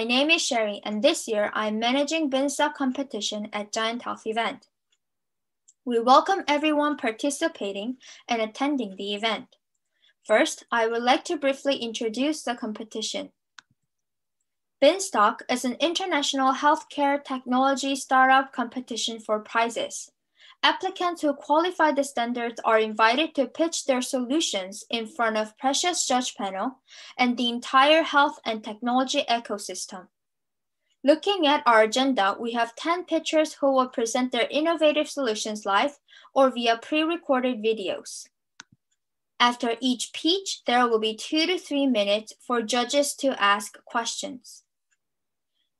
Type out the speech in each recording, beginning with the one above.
My name is Sherry, and this year I'm managing Beanstalk competition at Giant Health event. We welcome everyone participating and attending the event. First, I would like to briefly introduce the competition. Beanstalk is an international healthcare technology startup competition for prizes. Applicants who qualify the standards are invited to pitch their solutions in front of Precious Judge Panel and the entire health and technology ecosystem. Looking at our agenda, we have 10 pitchers who will present their innovative solutions live or via pre-recorded videos. After each pitch, there will be two to three minutes for judges to ask questions.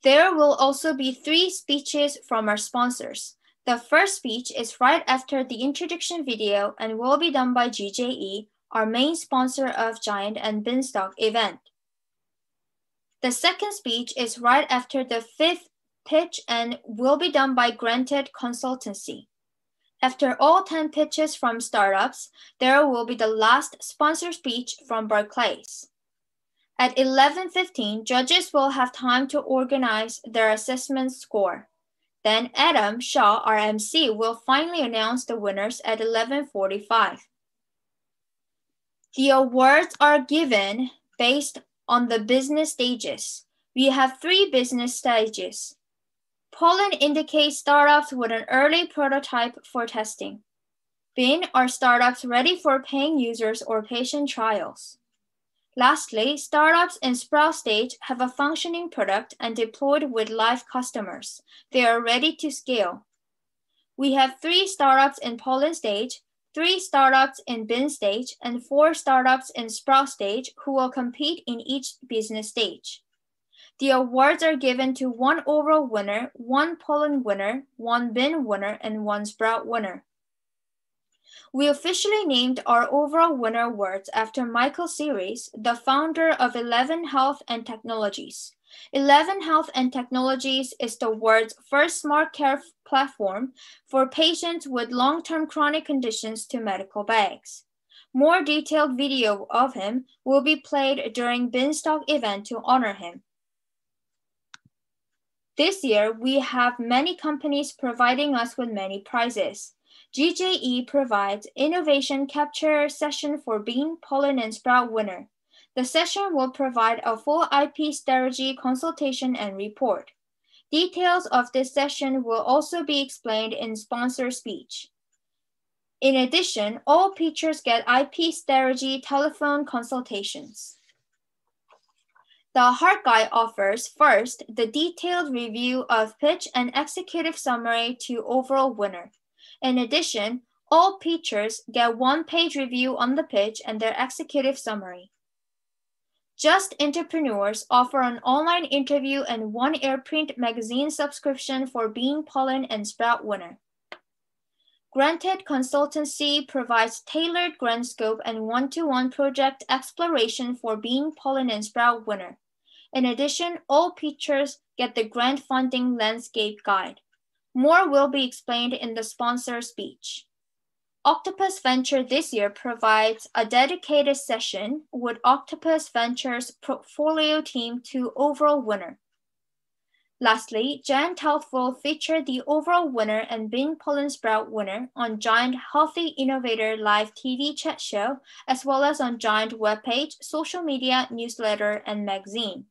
There will also be three speeches from our sponsors. The first speech is right after the introduction video and will be done by GJE, our main sponsor of Giant and Beanstalk event. The second speech is right after the fifth pitch and will be done by Granted Consultancy. After all 10 pitches from startups, there will be the last sponsor speech from Barclays. At 11.15, judges will have time to organize their assessment score. Then Adam Shaw, our MC, will finally announce the winners at 11.45. The awards are given based on the business stages. We have three business stages. Pollen indicates startups with an early prototype for testing. Bean are startups ready for paying users or patient trials. Lastly, startups in sprout stage have a functioning product and deployed with live customers. They are ready to scale. We have three startups in pollen stage, three startups in bean stage, and four startups in sprout stage who will compete in each business stage. The awards are given to one overall winner, one pollen winner, one bean winner, and one sprout winner. We officially named our overall winner awards after Michael Seres, the founder of 11 Health and Technologies. 11 Health and Technologies is the world's first smart care platform for patients with long-term chronic conditions to medical bags. More detailed video of him will be played during Beanstalk event to honor him. This year, we have many companies providing us with many prizes. GJE provides innovation capture session for bean, pollen, and sprout winner. The session will provide a full IP strategy consultation and report. Details of this session will also be explained in sponsor speech. In addition, all pitchers get IP strategy telephone consultations. The Heart Guide offers first the detailed review of pitch and executive summary to overall winner. In addition, all pitchers get one page review on the pitch and their executive summary. Just Entrepreneurs offer an online interview and one AirPrint magazine subscription for Bean Pollen and Sprout winner. Granted Consultancy provides tailored grant scope and one-to-one project exploration for Bean Pollen and Sprout winner. In addition, all pitchers get the grant funding landscape guide. More will be explained in the sponsor speech. Octopus Venture this year provides a dedicated session with Octopus Venture's portfolio team to overall winner. Lastly, Giant Health will feature the overall winner and Bean Pollen Sprout winner on Giant Healthy Innovator live TV chat show, as well as on Giant webpage, social media, newsletter, and magazine.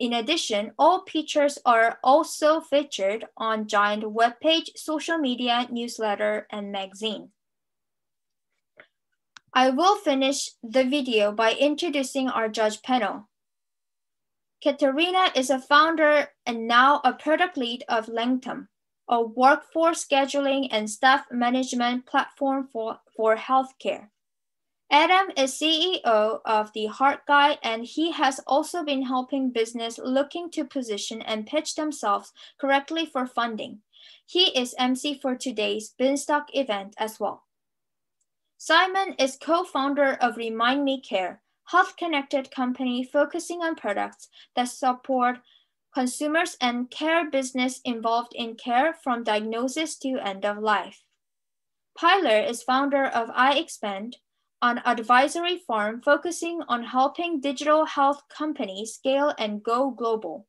In addition, all pictures are also featured on Giant webpage, social media, newsletter, and magazine. I will finish the video by introducing our judge panel. Katerina is a founder and now a product lead of Lantum, a workforce scheduling and staff management platform for, for healthcare. Adam is CEO of the Heart Guy, and he has also been helping business looking to position and pitch themselves correctly for funding. He is MC for today's Beanstalk event as well. Simon is co-founder of Remind Me Care, health-connected company focusing on products that support consumers and care business involved in care from diagnosis to end of life. Pyler is founder of iExpand, an advisory firm focusing on helping digital health companies scale and go global.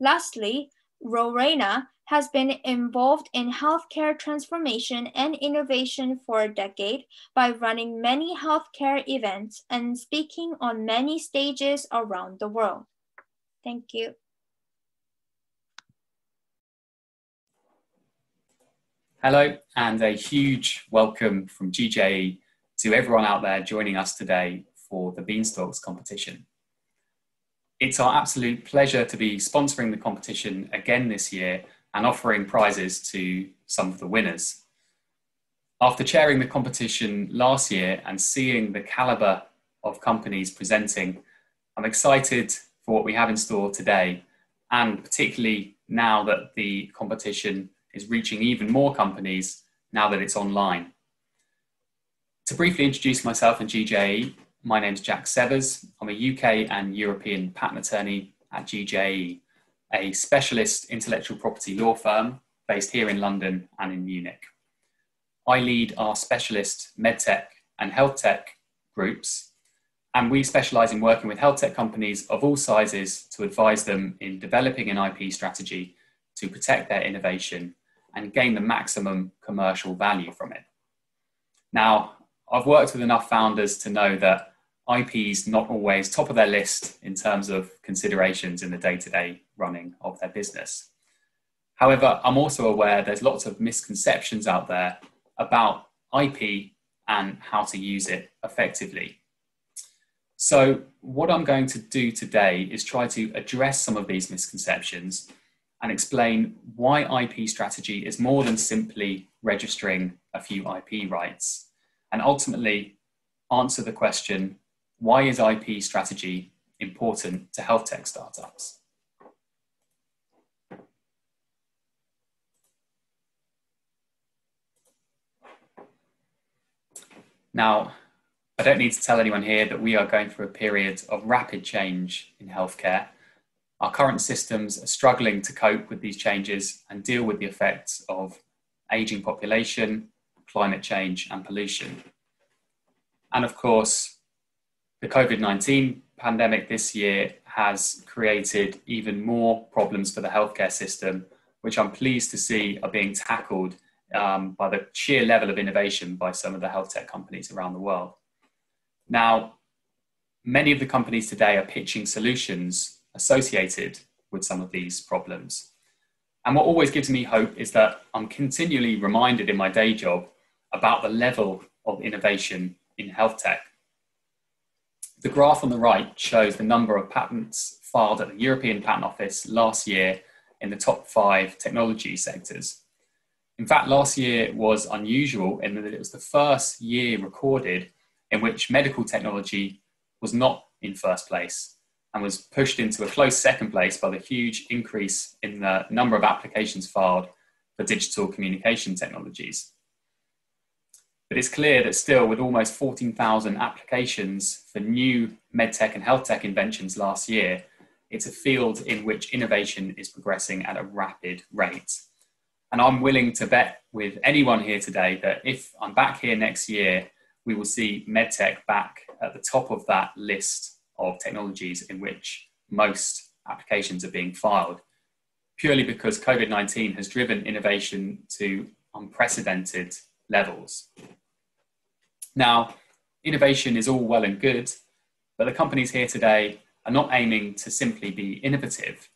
Lastly, Lorena has been involved in healthcare transformation and innovation for a decade by running many healthcare events and speaking on many stages around the world. Thank you. Hello, and a huge welcome from GJE to everyone out there joining us today for the Beanstalks competition. It's our absolute pleasure to be sponsoring the competition again this year and offering prizes to some of the winners. After chairing the competition last year and seeing the caliber of companies presenting, I'm excited for what we have in store today, and particularly now that the competition is reaching even more companies now that it's online. To briefly introduce myself and GJE, my name is Jack Severs. I'm a UK and European patent attorney at GJE, a specialist intellectual property law firm based here in London and in Munich. I lead our specialist medtech and health tech groups, and we specialize in working with health tech companies of all sizes to advise them in developing an IP strategy to protect their innovation and gain the maximum commercial value from it. Now, I've worked with enough founders to know that IP is not always top of their list in terms of considerations in the day to day running of their business. However, I'm also aware there's lots of misconceptions out there about IP and how to use it effectively. So, what I'm going to do today is try to address some of these misconceptions and explain why IP strategy is more than simply registering a few IP rights, and ultimately answer the question why is IP strategy important to health tech startups? Now, I don't need to tell anyone here that we are going through a period of rapid change in healthcare our current systems are struggling to cope with these changes and deal with the effects of aging population, climate change, and pollution. And of course, the COVID 19 pandemic this year has created even more problems for the healthcare system, which I'm pleased to see are being tackled um, by the sheer level of innovation by some of the health tech companies around the world. Now, many of the companies today are pitching solutions associated with some of these problems. And what always gives me hope is that I'm continually reminded in my day job about the level of innovation in health tech. The graph on the right shows the number of patents filed at the European Patent Office last year in the top five technology sectors. In fact, last year was unusual in that it was the first year recorded in which medical technology was not in first place and was pushed into a close second place by the huge increase in the number of applications filed for digital communication technologies. But it's clear that still, with almost 14,000 applications for new medtech and health tech inventions last year, it's a field in which innovation is progressing at a rapid rate. And I'm willing to bet with anyone here today that if I'm back here next year, we will see medtech back at the top of that list of technologies in which most applications are being filed, purely because COVID 19 has driven innovation to unprecedented levels. Now, innovation is all well and good, but the companies here today are not aiming to simply be innovative.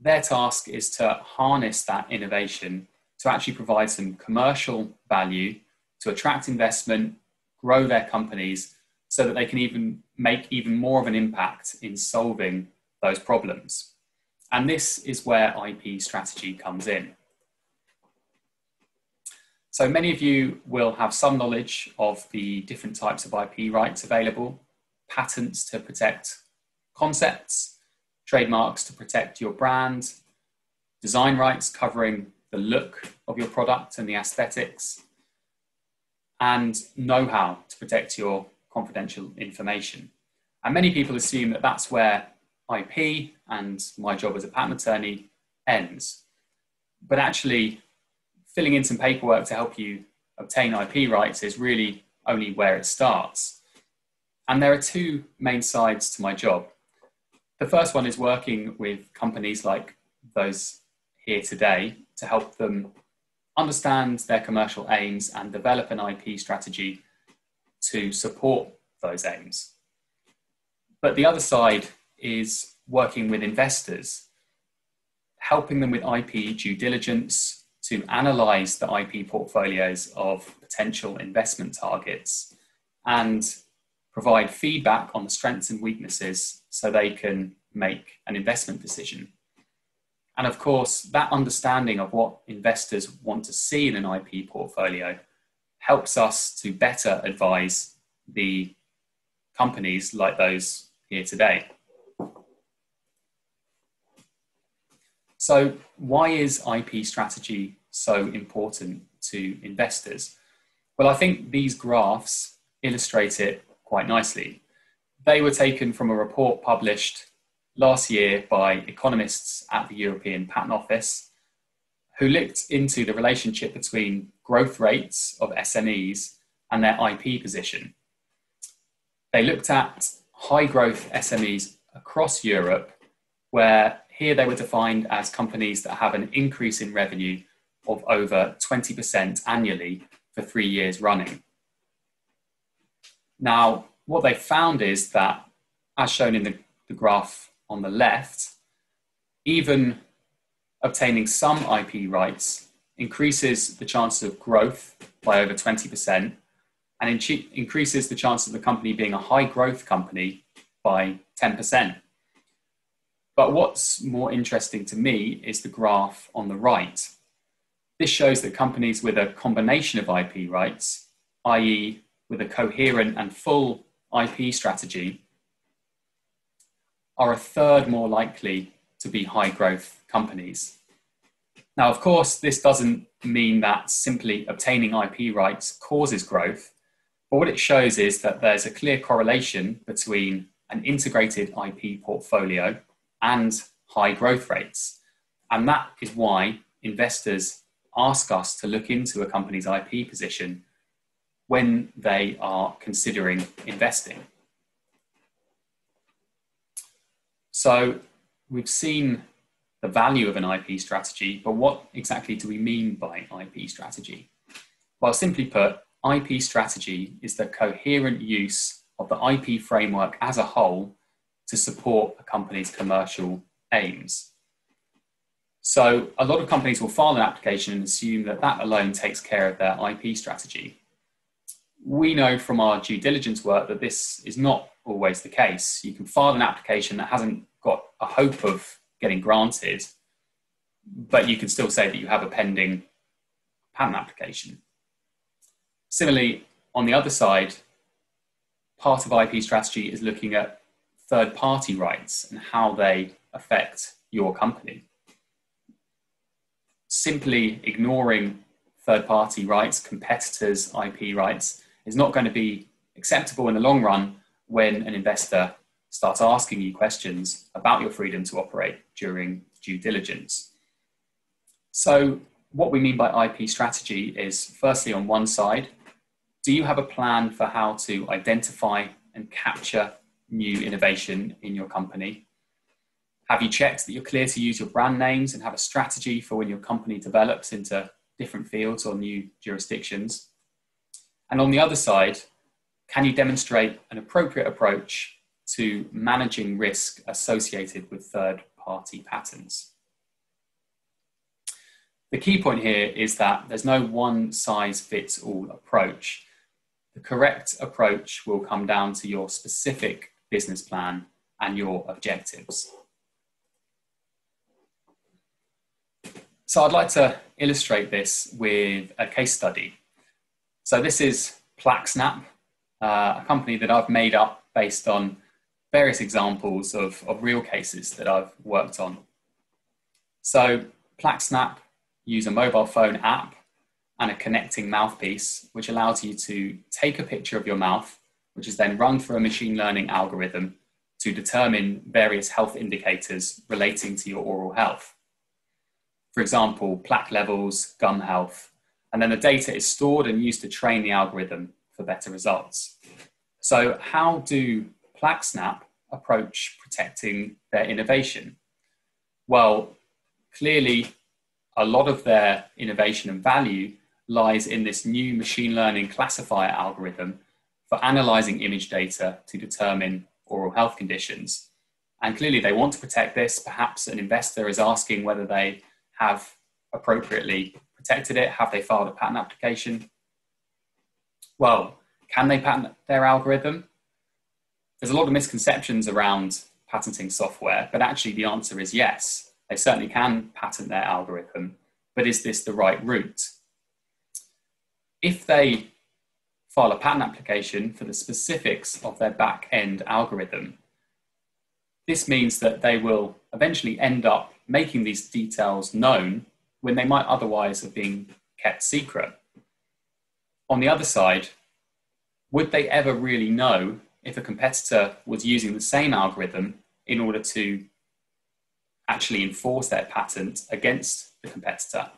Their task is to harness that innovation to actually provide some commercial value to attract investment, grow their companies, so that they can even make even more of an impact in solving those problems. And this is where IP strategy comes in. So many of you will have some knowledge of the different types of IP rights available, patents to protect concepts, trademarks to protect your brand, design rights covering the look of your product and the aesthetics, and know-how to protect your confidential information. And many people assume that that's where IP and my job as a patent attorney ends. But actually, filling in some paperwork to help you obtain IP rights is really only where it starts. And there are two main sides to my job. The first one is working with companies like those here today to help them understand their commercial aims and develop an IP strategy to support those aims. But the other side is working with investors, helping them with IP due diligence to analyze the IP portfolios of potential investment targets and provide feedback on the strengths and weaknesses so they can make an investment decision. And of course, that understanding of what investors want to see in an IP portfolio helps us to better advise the companies like those here today. So, why is IP strategy so important to investors? Well, I think these graphs illustrate it quite nicely. They were taken from a report published last year by economists at the European Patent Office who looked into the relationship between growth rates of SMEs and their IP position. They looked at high growth SMEs across Europe, where here they were defined as companies that have an increase in revenue of over 20% annually for three years running. Now, what they found is that, as shown in the, the graph on the left, even obtaining some IP rights increases the chance of growth by over 20% and in- increases the chance of the company being a high growth company by 10%. But what's more interesting to me is the graph on the right. This shows that companies with a combination of IP rights, i.e., with a coherent and full IP strategy, are a third more likely to be high growth companies. Now, of course, this doesn't mean that simply obtaining IP rights causes growth, but what it shows is that there's a clear correlation between an integrated IP portfolio and high growth rates. And that is why investors ask us to look into a company's IP position when they are considering investing. So we've seen the value of an IP strategy, but what exactly do we mean by IP strategy? Well, simply put, IP strategy is the coherent use of the IP framework as a whole to support a company's commercial aims. So, a lot of companies will file an application and assume that that alone takes care of their IP strategy. We know from our due diligence work that this is not always the case. You can file an application that hasn't got a hope of getting granted, but you can still say that you have a pending patent application. Similarly, on the other side, part of IP strategy is looking at third party rights and how they affect your company. Simply ignoring third party rights, competitors' IP rights, is not going to be acceptable in the long run when an investor starts asking you questions about your freedom to operate during due diligence. So, what we mean by IP strategy is firstly, on one side, do you have a plan for how to identify and capture new innovation in your company? Have you checked that you're clear to use your brand names and have a strategy for when your company develops into different fields or new jurisdictions? And on the other side, can you demonstrate an appropriate approach to managing risk associated with third party patents? The key point here is that there's no one size fits all approach. The correct approach will come down to your specific business plan and your objectives. So I'd like to illustrate this with a case study. So this is PlaqueSnap, uh, a company that I've made up based on various examples of, of real cases that I've worked on. So PlaqueSnap use a mobile phone app and a connecting mouthpiece, which allows you to take a picture of your mouth, which is then run through a machine learning algorithm to determine various health indicators relating to your oral health. For example, plaque levels, gum health, and then the data is stored and used to train the algorithm for better results. So, how do PlaqueSnap approach protecting their innovation? Well, clearly, a lot of their innovation and value lies in this new machine learning classifier algorithm for analyzing image data to determine oral health conditions. And clearly, they want to protect this. Perhaps an investor is asking whether they have appropriately protected it. Have they filed a patent application? Well, can they patent their algorithm? There's a lot of misconceptions around patenting software, but actually, the answer is yes. They certainly can patent their algorithm, but is this the right route? If they file a patent application for the specifics of their back end algorithm. This means that they will eventually end up making these details known when they might otherwise have been kept secret. On the other side, would they ever really know if a competitor was using the same algorithm in order to actually enforce their patent against the competitor?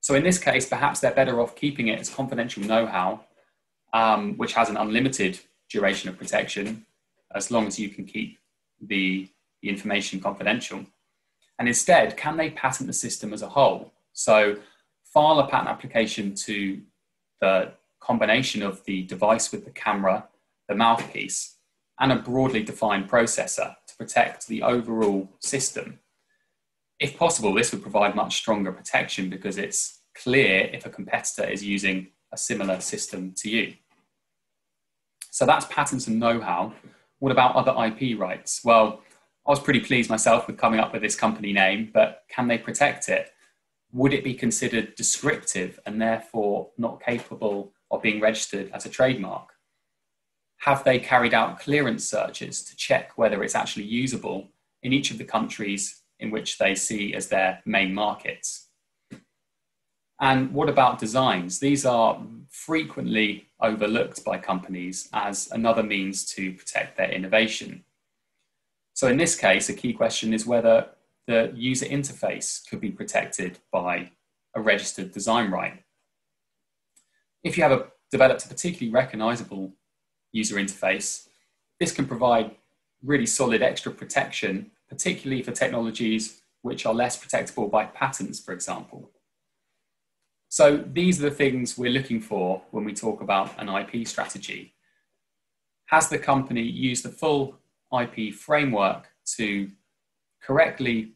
So, in this case, perhaps they're better off keeping it as confidential know how um, which has an unlimited duration of protection as long as you can keep the, the information confidential. And instead, can they patent the system as a whole? So, file a patent application to the combination of the device with the camera, the mouthpiece, and a broadly defined processor to protect the overall system. If possible, this would provide much stronger protection because it's clear if a competitor is using a similar system to you. So that's patents and know how. What about other IP rights? Well, I was pretty pleased myself with coming up with this company name, but can they protect it? Would it be considered descriptive and therefore not capable of being registered as a trademark? Have they carried out clearance searches to check whether it's actually usable in each of the countries in which they see as their main markets? And what about designs? These are frequently overlooked by companies as another means to protect their innovation. So, in this case, a key question is whether the user interface could be protected by a registered design right. If you have a, developed a particularly recognizable user interface, this can provide really solid extra protection, particularly for technologies which are less protectable by patents, for example. So these are the things we're looking for when we talk about an IP strategy. Has the company used the full IP framework to correctly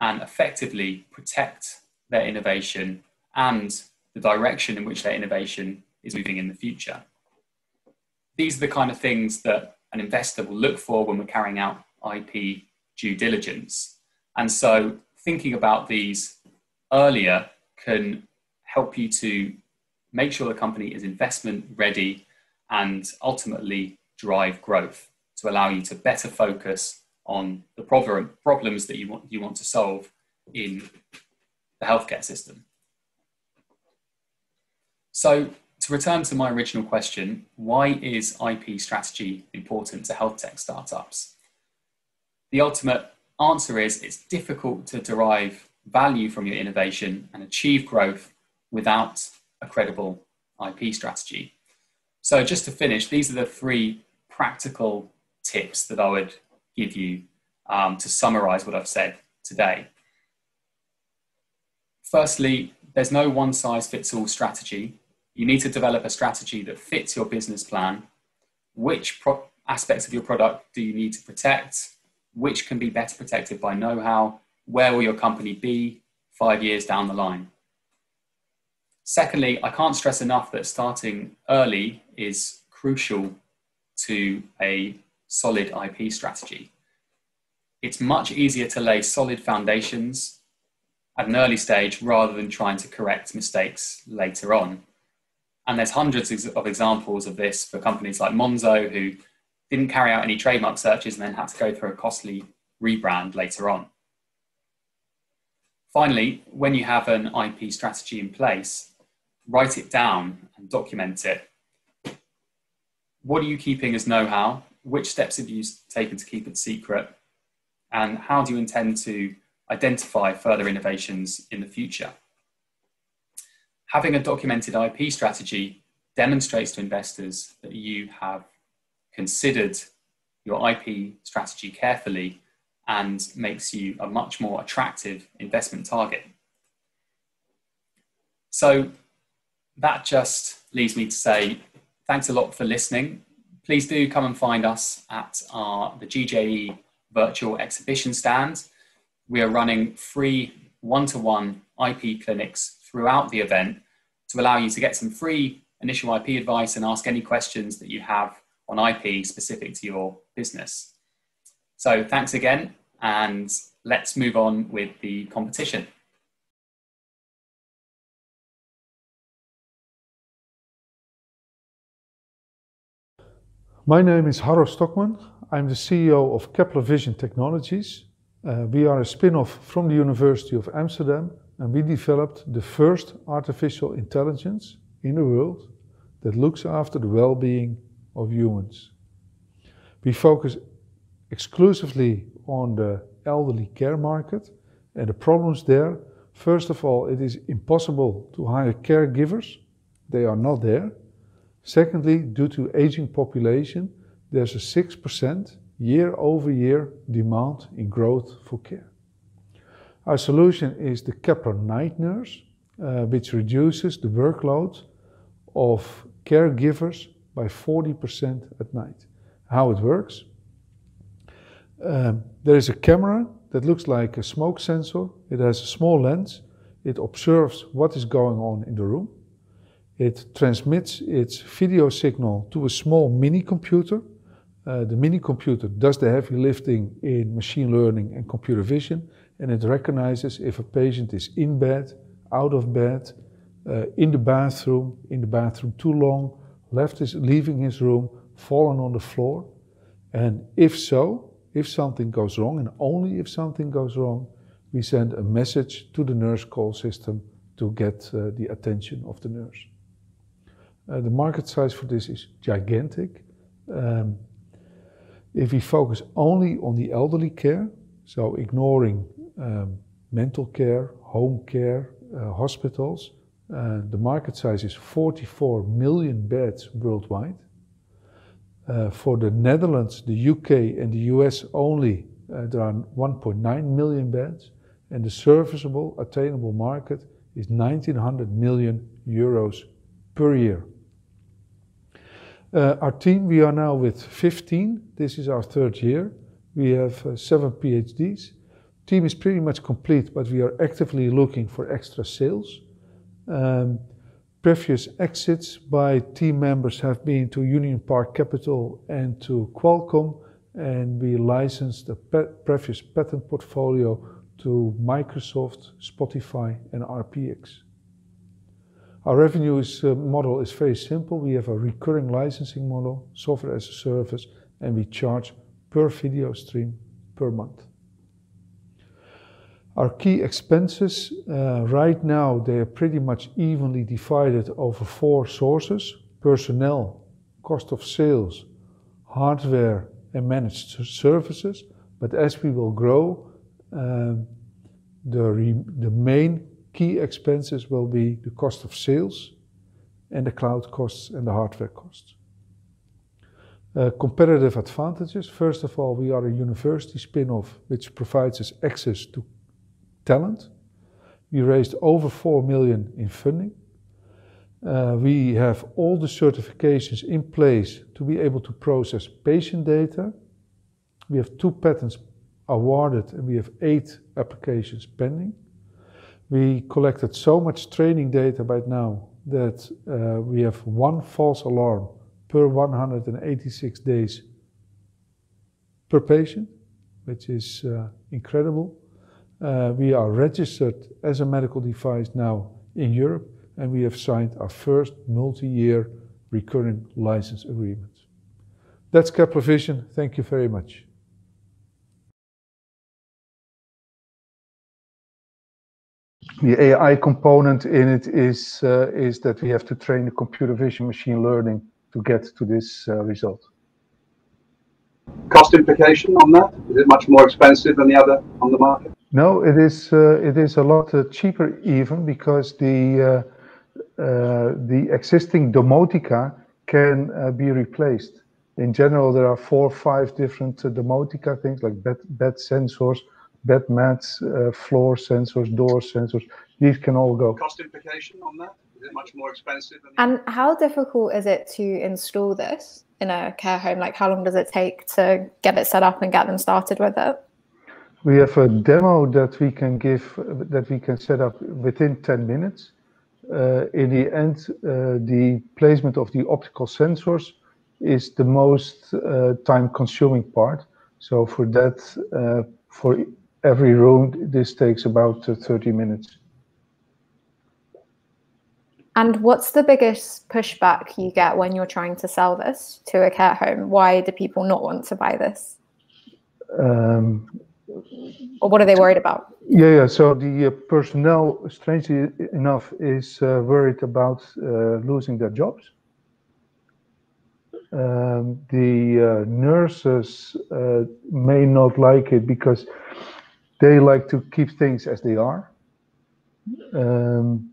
and effectively protect their innovation and the direction in which their innovation is moving in the future? These are the kind of things that an investor will look for when we're carrying out IP due diligence. And so thinking about these earlier can help you to make sure the company is investment ready and ultimately drive growth to allow you to better focus on the problem, problems that you want, you want to solve in the healthcare system. So, to return to my original question, why is IP strategy important to health tech startups? The ultimate answer is it's difficult to derive value from your innovation and achieve growth without a credible IP strategy. So, just to finish, these are the three practical tips that I would give you um, to summarize what I've said today. Firstly, there's no one size fits all strategy. You need to develop a strategy that fits your business plan. Which pro- aspects of your product do you need to protect? Which can be better protected by know how? Where will your company be five years down the line? Secondly, I can't stress enough that starting early is crucial to a solid IP strategy. It's much easier to lay solid foundations at an early stage rather than trying to correct mistakes later on. And there's hundreds of examples of this for companies like Monzo who didn't carry out any trademark searches and then had to go through a costly rebrand later on. Finally, when you have an IP strategy in place, write it down and document it. What are you keeping as know how? Which steps have you taken to keep it secret? And how do you intend to identify further innovations in the future? Having a documented IP strategy demonstrates to investors that you have considered your IP strategy carefully and makes you a much more attractive investment target. So that just leaves me to say thanks a lot for listening. Please do come and find us at our the GJE virtual exhibition stand. We are running free one-to-one IP clinics throughout the event to allow you to get some free initial IP advice and ask any questions that you have on IP specific to your business. So thanks again, and let's move on with the competition. My name is Harro Stokman. I'm the CEO of Kepler Vision Technologies. Uh, we are a spin-off from the University of Amsterdam and we developed the first artificial intelligence in the world that looks after the well-being of humans. We focus exclusively on the elderly care market and the problems there. First of all, it is impossible to hire caregivers. They are not there. Secondly, due to aging population, there's a 6% year-over-year demand in growth for care. Our solution is the Kepler Night Nurse, uh, which reduces the workload of caregivers by 40% at night. How it works? Um, there is a camera that looks like a smoke sensor. It has a small lens. It observes what is going on in the room. It transmits its video signal to a small mini computer. Uh, the mini computer does the heavy lifting in machine learning and computer vision, and it recognizes if a patient is in bed, out of bed, uh, in the bathroom, in the bathroom too long, left his, leaving his room, fallen on the floor. And if so, if something goes wrong, and only if something goes wrong, we send a message to the nurse call system to get uh, the attention of the nurse. The market size for this is gigantic. Um, if we focus only on the elderly care, so ignoring um, mental care, home care, uh, hospitals, uh, the market size is 44 million beds worldwide. Uh, for the Netherlands, the UK, and the US only, there are 1.9 million beds, and the serviceable, attainable market is 1900 million euros per year. Uh, our team, we are now with 15. This is our third year. We have uh, seven PhDs. Team is pretty much complete, but we are actively looking for extra sales. Um, previous exits by team members have been to Union Park Capital and to Qualcomm, and we licensed the previous patent portfolio to Microsoft, Spotify, and RPX. Our revenue uh, model is very simple. We have a recurring licensing model, software as a service, and we charge per video stream per month. Our key expenses, uh, right now, they are pretty much evenly divided over four sources: personnel, cost of sales, hardware, and managed services. But as we will grow, um, the main key expenses will be the cost of sales and the cloud costs and the hardware costs. Uh, competitive advantages. First of all, we are a university spin-off which provides us access to talent. We raised over 4 million in funding. Uh, we have all the certifications in place to be able to process patient data. We have two patents awarded and we have eight applications pending. We collected so much training data by now that uh, we have one false alarm per 186 days per patient, which is uh, incredible. Uh, we are registered as a medical device now in Europe, and we have signed our first multi-year recurring license agreement. That's Kepler Vision. Thank you very much. The AI component in it is uh, is that we have to train the computer vision machine learning to get to this uh, result. Cost implication on that? Is it much more expensive than the other on the market? No, it is uh, it is a lot uh, cheaper even because the uh, uh, the existing domotica can uh, be replaced. In general, there are four or five different uh, domotica things like bed, bed sensors, bed mats, uh, floor sensors, door sensors. These can all go. Cost implication on that? Is it much more expensive? and how difficult is it to install this in a care home? Like, how long does it take to get it set up and get them started with it? We have a demo that we can give, that we can set up within 10 minutes. Uh, in the end, uh, the placement of the optical sensors is the most uh, time consuming part. So for that, uh, for every room, this takes about uh, 30 minutes. And what's the biggest pushback you get when you're trying to sell this to a care home? Why do people not want to buy this? Um, Or what are they worried about? Yeah, yeah. So the uh, personnel, strangely enough, is uh, worried about uh, losing their jobs. Um, the uh, nurses uh, may not like it because they like to keep things as they are. Um,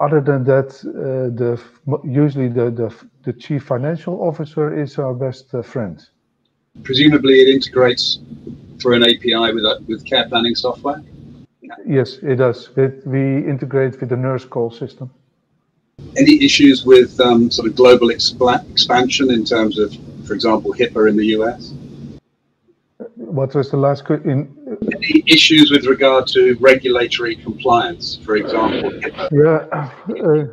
other than that, uh, the usually the, the the chief financial officer is our best friend. Presumably, it integrates through an API with uh, with care planning software? Yes, it does. It, we integrate with the nurse call system. Any issues with um, sort of global exp- expansion in terms of, for example, HIPAA in the US? What was the last question? Any issues with regard to regulatory compliance, for example? Yeah. Uh,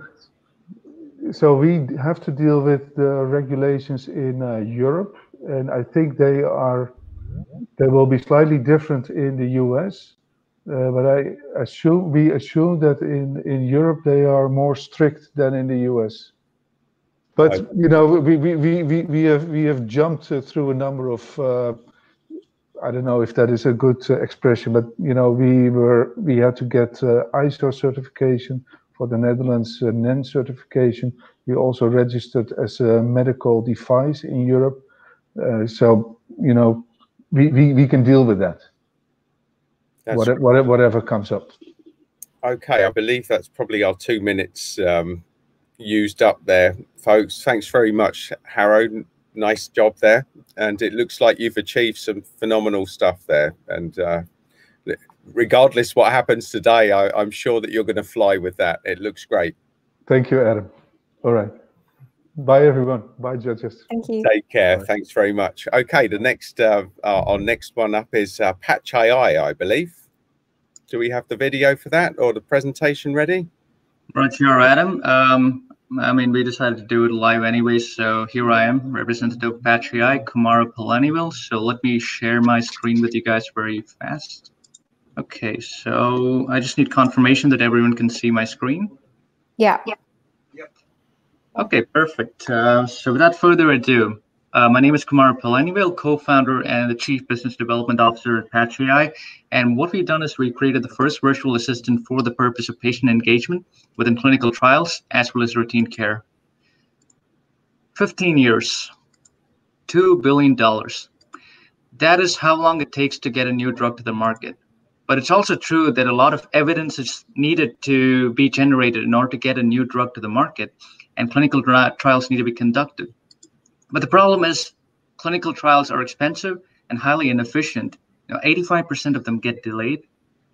so we have to deal with the regulations in uh, Europe, and I think they are they will be slightly different in the US, uh, but I assume we assume that in in Europe they are more strict than in the US. But you know, we we, we, we, we have we have jumped uh, through a number of. I don't know if that is a good uh, expression, but you know, we were we had to get uh, ISO certification for the Netherlands, uh, NEN certification. We also registered as a medical device in Europe. Uh, so you know, we, we, we can deal with that. Whatever, whatever whatever comes up. okay. I believe that's probably our two minutes um, used up there, folks. Thanks very much, Harro. Nice job there, and it looks like you've achieved some phenomenal stuff there. And uh, regardless what happens today, I, I'm sure that you're going to fly with that. It looks great. Thank you, Adam. All right. Bye, everyone. Bye, judges. Thank you. Take care. Right. Thanks very much. Okay, the next uh, uh, our next one up is uh, Patch AI, I believe. Do we have the video for that or the presentation ready? Right here, Adam. Um, I mean, we decided to do it live anyway, so here I am, representative of Patch AI, Kumara Palanivel. So let me share my screen with you guys very fast. Okay, so I just need confirmation that everyone can see my screen. Yeah. Okay, perfect. Uh, so without further ado, uh, my name is Kumar Palanivel, co-founder and the chief business development officer at Patch AI. And what we've done is we created the first virtual assistant for the purpose of patient engagement within clinical trials as well as routine care. 15 years, $2 billion. That is how long it takes to get a new drug to the market. But it's also true that a lot of evidence is needed to be generated in order to get a new drug to the market and clinical tri- trials need to be conducted. But the problem is, clinical trials are expensive and highly inefficient. You know, 85% of them get delayed,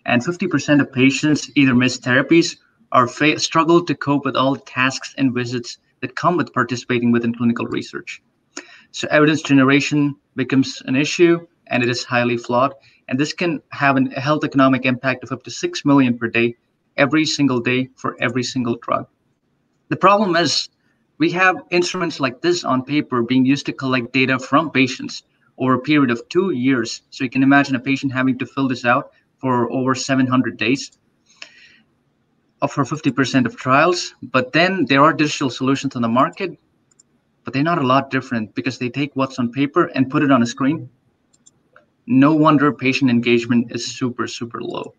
and 50% of patients either miss therapies or fa- struggle to cope with all the tasks and visits that come with participating within clinical research. So, evidence generation becomes an issue, and it is highly flawed. And this can have a health economic impact of up to 6 million per day, every single day for every single drug. The problem is we have instruments like this on paper being used to collect data from patients over a period of two years. So you can imagine a patient having to fill this out for over 700 days for 50% of trials. But then there are digital solutions on the market, but they're not a lot different because they take what's on paper and put it on a screen. No wonder patient engagement is super, super low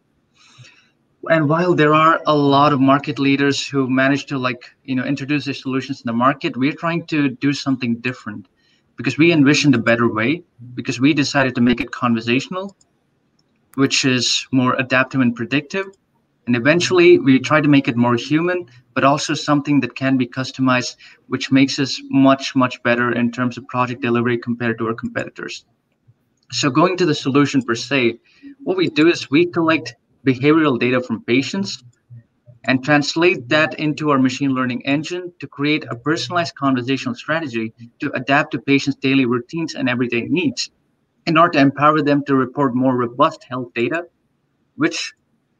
and while there are a lot of market leaders who managed to like you know introduce their solutions in the market we're trying to do something different because we envisioned a better way because we decided to make it conversational which is more adaptive and predictive And eventually, we try to make it more human, but also something that can be customized, which makes us much, much better in terms of project delivery compared to our competitors. So, going to the solution per se, what we do is we collect behavioral data from patients and translate that into our machine learning engine to create a personalized conversational strategy to adapt to patients' daily routines and everyday needs in order to empower them to report more robust health data, which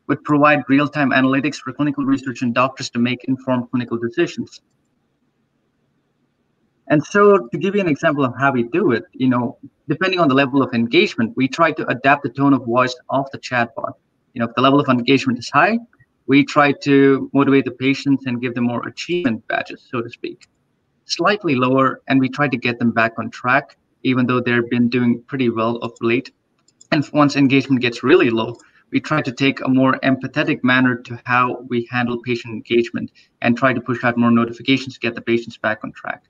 would provide real-time analytics for clinical research and doctors to make informed clinical decisions. And so to give you an example of how we do it, you know, depending on the level of engagement, we try to adapt the tone of voice of the chatbot. You know, if the level of engagement is high, we try to motivate the patients and give them more achievement badges, so to speak. Slightly lower, and we try to get them back on track, even though they've been doing pretty well of late. And once engagement gets really low, we try to take a more empathetic manner to how we handle patient engagement and try to push out more notifications to get the patients back on track.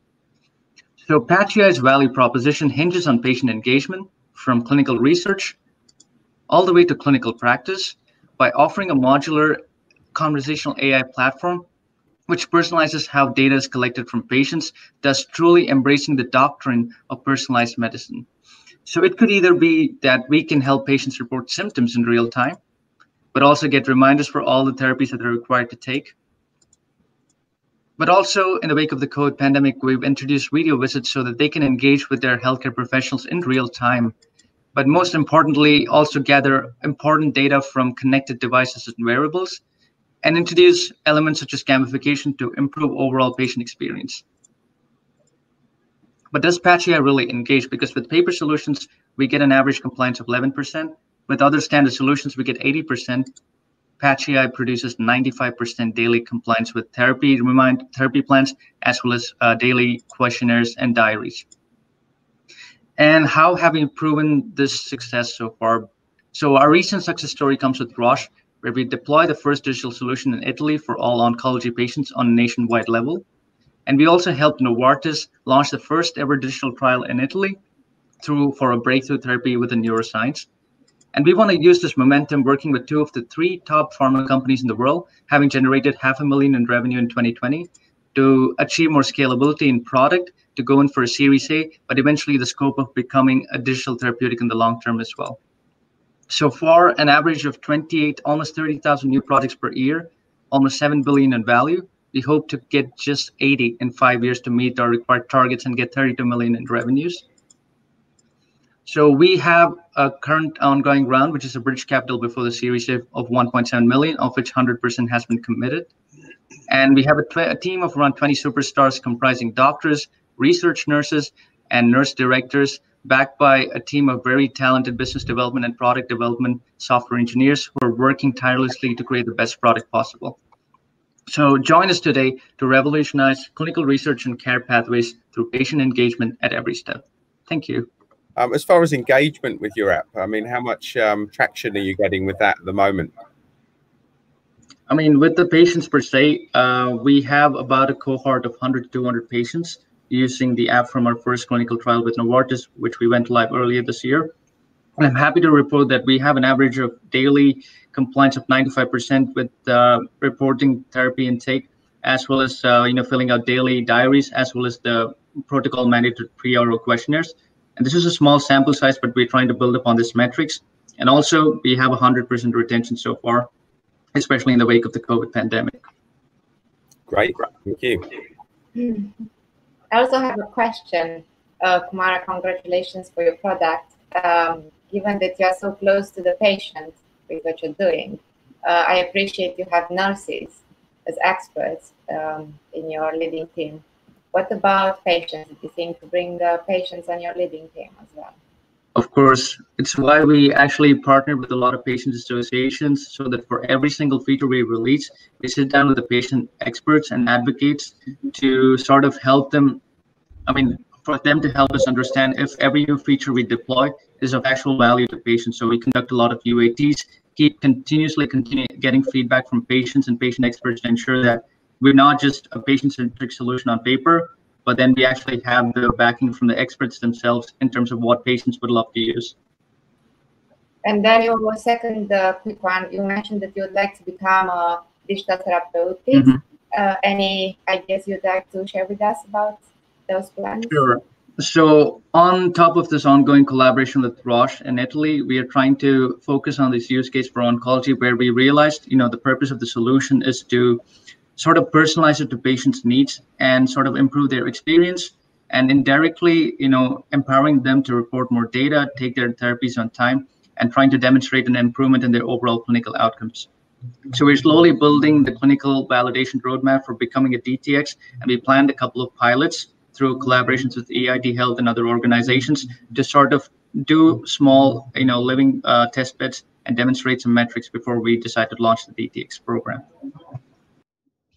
So PatchAI's value proposition hinges on patient engagement from clinical research all the way to clinical practice by offering a modular conversational AI platform which personalizes how data is collected from patients, thus truly embracing the doctrine of personalized medicine. So it could either be that we can help patients report symptoms in real time, but also get reminders for all the therapies that they're required to take. But also, in the wake of the COVID pandemic, we've introduced video visits so that they can engage with their healthcare professionals in real time. But most importantly, also gather important data from connected devices and wearables and introduce elements such as gamification to improve overall patient experience. But does PatchAI really engage? Because with paper solutions, we get an average compliance of 11%. With other standard solutions, we get 80%. PatchAI produces 95% daily compliance with therapy remind therapy plans, as well as uh, daily questionnaires and diaries. And how have we proven this success so far? So our recent success story comes with Roche, where we deploy the first digital solution in Italy for all oncology patients on a nationwide level. And we also helped Novartis launch the first ever digital trial in Italy through for a breakthrough therapy within neuroscience. And we want to use this momentum working with two of the three top pharma companies in the world, having generated half a million in revenue in 2020 to achieve more scalability in product, to go in for a Series A, but eventually the scope of becoming a digital therapeutic in the long term as well. So far, an average of 28, almost 30,000 new products per year, almost 7 billion in value. We hope to get just 80 in five years to meet our required targets and get 32 million in revenues. So we have a current ongoing round, which is a bridge capital before the series A of 1.7 million, of which 100% has been committed. And we have a, a team of around 20 superstars comprising doctors, research nurses, and nurse directors backed by a team of very talented business development and product development software engineers who are working tirelessly to create the best product possible. So join us today to revolutionize clinical research and care pathways through patient engagement at every step. Thank you. Um, as far as engagement with your app, I mean, how much um, traction are you getting with that at the moment? I mean, with the patients per se, uh, we have about a cohort of 100 to 200 patients using the app from our first clinical trial with Novartis, which we went live earlier this year. And I'm happy to report that we have an average of daily compliance of 95% with uh, reporting therapy intake, as well as uh, you know filling out daily diaries, as well as the protocol mandated pre-oral questionnaires. And this is a small sample size, but we're trying to build upon this metrics. And also, we have 100% retention so far, especially in the wake of the COVID pandemic. Great, thank you. Hmm. I also have a question. Uh, Kumara, congratulations for your product. Um, given that you are so close to the patient with what you're doing, uh, I appreciate you have nurses as experts um, in your leading team. What about patients? Do you think to bring uh, patients on your leading team as well? Of course, it's why we actually partner with a lot of patient associations so that for every single feature we release, we sit down with the patient experts and advocates to sort of help them. I mean, for them to help us understand if every new feature we deploy is of actual value to patients. So we conduct a lot of UATs, keep continuously continue getting feedback from patients and patient experts to ensure that we're not just a patient-centric solution on paper, but then we actually have the backing from the experts themselves in terms of what patients would love to use. And then your second uh, quick one, you mentioned that you would like to become a digital therapeutic. Mm-hmm. Uh, any ideas you'd like to share with us about those plans? Sure. So on top of this ongoing collaboration with Roche in Italy, we are trying to focus on this use case for oncology, where we realized, you know, the purpose of the solution is to sort of personalize it to patients' needs and sort of improve their experience and indirectly, you know, empowering them to report more data, take their therapies on time, and trying to demonstrate an improvement in their overall clinical outcomes. So we're slowly building the clinical validation roadmap for becoming a DTX, and we planned a couple of pilots through collaborations with EIT Health and other organizations to sort of do small, you know, living uh, test beds and demonstrate some metrics before we decide to launch the DTX program.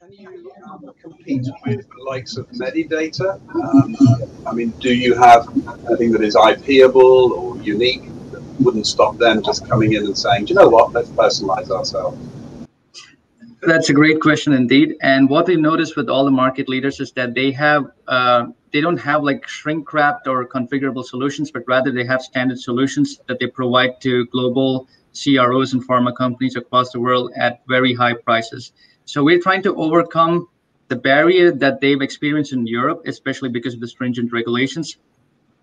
Can you compete with the likes of Medidata? Um, I mean, do you have anything that is IPable or unique that wouldn't stop them just coming in and saying, do you know what, let's personalize ourselves? That's a great question indeed. And what we noticed with all the market leaders is that they have uh, they don't have like shrink wrapped or configurable solutions, but rather they have standard solutions that they provide to global CROs and pharma companies across the world at very high prices. So we're trying to overcome the barrier that they've experienced in Europe, especially because of the stringent regulations,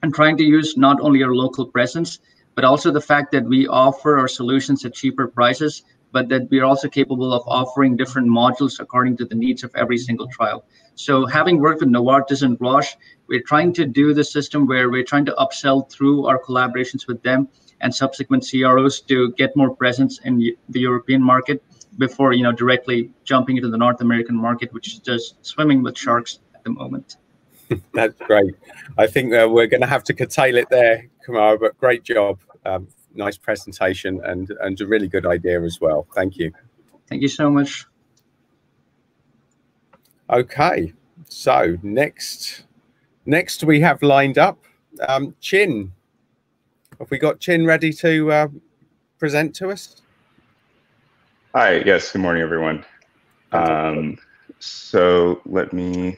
and trying to use not only our local presence, but also the fact that we offer our solutions at cheaper prices but that we're also capable of offering different modules according to the needs of every single trial. So having worked with Novartis and Roche, we're trying to do the system where we're trying to upsell through our collaborations with them and subsequent CROs to get more presence in the European market before you know directly jumping into the North American market, which is just swimming with sharks at the moment. That's great. I think uh, we're going to have to curtail it there, Kumar. But great job. Um, nice presentation and and a really good idea as well. Thank you. Thank you so much. Okay, so next next we have lined up um, Chin. Have we got Chin ready to uh, present to us? Hi, yes, good morning, everyone. Um, so let me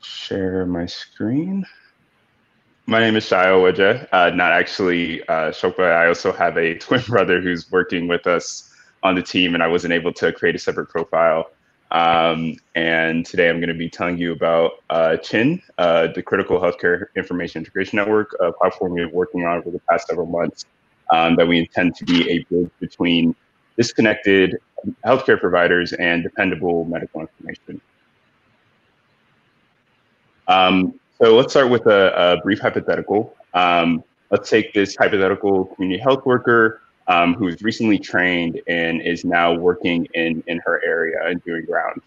share my screen. My name is Shayo Wija. Uh, not actually uh, Shokba. I also have a twin brother who's working with us on the team, and I wasn't able to create a separate profile. Um, and today I'm going to be telling you about uh, CHIN, uh, the Critical Healthcare Information Integration Network, a platform we've been working on over the past several months um, that we intend to be a bridge between disconnected healthcare providers and dependable medical information. Um, so let's start with a, a brief hypothetical. Um, let's take this hypothetical community health worker um, who's recently trained and is now working in, in her area and doing ground.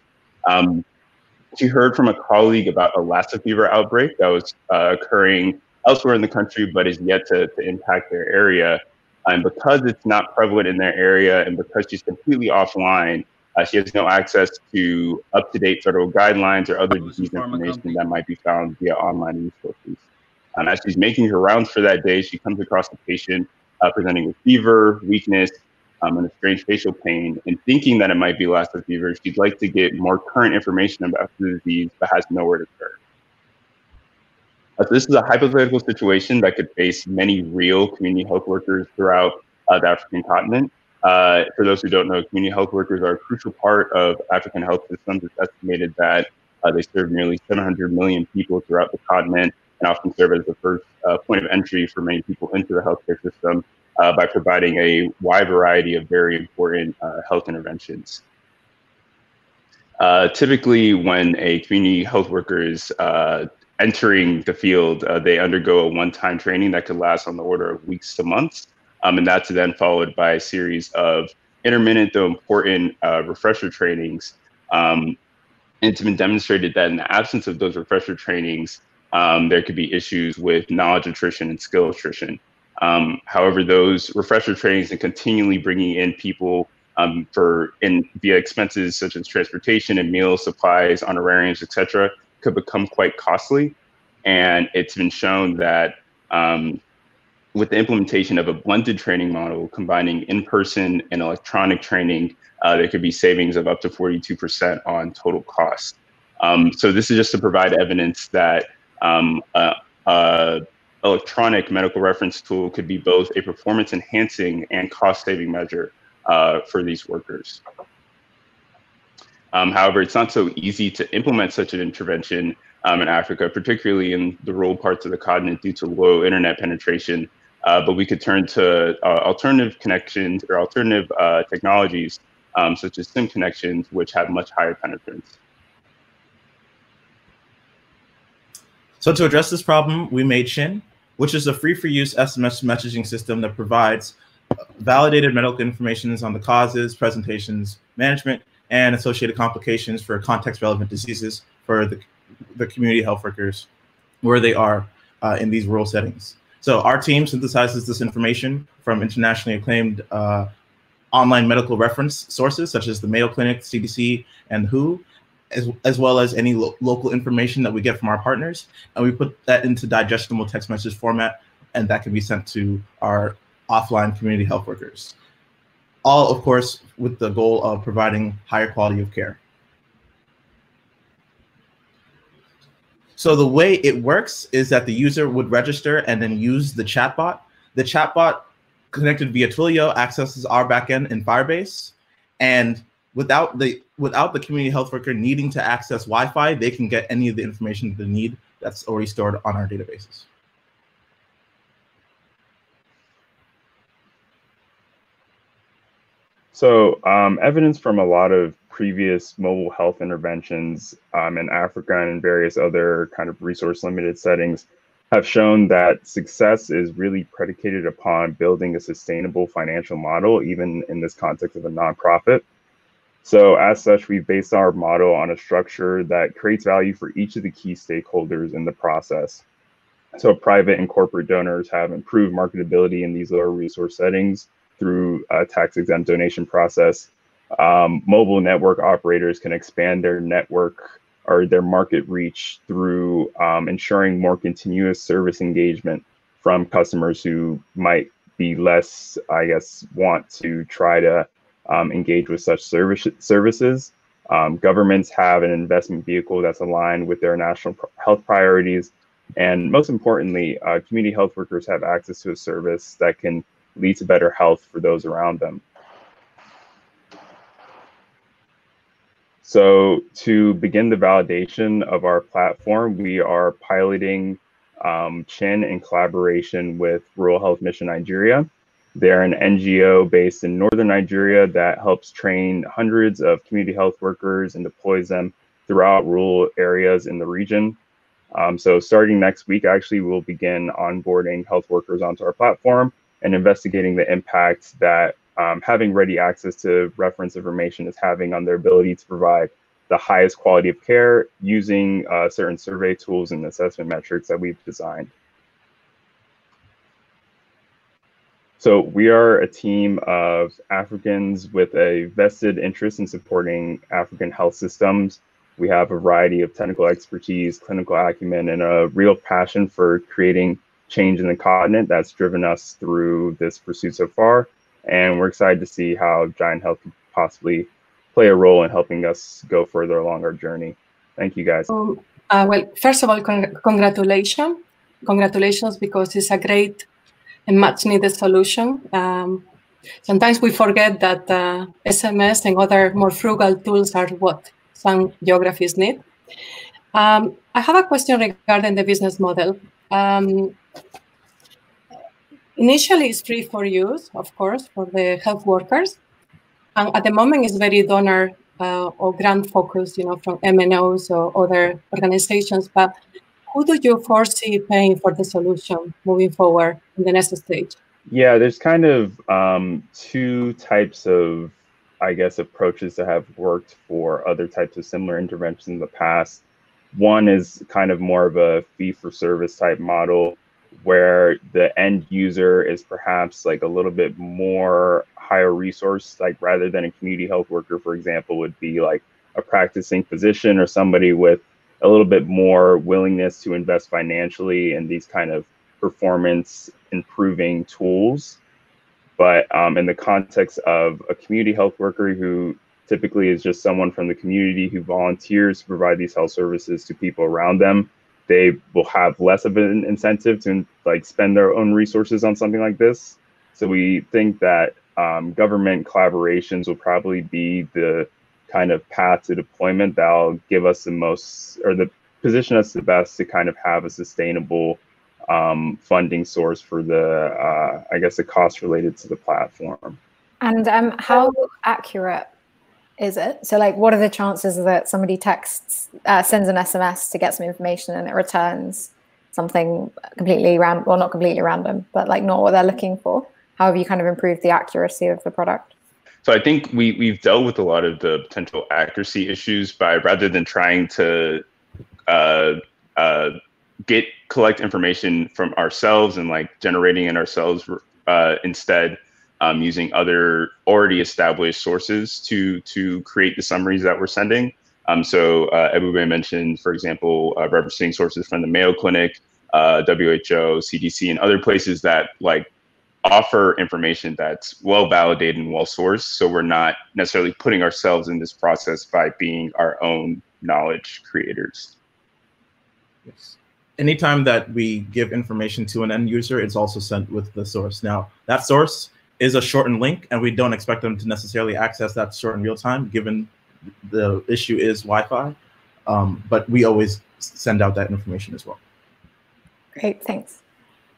Um, she heard from a colleague about a Lassa fever outbreak that was uh, occurring elsewhere in the country, but is yet to, to impact their area. And because it's not prevalent in their area and because she's completely offline, uh, she has no access to up-to-date federal guidelines or other disease information that might be found via online resources. Um, as she's making her rounds for that day, she comes across a patient uh, presenting with fever, weakness, um, and a strange facial pain. And thinking that it might be Lassa fever, she'd like to get more current information about the disease, but has nowhere to turn. Uh, so this is a hypothetical situation that could face many real community health workers throughout uh, the African continent. Uh, for those who don't know, community health workers are a crucial part of African health systems. It's estimated that uh, they serve nearly 700 million people throughout the continent and often serve as the first uh, point of entry for many people into the healthcare system uh, by providing a wide variety of very important uh, health interventions. Uh, typically, when a community health worker is entering the field, they undergo a one-time training that could last on the order of weeks to months. Um, and that's then followed by a series of intermittent though important uh, refresher trainings. Um, it's been demonstrated that in the absence of those refresher trainings, um, there could be issues with knowledge attrition and skill attrition. Um, however, those refresher trainings and continually bringing in people um, for in via expenses such as transportation and meals, supplies, honorariums, etc., could become quite costly. And it's been shown that um, with the implementation of a blended training model combining in-person and electronic training, uh, there could be savings of up to 42% on total cost. Um, so this is just to provide evidence that um, uh, uh, electronic medical reference tool could be both a performance enhancing and cost saving measure uh, for these workers. Um, however, it's not so easy to implement such an intervention um, in Africa, particularly in the rural parts of the continent due to low internet penetration. Uh, but we could turn to uh, alternative connections or alternative uh, technologies, um, such as SIM connections, which have much higher penetrance. So to address this problem, we made CHIN, which is a free-for-use SMS messaging system that provides validated medical information on the causes, presentations, management, and associated complications for context-relevant diseases for the, the community health workers where they are uh, in these rural settings. So our team synthesizes this information from internationally acclaimed uh, online medical reference sources such as the Mayo Clinic, CDC, and WHO, as, as well as any lo local information that we get from our partners. And we put that into digestible text message format, and that can be sent to our offline community health workers. All, of course, with the goal of providing higher quality of care. So the way it works is that the user would register and then use the chatbot. The chatbot connected via Twilio accesses our backend in Firebase, and without the without the community health worker needing to access Wi-Fi, they can get any of the information they need that's already stored on our databases. So um, evidence from a lot of previous mobile health interventions um, in Africa and in various other kind of resource limited settings have shown that success is really predicated upon building a sustainable financial model, even in this context of a nonprofit. So as such, we've based our model on a structure that creates value for each of the key stakeholders in the process. So private and corporate donors have improved marketability in these lower resource settings through a tax exempt donation process. Um, mobile network operators can expand their network or their market reach through um, ensuring more continuous service engagement from customers who might be less, I guess, want to try to um, engage with such service services. Um, governments have an investment vehicle that's aligned with their national health priorities. And most importantly, uh, community health workers have access to a service that can lead to better health for those around them. So to begin the validation of our platform, we are piloting um, CHIN in collaboration with Rural Health Mission Nigeria. They're an NGO based in northern Nigeria that helps train hundreds of community health workers and deploys them throughout rural areas in the region. Um, so starting next week, actually, we'll begin onboarding health workers onto our platform and investigating the impact that um, having ready access to reference information is having on their ability to provide the highest quality of care using uh, certain survey tools and assessment metrics that we've designed. So we are a team of Africans with a vested interest in supporting African health systems. We have a variety of technical expertise, clinical acumen, and a real passion for creating change in the continent that's driven us through this pursuit so far. And we're excited to see how Giant Health could possibly play a role in helping us go further along our journey. Thank you guys. Um, uh, well, first of all, con congratulations. Congratulations because it's a great and much needed solution. Um, sometimes we forget that uh, SMS and other more frugal tools are what some geographies need. Um, I have a question regarding the business model. Um, initially, it's free for use, of course, for the health workers. And at the moment, it's very donor uh, or grant focused, you know, from MNOs or other organizations. But who do you foresee paying for the solution moving forward in the next stage? Yeah, there's kind of um, two types of, I guess, approaches that have worked for other types of similar interventions in the past. One is kind of more of a fee for service type model where the end user is perhaps like a little bit more higher resource, like rather than a community health worker, for example, would be like a practicing physician or somebody with a little bit more willingness to invest financially in these kind of performance improving tools. But um, in the context of a community health worker who typically is just someone from the community who volunteers to provide these health services to people around them, they will have less of an incentive to like spend their own resources on something like this. So we think that um, government collaborations will probably be the kind of path to deployment that'll give us the most or the position us the best to kind of have a sustainable um, funding source for the uh, I guess the cost related to the platform. And um, how accurate is it? So, like, what are the chances that somebody texts, uh, sends an SMS to get some information and it returns something completely random, well, not completely random, but like not what they're looking for? How have you kind of improved the accuracy of the product? So I think we we've dealt with a lot of the potential accuracy issues by rather than trying to uh, uh, get collect information from ourselves and like generating it ourselves uh, instead um, using other already established sources to to create the summaries that we're sending. Um, so uh, mentioned, for example, uh, referencing sources from the Mayo Clinic, uh, WHO, CDC, and other places that like offer information that's well validated and well sourced. So we're not necessarily putting ourselves in this process by being our own knowledge creators. Yes. Anytime that we give information to an end user, it's also sent with the source. Now, that source is a shortened link, and we don't expect them to necessarily access that source in real time, given the issue is Wi-Fi. Um, but we always send out that information as well. Great, thanks.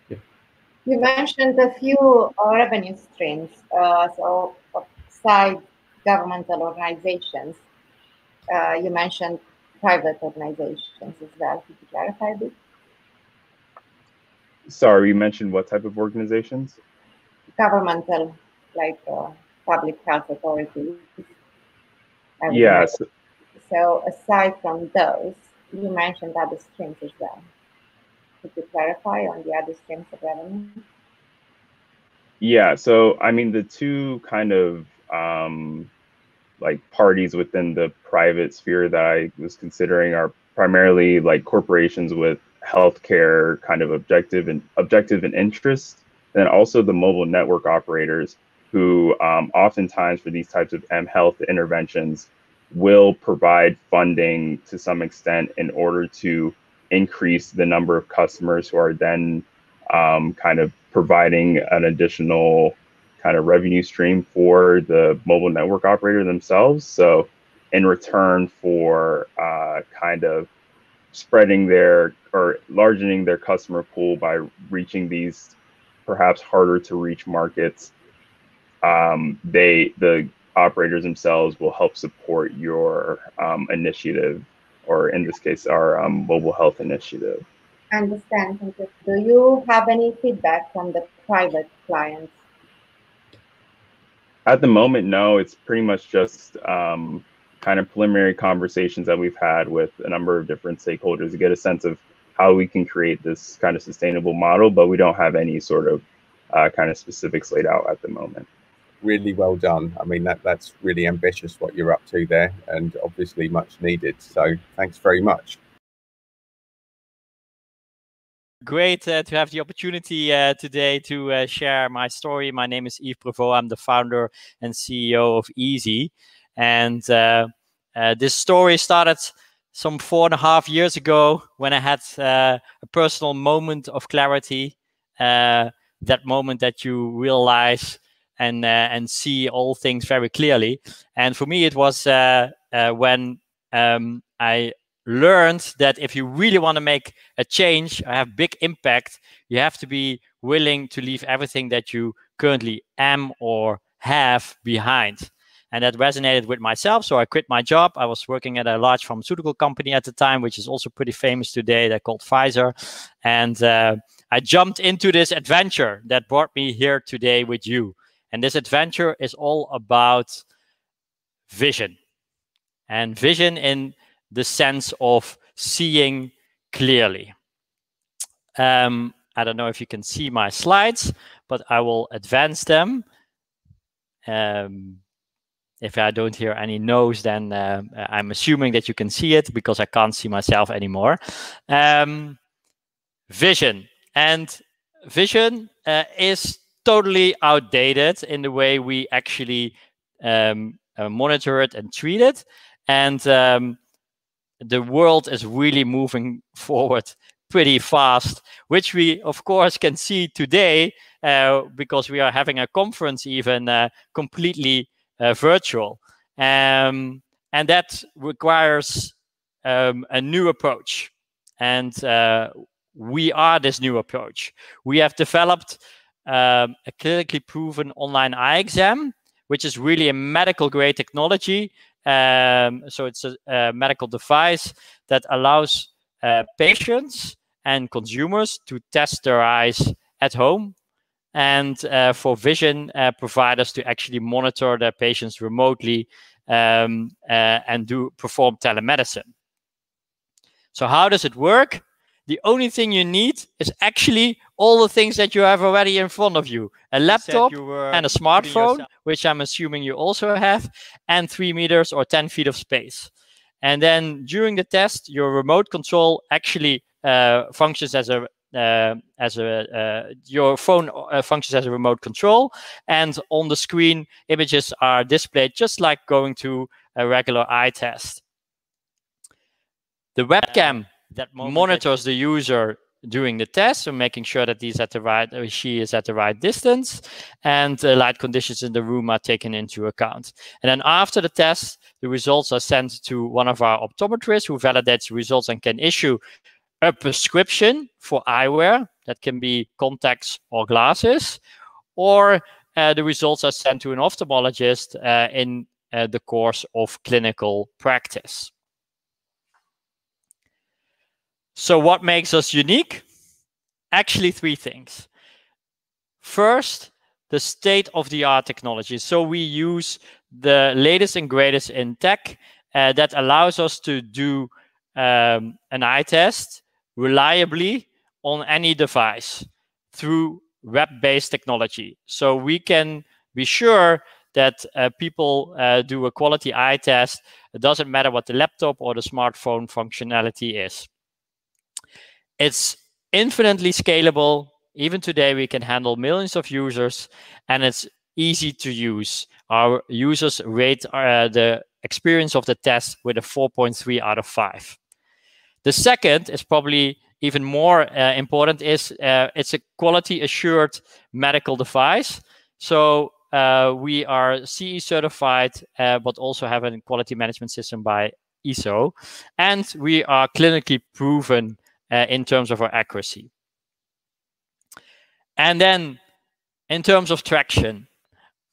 Yeah. You mentioned a few uh, revenue streams. Uh, so, besides governmental organizations, uh, you mentioned private organizations as well. Could you clarify this? Sorry, you mentioned what type of organizations? Governmental, like uh, public health authorities. Yes. So aside from those, you mentioned other streams as well. Could you clarify on the other streams of revenue? Yeah, so I mean, the two kind of um, like parties within the private sphere that I was considering are primarily like corporations with healthcare kind of objective and objective and interest then also the mobile network operators who um, oftentimes for these types of M health interventions will provide funding to some extent in order to increase the number of customers who are then um, kind of providing an additional kind of revenue stream for the mobile network operator themselves. So, in return for uh, kind of spreading their or largening their customer pool by reaching these perhaps harder to reach markets, um, they the operators themselves will help support your um, initiative, or in this case, our um, mobile health initiative. Understand. Do you have any feedback from the private clients? At the moment, no. It's pretty much just um, kind of preliminary conversations that we've had with a number of different stakeholders to get a sense of how we can create this kind of sustainable model, but we don't have any sort of uh, kind of specifics laid out at the moment. Really well done. I mean, that that's really ambitious what you're up to there, and obviously much needed. So thanks very much. Great uh, to have the opportunity uh, today to uh, share my story. My name is Yves Prevoo. I'm the founder and CEO of Easee. And uh, uh, this story started some four and a half years ago when I had uh, a personal moment of clarity. Uh, that moment that you realize and uh, and see all things very clearly. And for me, it was uh, uh, when um, I learned that if you really want to make a change have big impact, you have to be willing to leave everything that you currently am or have behind and that resonated with myself. So I quit my job. I was working at a large pharmaceutical company at the time, which is also pretty famous today. They're called Pfizer, and uh, I jumped into this adventure that brought me here today with you. And this adventure is all about vision, and vision in the sense of seeing clearly. Um, I don't know if you can see my slides, but I will advance them. Um, if I don't hear any no's, then uh, I'm assuming that you can see it because I can't see myself anymore. Um, vision. And vision uh, is totally outdated in the way we actually um, uh, monitor it and treat it. And um, the world is really moving forward pretty fast, which we of course can see today uh, because we are having a conference even uh, completely uh, virtual. Um, and that requires um, a new approach. And uh, we are this new approach. We have developed um, a clinically proven online eye exam, which is really a medical grade technology. Um, so it's a, a, medical device that allows uh, patients and consumers to test their eyes at home and uh, for vision uh, providers to actually monitor their patients remotely um, uh, and do perform telemedicine. So how does it work? The only thing you need is actually all the things that you have already in front of you. A laptop and a smartphone, which I'm assuming you also have, and three meters or 10 feet of space. And then during the test, your remote control actually uh, functions as a uh, as a uh, your phone uh, functions as a remote control and on the screen images are displayed just like going to a regular eye test. The webcam that monitors the user during the test so making sure that he's at the right or she is at the right distance and the light conditions in the room are taken into account. And then after the test the results are sent to one of our optometrists who validates the results and can issue a prescription for eyewear that can be contacts or glasses, or uh, the results are sent to an ophthalmologist uh, in uh, the course of clinical practice. So, what makes us unique? Actually, three things. First, the state of the art technology. So, we use the latest and greatest in tech uh, that allows us to do um, an eye test reliably on any device through web-based technology. So we can be sure that uh, people uh, do a quality eye test. It doesn't matter what the laptop or the smartphone functionality is. It's infinitely scalable. Even today, we can handle millions of users, and it's easy to use. Our users rate uh, the experience of the test with a 4.3 out of 5. The second is probably even more uh, important is uh, it's a quality assured medical device. So uh, we are CE certified, uh, but also have a quality management system by ISO. And we are clinically proven uh, in terms of our accuracy. And then in terms of traction,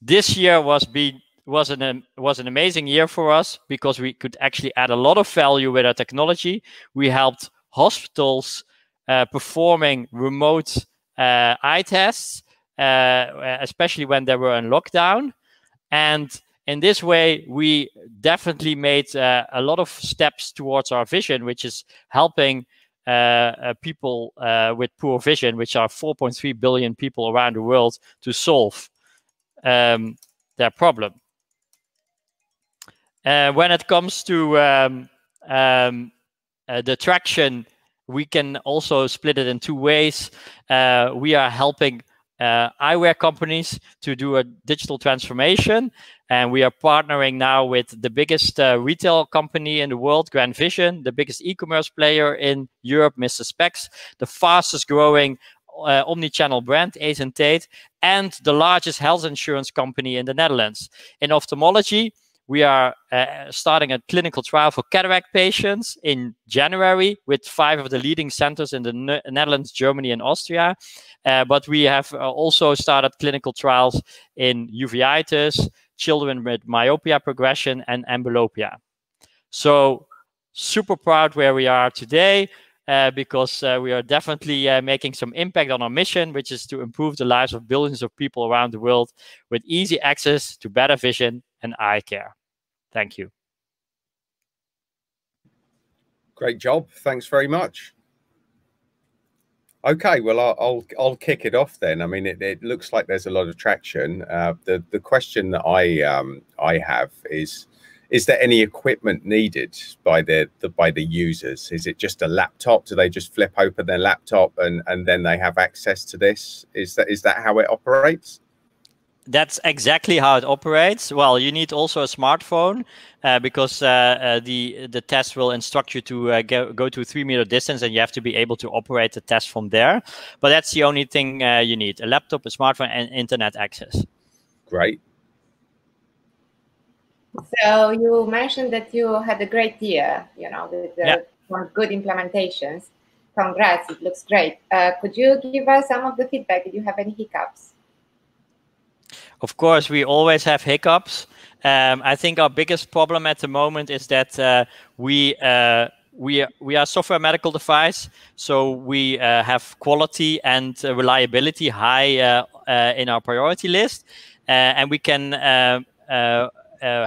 this year was be was an was an amazing year for us because we could actually add a lot of value with our technology. We helped hospitals uh, performing remote uh, eye tests, uh, especially when they were in lockdown, and in this way, we definitely made uh, a lot of steps towards our vision, which is helping uh, uh, people with poor vision, which are 4.3 billion people around the world, to solve um, their problem. Uh, when it comes to um, um, uh, the traction, we can also split it in two ways. Uh, we are helping uh, eyewear companies to do a digital transformation. And we are partnering now with the biggest uh, retail company in the world, GrandVision, the biggest e-commerce player in Europe, Mister Spex, the fastest growing uh, omni-channel brand, Ace and Tate, and the largest health insurance company in the Netherlands. In ophthalmology, we are uh, starting a clinical trial for cataract patients in January with five of the leading centers in the ne Netherlands, Germany, and Austria. Uh, but we have uh, also started clinical trials in uveitis, children with myopia progression, and amblyopia. So, super proud where we are today. Uh, because uh, we are definitely uh, making some impact on our mission, which is to improve the lives of billions of people around the world with easy access to better vision and eye care. Thank you. Great job. Thanks very much. Okay, well, I'll, I'll, kick it off then. I mean, it, it looks like there's a lot of traction. Uh, the the question that I um, I have is, is there any equipment needed by the, the by the users? Is it just a laptop? Do they just flip open their laptop and and then they have access to this? Is that is that how it operates? That's exactly how it operates. Well, you need also a smartphone uh, because uh, uh, the the test will instruct you to uh, go, go to a three meter distance, and you have to be able to operate the test from there. But that's the only thing uh, you need: a laptop, a smartphone, and internet access. Great. So you mentioned that you had a great year, you know, with uh, Yeah. some good implementations. Congrats, it looks great. Uh, could you give us some of the feedback? Did you have any hiccups? Of course, we always have hiccups. Um, I think our biggest problem at the moment is that uh, we uh, we we are software medical device, so we uh, have quality and uh, reliability high uh, uh, in our priority list, and we can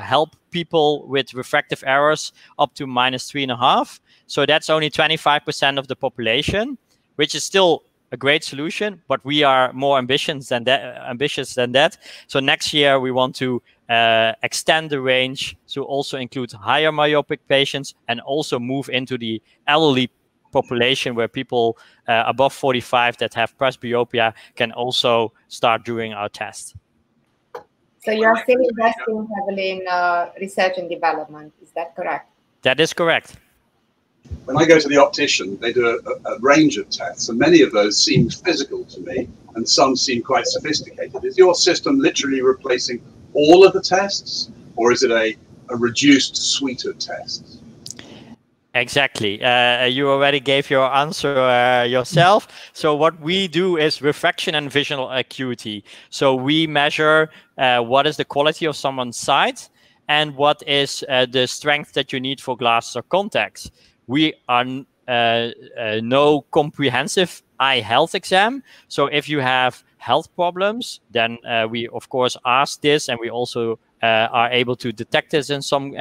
help people with refractive errors up to minus three and a half. So that's only 25% of the population, which is still a great solution, but we are more ambitious than that. Ambitious than that. So next year we want to uh, extend the range to also include higher myopic patients and also move into the elderly population where people uh, above 45 that have presbyopia can also start doing our test. So you're still investing heavily in uh, research and development. Is that correct? That is correct. When I go to the optician, they do a, a range of tests, and many of those seem physical to me, and some seem quite sophisticated. Is your system literally replacing all of the tests, or is it a, a reduced suite of tests? Exactly. Uh, you already gave your answer uh, yourself. So what we do is refraction and visual acuity. So we measure uh, what is the quality of someone's sight and what is uh, the strength that you need for glasses or contacts. We are uh, uh, no comprehensive eye health exam. So if you have health problems, then we of course ask this, and we also are able to detect this in some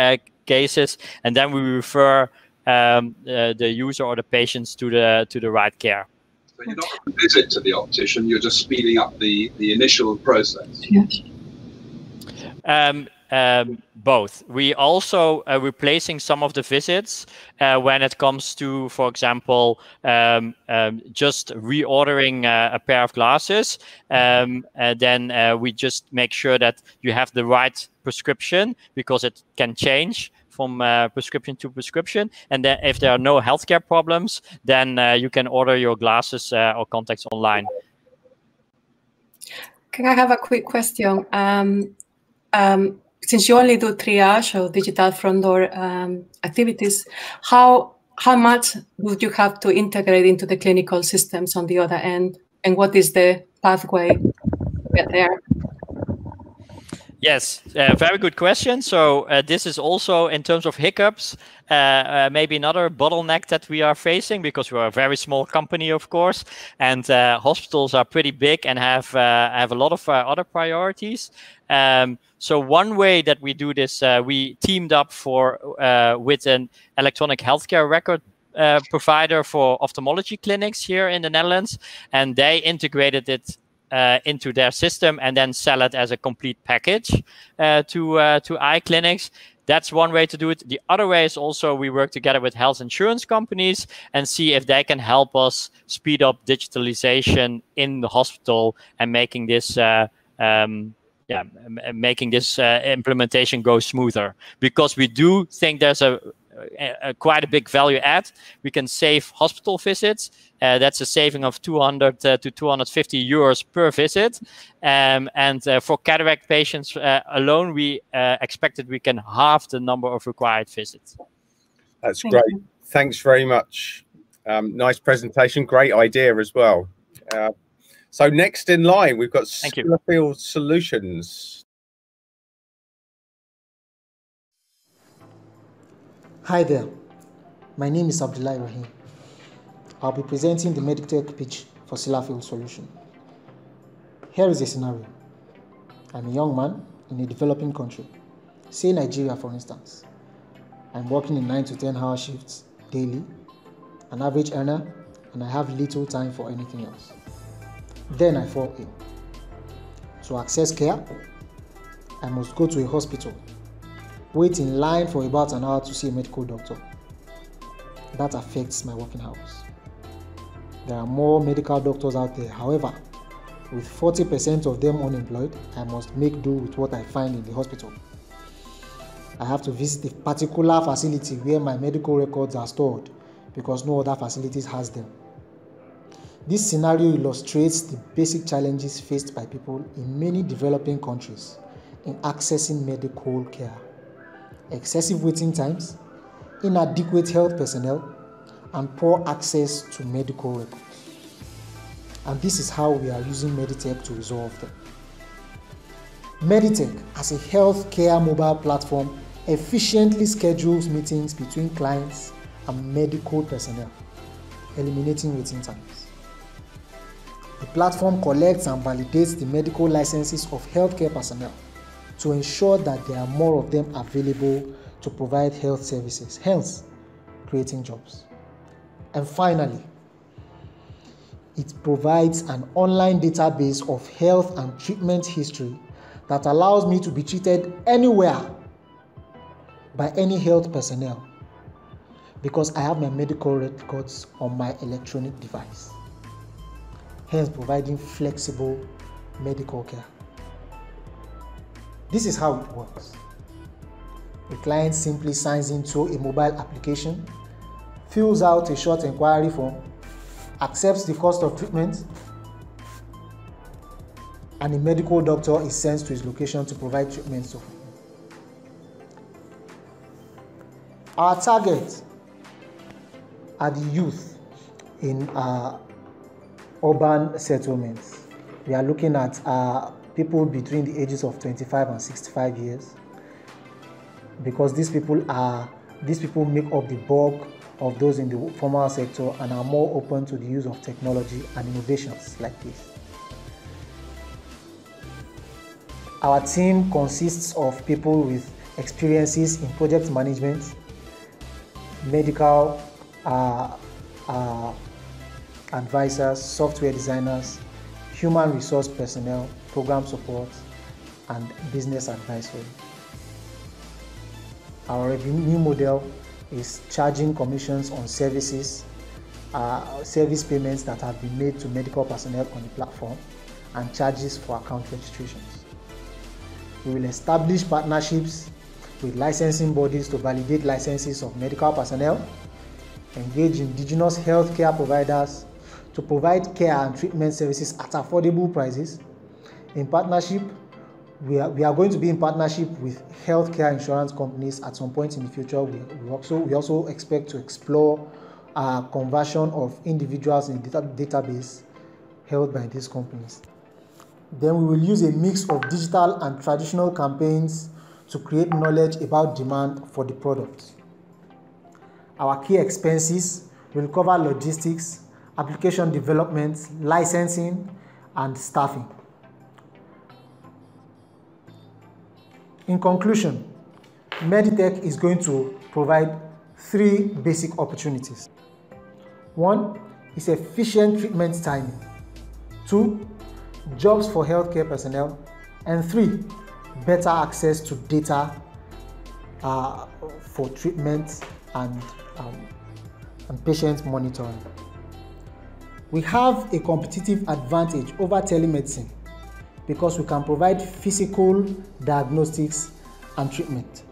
cases, and then we refer um, uh, the user or the patients to the to the right care. So you're not a visit to the optician; you're just speeding up the the initial process. Yes. Um, um, both. We also are replacing some of the visits uh, when it comes to, for example, um, um, just reordering uh, a pair of glasses. Um, and then uh, we just make sure that you have the right prescription because it can change from uh, prescription to prescription. And then if there are no healthcare problems, then uh, you can order your glasses uh, or contacts online. Can I have a quick question? Um, um, since you only do triage or digital front door um, activities, how how much would you have to integrate into the clinical systems on the other end, and what is the pathway to get there? Yes, uh, very good question. So uh, this is also in terms of hiccups, uh, uh maybe another bottleneck that we are facing because we are a very small company, of course, and uh, hospitals are pretty big and have uh, have a lot of other priorities. Um, so one way that we do this, we teamed up for with an electronic healthcare record uh, provider for ophthalmology clinics here in the Netherlands, and they integrated it uh, into their system and then sell it as a complete package uh, to uh, to eye clinics. That's one way to do it. The other way is also we work together with health insurance companies and see if they can help us speed up digitalization in the hospital and making this. Uh, um, yeah, making this uh, implementation go smoother because we do think there's a a, a, quite a big value add. We can save hospital visits. Uh, that's a saving of 200 uh, to 250 euros per visit. Um, and uh, for cataract patients uh, alone, we uh, expected we can halve the number of required visits. That's Thank great. You. Thanks very much. Um, nice presentation. Great idea as well. So next in line, we've got Sellafield Solutions. Hi there, my name is Abdullah Rahim. I'll be presenting the MedTech pitch for Sellafield Solution. Here is a scenario. I'm a young man in a developing country, say Nigeria for instance. I'm working in 9 to 10 hour shifts daily, an average earner, and I have little time for anything else. Then I fall ill. To access care, I must go to a hospital wait in line for about an hour to see a medical doctor. That affects my working hours. There are more medical doctors out there. However, with 40% of them unemployed, I must make do with what I find in the hospital. I have to visit a particular facility where my medical records are stored because no other facilities has them. This scenario illustrates the basic challenges faced by people in many developing countries in accessing medical care. Excessive waiting times, inadequate health personnel, and poor access to medical records. And this is how we are using Meditech to resolve them. Meditech, as a healthcare mobile platform, efficiently schedules meetings between clients and medical personnel, eliminating waiting times. The platform collects and validates the medical licenses of healthcare personnel to ensure that there are more of them available to provide health services, hence creating jobs. And finally, it provides an online database of health and treatment history that allows me to be treated anywhere by any health personnel because I have my medical records on my electronic device, hence providing flexible medical care. This is how it works. The client simply signs into a mobile application, fills out a short inquiry form, accepts the cost of treatment, and a medical doctor is sent to his location to provide treatment. So, our target are the youth in uh, urban settlements. We are looking at uh, people between the ages of 25 and 65 years because these people are these people make up the bulk of those in the formal sector and are more open to the use of technology and innovations like this. Our team consists of people with experiences in project management, medical uh, uh, advisors, software designers, human resource personnel, program support, and business advisory. Our revenue model is charging commissions on services, uh, service payments that have been made to medical personnel on the platform, and charges for account registrations. We will establish partnerships with licensing bodies to validate licenses of medical personnel, engage indigenous healthcare providers to provide care and treatment services at affordable prices. In partnership, we are, we are going to be in partnership with healthcare insurance companies at some point in the future. We, we also, we also expect to explore uh, conversion of individuals in data, database held by these companies. Then we will use a mix of digital and traditional campaigns to create knowledge about demand for the product. Our key expenses will cover logistics, application development, licensing, and staffing. In conclusion, Meditech is going to provide three basic opportunities. One is efficient treatment timing. Two, jobs for healthcare personnel. And three, better access to data uh, for treatment and, um, and patient monitoring. We have a competitive advantage over telemedicine because we can provide physical diagnostics and treatment.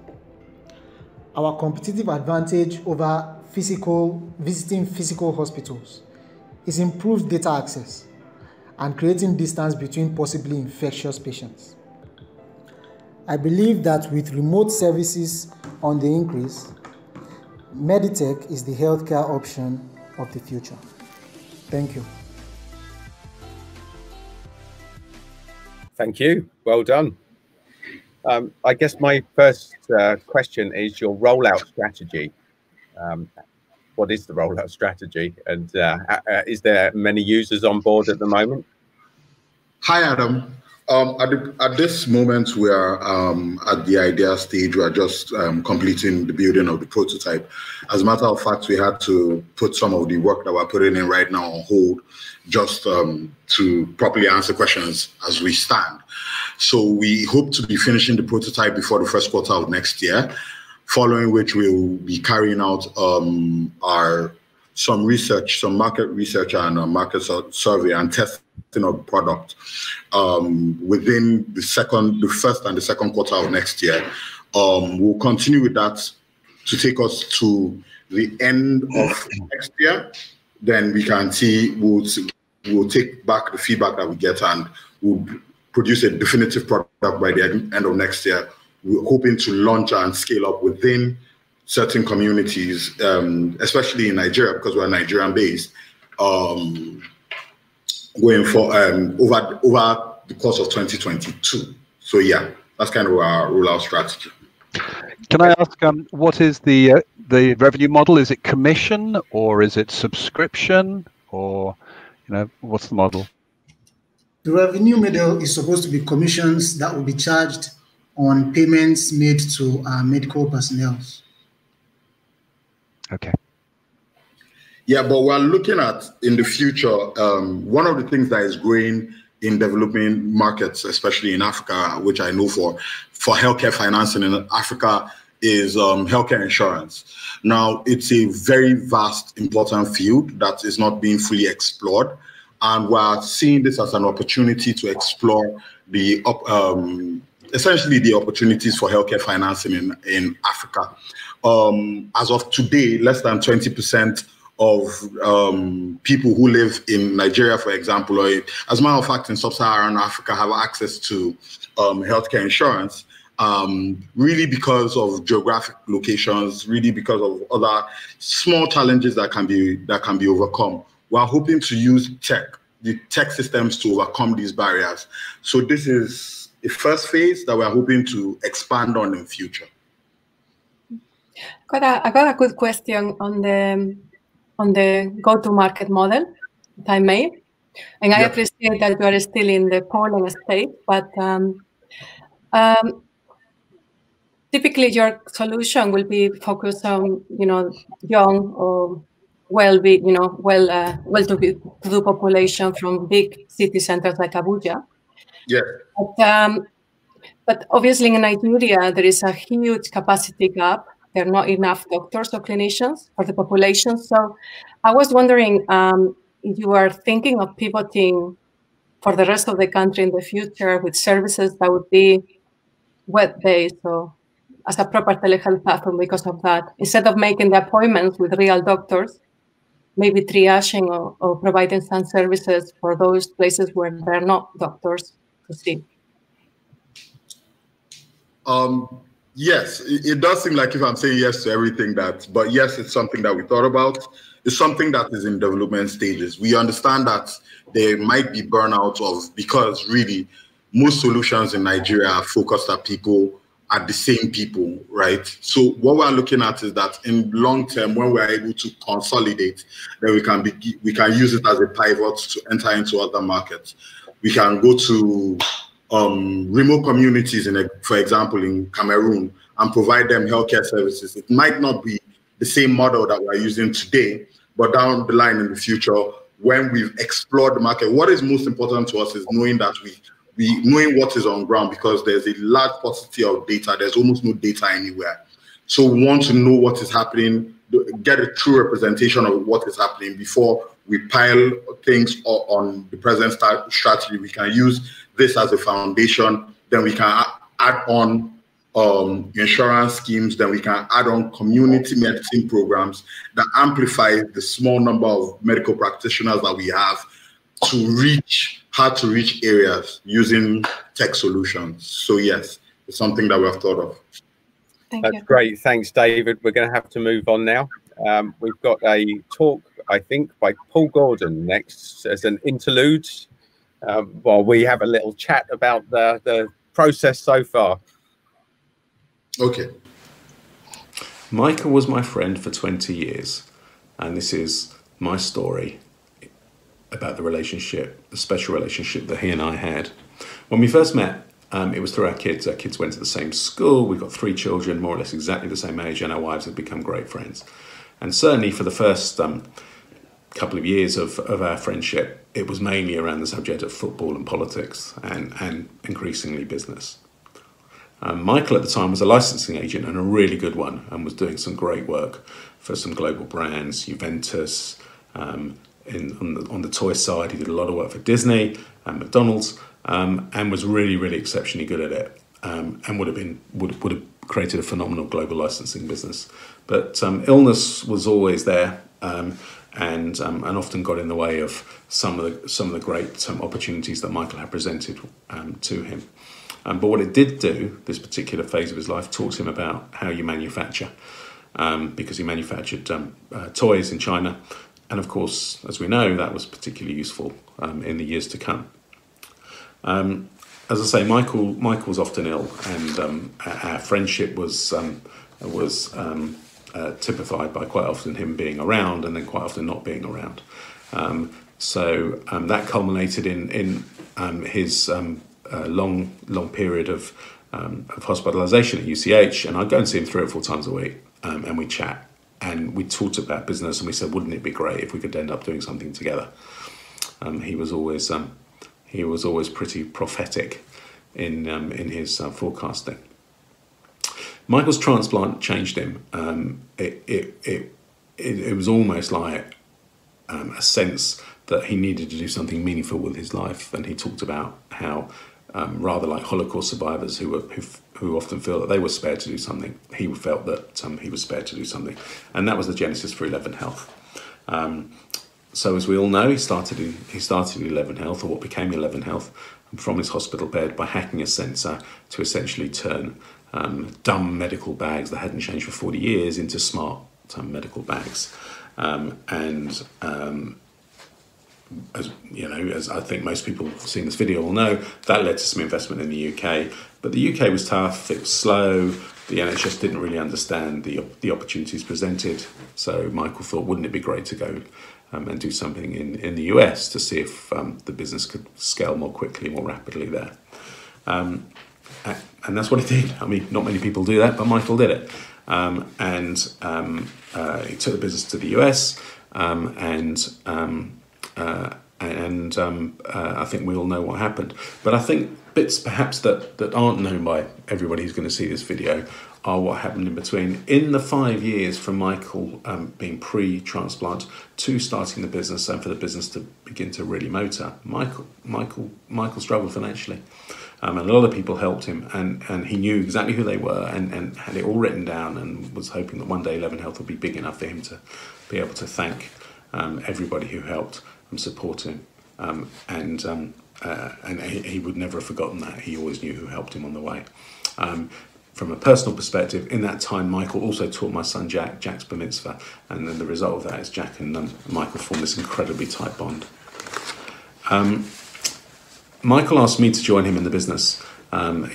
Our competitive advantage over physical visiting physical hospitals is improved data access and creating distance between possibly infectious patients. I believe that with remote services on the increase, Meditech is the healthcare option of the future. Thank you. Thank you. Well done. Um, I guess my first uh, question is your rollout strategy. Um, what is the rollout strategy, and uh, uh, is there many users on board at the moment? Hi, Adam. Um, at, the, at, this moment, we are um, at the idea stage. We are just um, completing the building of the prototype. As a matter of fact, we had to put some of the work that we're putting in right now on hold just um, to properly answer questions as we stand. So we hope to be finishing the prototype before the first quarter of next year, following which we'll be carrying out um, our some research, some market research and uh, market survey and testing of product um, within the second, the first and the second quarter of next year. Um, we'll continue with that to take us to the end of next year. Then we can see, we'll, we'll take back the feedback that we get and we'll produce a definitive product by the end of next year. We're hoping to launch and scale up within certain communities, um, especially in Nigeria, because we're Nigerian based, um, going for um, over over the course of 2022. So yeah, that's kind of our rollout strategy. Can I ask, um, what is the uh, the revenue model? Is it commission or is it subscription, or you know, what's the model? The revenue model is supposed to be commissions that will be charged on payments made to uh, medical personnel. Okay. Yeah, but we're looking at in the future, um, one of the things that is growing in developing markets, especially in Africa, which I know for, for healthcare financing in Africa, is um, healthcare insurance. Now, it's a very vast, important field that is not being fully explored. And we're seeing this as an opportunity to explore the um, essentially the opportunities for healthcare financing in, in Africa. Um, as of today, less than 20% of um, people who live in Nigeria, for example, or as a matter of fact, in sub-Saharan Africa, have access to um, healthcare insurance. Um, really because of geographic locations, really because of other small challenges that can be that can be overcome. We're hoping to use tech, the tech systems to overcome these barriers. So this is a first phase that we're hoping to expand on in future. Got a, I got a good question on the on the go-to-market model, if I may. And I appreciate that you are still in the polling state, but um, um, typically your solution will be focused on, you know, young or well be, you know, well uh, well-to-do population from big city centers like Abuja. Yeah. But, um, but obviously in Nigeria, there is a huge capacity gap there are not enough doctors or clinicians for the population. So I was wondering um, if you are thinking of pivoting for the rest of the country in the future with services that would be web-based or as a proper telehealth platform because of that. Instead of making the appointments with real doctors, maybe triaging or, or providing some services for those places where there are not doctors to see. Um, Yes, it, does seem like if I'm saying yes to everything that, but yes, it's something that we thought about. It's something that is in development stages. We understand that there might be burnout of because really most solutions in Nigeria are focused at people at the same people, right? So what we're looking at is that in long term, when we're able to consolidate, then we can be we can use it as a pivot to enter into other markets. We can go to um, remote communities, in a, for example, in Cameroon, and provide them healthcare services. It might not be the same model that we're using today, but down the line in the future, when we've explored the market, what is most important to us is knowing that we, we knowing what is on ground because there's a large paucity of data. There's almost no data anywhere. So we want to know what is happening, get a true representation of what is happening before we pile things on the present strategy. We can use this as a foundation. Then we can add on um, insurance schemes. Then we can add on community medicine programs that amplify the small number of medical practitioners that we have to reach hard to reach areas using tech solutions. So yes, it's something that we have thought of. Thank That's you. great. Thanks, David. We're going to have to move on now. Um, we've got a talk, I think, by Paul Gordon next as an interlude um, while we have a little chat about the, the process so far. Okay. Michael was my friend for 20 years, and this is my story about the relationship, the special relationship that he and I had. When we first met, um, it was through our kids. Our kids went to the same school. We've got three children, more or less exactly the same age, and our wives have become great friends. And certainly for the first um, couple of years of, of our friendship, it was mainly around the subject of football and politics and, and increasingly business. Um, Michael at the time was a licensing agent and a really good one, and was doing some great work for some global brands, Juventus. Um, in, on, the, on the toy side, he did a lot of work for Disney and McDonald's, um, and was really, really exceptionally good at it, um, and would have been would would have created a phenomenal global licensing business. But um, illness was always there, um, and um, and often got in the way of some of the some of the great um, opportunities that Michael had presented um, to him. Um, but what it did do, this particular phase of his life, taught him about how you manufacture, um, because he manufactured um, uh, toys in China, and of course, as we know, that was particularly useful in the years to come. As I say, Michael Michael was often ill, and our friendship was was uh, typified by quite often him being around, and then quite often not being around. Um, so um, that culminated in in um, his um, uh, long long period of um, of hospitalisation at UCH, and I'd go and see him three or four times a week, um, and we chat, and we talked about business, and we said, wouldn't it be great if we could end up doing something together? He was always he was always pretty prophetic in in his uh, forecasting. Michael's transplant changed him. Um, it, it, it, it, it was almost like um, a sense that he needed to do something meaningful with his life, and he talked about how. Um, rather like Holocaust survivors who were who, who often feel that they were spared to do something, he felt that um, he was spared to do something, and that was the genesis for Eleven Health. Um, so as we all know, he started in, he started Eleven Health, or what became Eleven Health, from his hospital bed by hacking a sensor to essentially turn um, dumb medical bags that hadn't changed for 40 years into smart um, medical bags. Um, and um, as you know, as I think most people seeing this video will know, that led to some investment in the UK. But the UK was tough; it was slow. The NHS didn't really understand the the opportunities presented. So Michael thought, wouldn't it be great to go um, and do something in, in the US to see if um, the business could scale more quickly, more rapidly there. Um, and that's what he did. I mean, not many people do that, but Michael did it. Um, and um, uh, he took the business to the US, um, and um, uh, and um, uh, I think we all know what happened. But I think bits perhaps that, that aren't known by everybody who's going to see this video are what happened in between. In the five years from Michael um, being pre-transplant to starting the business and for the business to begin to really motor, Michael Michael Michael struggled financially. Um, and a lot of people helped him, and, and he knew exactly who they were and, and had it all written down and was hoping that one day Eleven Health would be big enough for him to be able to thank um, everybody who helped and support him. Um, and um, uh, and he, he, would never have forgotten that. He always knew who helped him on the way. Um, from a personal perspective, in that time, Michael also taught my son Jack Jack's bar mitzvah, and then the result of that is Jack and um, Michael formed this incredibly tight bond. Um, Michael asked me to join him in the business um,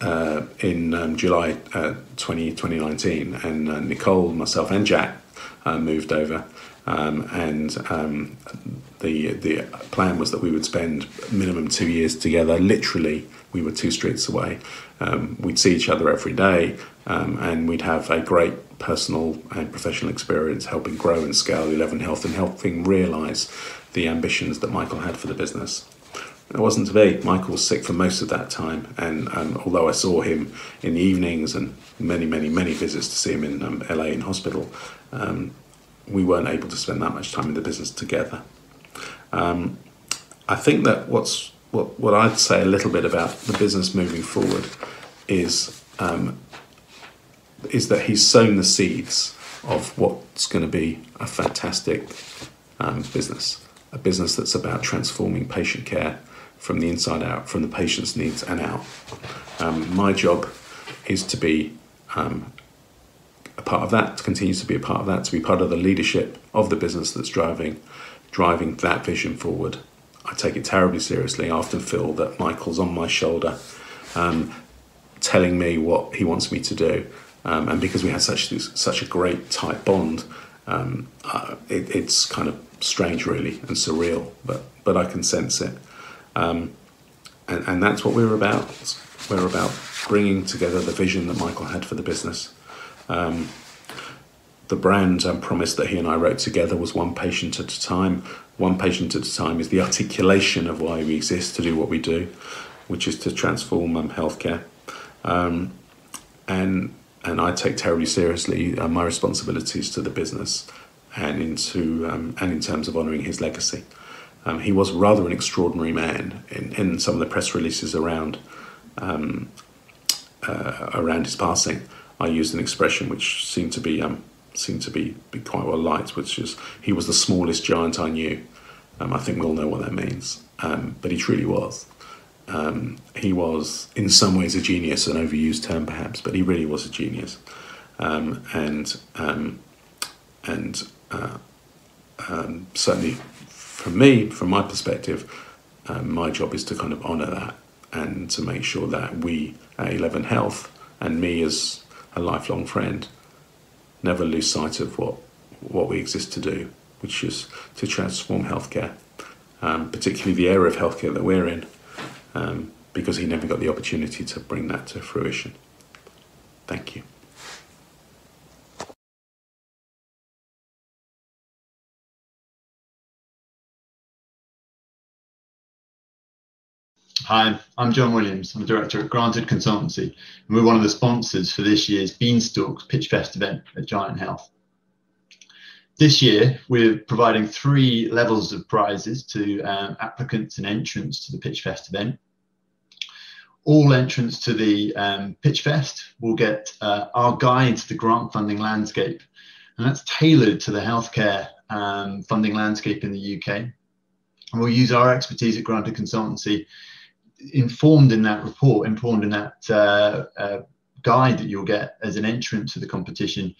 uh, in um, July uh, 20, 2019, and uh, Nicole, myself, and Jack uh, moved over. Um, and um, the the plan was that we would spend minimum two years together. Literally, we were two streets away. Um, we'd see each other every day, um, and we'd have a great personal and professional experience helping grow and scale Eleven Health and helping realise the ambitions that Michael had for the business. It wasn't to be. Michael was sick for most of that time, and um, although I saw him in the evenings and many, many, many visits to see him in um, LA in hospital, um, we weren't able to spend that much time in the business together. Um, I think that what's what, what I'd say a little bit about the business moving forward is um, is that he's sown the seeds of what's going to be a fantastic um, business, a business that's about transforming patient care from the inside out, from the patient's needs and out. Um, my job is to be um, a part of that, to continue to be a part of that, to be part of the leadership of the business that's driving driving that vision forward. I take it terribly seriously. I often feel that Michael's on my shoulder, um, telling me what he wants me to do, um, and because we had such such a great tight bond, um, uh, it, it's kind of strange, really, and surreal. But but I can sense it. Um, and, and that's what we are about. We're about bringing together the vision that Michael had for the business. Um, the brand and promise that he and I wrote together was one patient at a time. One patient at a time is the articulation of why we exist to do what we do, which is to transform um, healthcare. Um, and and I take terribly seriously uh, my responsibilities to the business and into um, and in terms of honouring his legacy. Um, he was rather an extraordinary man in, in some of the press releases around um, uh, around his passing. I used an expression which seemed to be um, seemed to be, be quite well liked, which is he was the smallest giant I knew. Um, I think we all know what that means, um, but he truly was. Um, he was, in some ways, a genius, an overused term perhaps, but he really was a genius. And and uh, certainly, from me, from my perspective, um, my job is to kind of honour that and to make sure that we at Eleven Health and me as a lifelong friend never lose sight of what what we exist to do, which is to transform healthcare, um, particularly the area of healthcare that we're in um, because he never got the opportunity to bring that to fruition. Thank you. Hi, I'm John Williams. I'm a director at Granted Consultancy, and we're one of the sponsors for this year's Beanstalks Pitch Fest event at Giant Health. This year, we're providing three levels of prizes to um, applicants and entrants to the Pitch Fest event all entrants to the um, Pitch Fest will get uh, our guide to the grant funding landscape, and that's tailored to the healthcare um, funding landscape in the UK. And we'll use our expertise at Granted Consultancy, informed in that report, informed in that uh, uh, guide that you'll get as an entrant to the competition,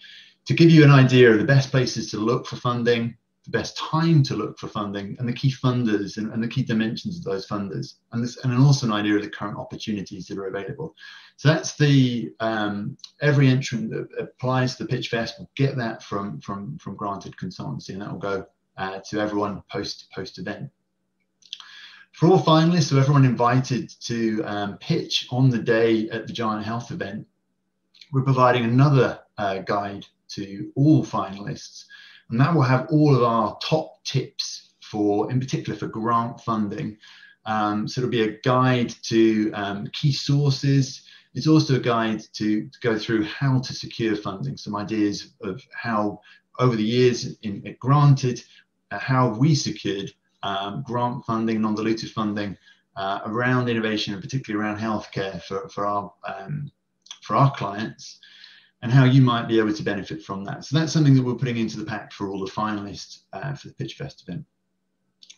to give you an idea of the best places to look for funding, the best time to look for funding and the key funders and, and the key dimensions of those funders and, this, and also an idea of the current opportunities that are available. So that's the um, every entrant that applies to the Pitch Fest will get that from from from Granted Consultancy and that will go uh, to everyone post post event. For all finalists, so everyone invited to um, pitch on the day at the Giant Health event, we're providing another uh, guide to all finalists and that will have all of our top tips for, in particular, for grant funding. Um, so it'll be a guide to um, key sources. It's also a guide to, to, go through how to secure funding, some ideas of how, over the years in, in granted, uh, how we secured um, grant funding, non-dilutive funding uh, around innovation and particularly around healthcare for, for our um, for our clients and how you might be able to benefit from that. So that's something that we're putting into the pack for all the finalists uh, for the Pitch Fest event.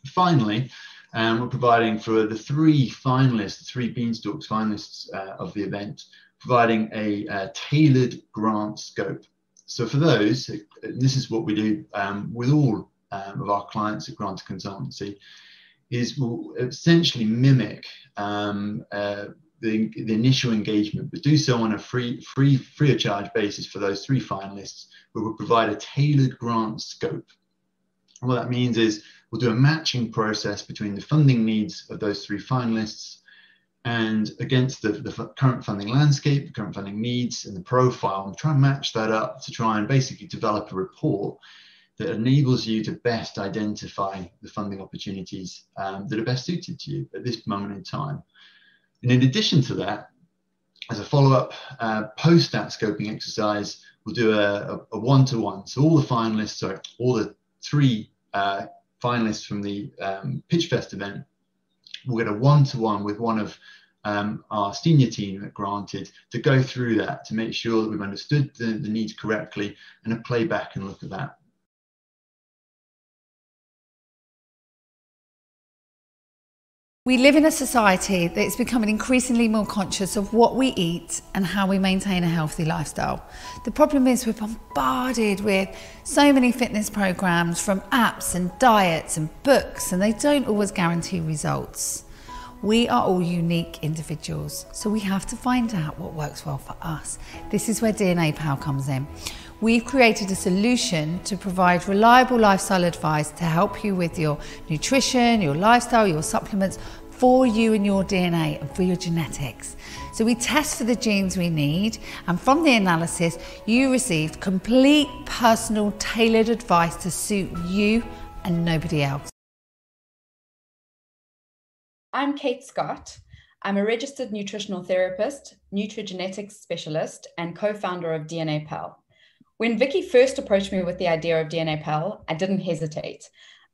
Finally, um, we're providing for the three finalists, the three Beanstalks finalists uh, of the event, providing a, a, tailored grant scope. So for those, this is what we do um, with all um, of our clients at Granted Consultancy, is we'll essentially mimic um, uh, the, the initial engagement, but do so on a free, free, free of charge basis for those three finalists, we will provide a tailored grant scope. What that means is we'll do a matching process between the funding needs of those three finalists and against the, the current funding landscape, the current funding needs, and the profile, and try and match that up to try and basically develop a report that enables you to best identify the funding opportunities um, that are best suited to you at this moment in time. And in addition to that, as a follow-up uh, post that scoping exercise, we'll do a, a, one-to-one. So all the finalists, sorry, all the three uh, finalists from the um, Pitch Fest event will get a one-to-one with one of um, our senior team at Granted to go through that to make sure that we've understood the, the needs correctly and a playback and look at that We live in a society that is becoming increasingly more conscious of what we eat and how we maintain a healthy lifestyle. The problem is we're bombarded with so many fitness programs from apps and diets and books, and they don't always guarantee results. We are all unique individuals, so we have to find out what works well for us. This is where DNA Pal comes in. We've created a solution to provide reliable lifestyle advice to help you with your nutrition, your lifestyle, your supplements for you and your DNA and for your genetics. So we test for the genes we need, and from the analysis, you receive complete personal tailored advice to suit you and nobody else. I'm Kate Scott. I'm a registered nutritional therapist, nutrigenetics specialist, and co-founder of DNA Pal. When Vicky first approached me with the idea of DNA Pal, I didn't hesitate.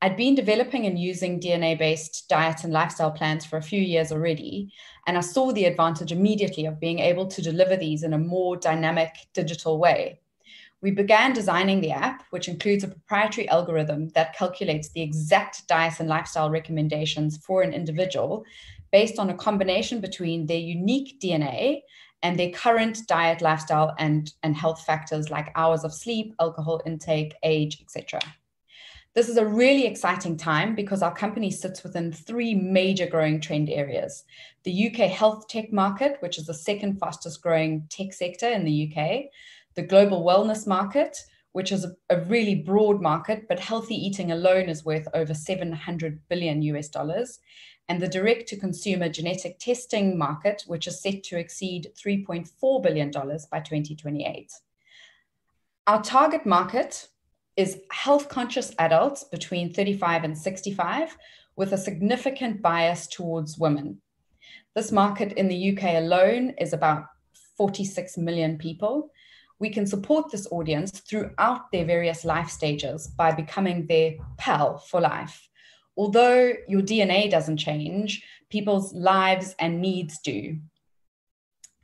I'd been developing and using DNA based diet and lifestyle plans for a few years already, and I saw the advantage immediately of being able to deliver these in a more dynamic digital way. We began designing the app, which includes a proprietary algorithm that calculates the exact diet and lifestyle recommendations for an individual based on a combination between their unique DNA and their current diet, lifestyle, and, and health factors like hours of sleep, alcohol intake, age, etc. This is a really exciting time because our company sits within three major growing trend areas. The UK health tech market, which is the second fastest growing tech sector in the UK, the global wellness market, which is a, a really broad market, but healthy eating alone is worth over 700 billion US dollars, and the direct to consumer genetic testing market, which is set to exceed $3.4 billion by 2028. Our target market is health conscious adults between 35 and 65 with a significant bias towards women. This market in the UK alone is about 46 million people. We can support this audience throughout their various life stages by becoming their pal for life. Although your DNA doesn't change, people's lives and needs do.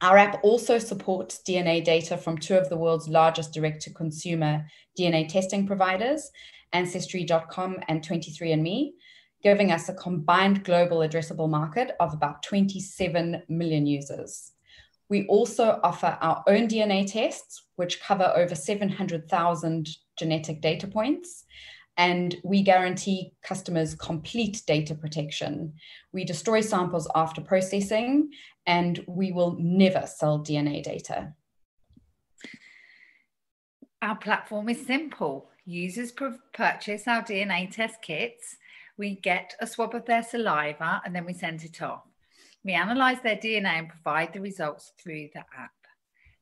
Our app also supports DNA data from two of the world's largest direct to consumer DNA testing providers, Ancestry.com and 23andMe, giving us a combined global addressable market of about 27 million users. We also offer our own DNA tests, which cover over 700,000 genetic data points and we guarantee customers complete data protection. We destroy samples after processing, and we will never sell DNA data. Our platform is simple. Users purchase our DNA test kits, we get a swab of their saliva, and then we send it off. We analyze their DNA and provide the results through the app.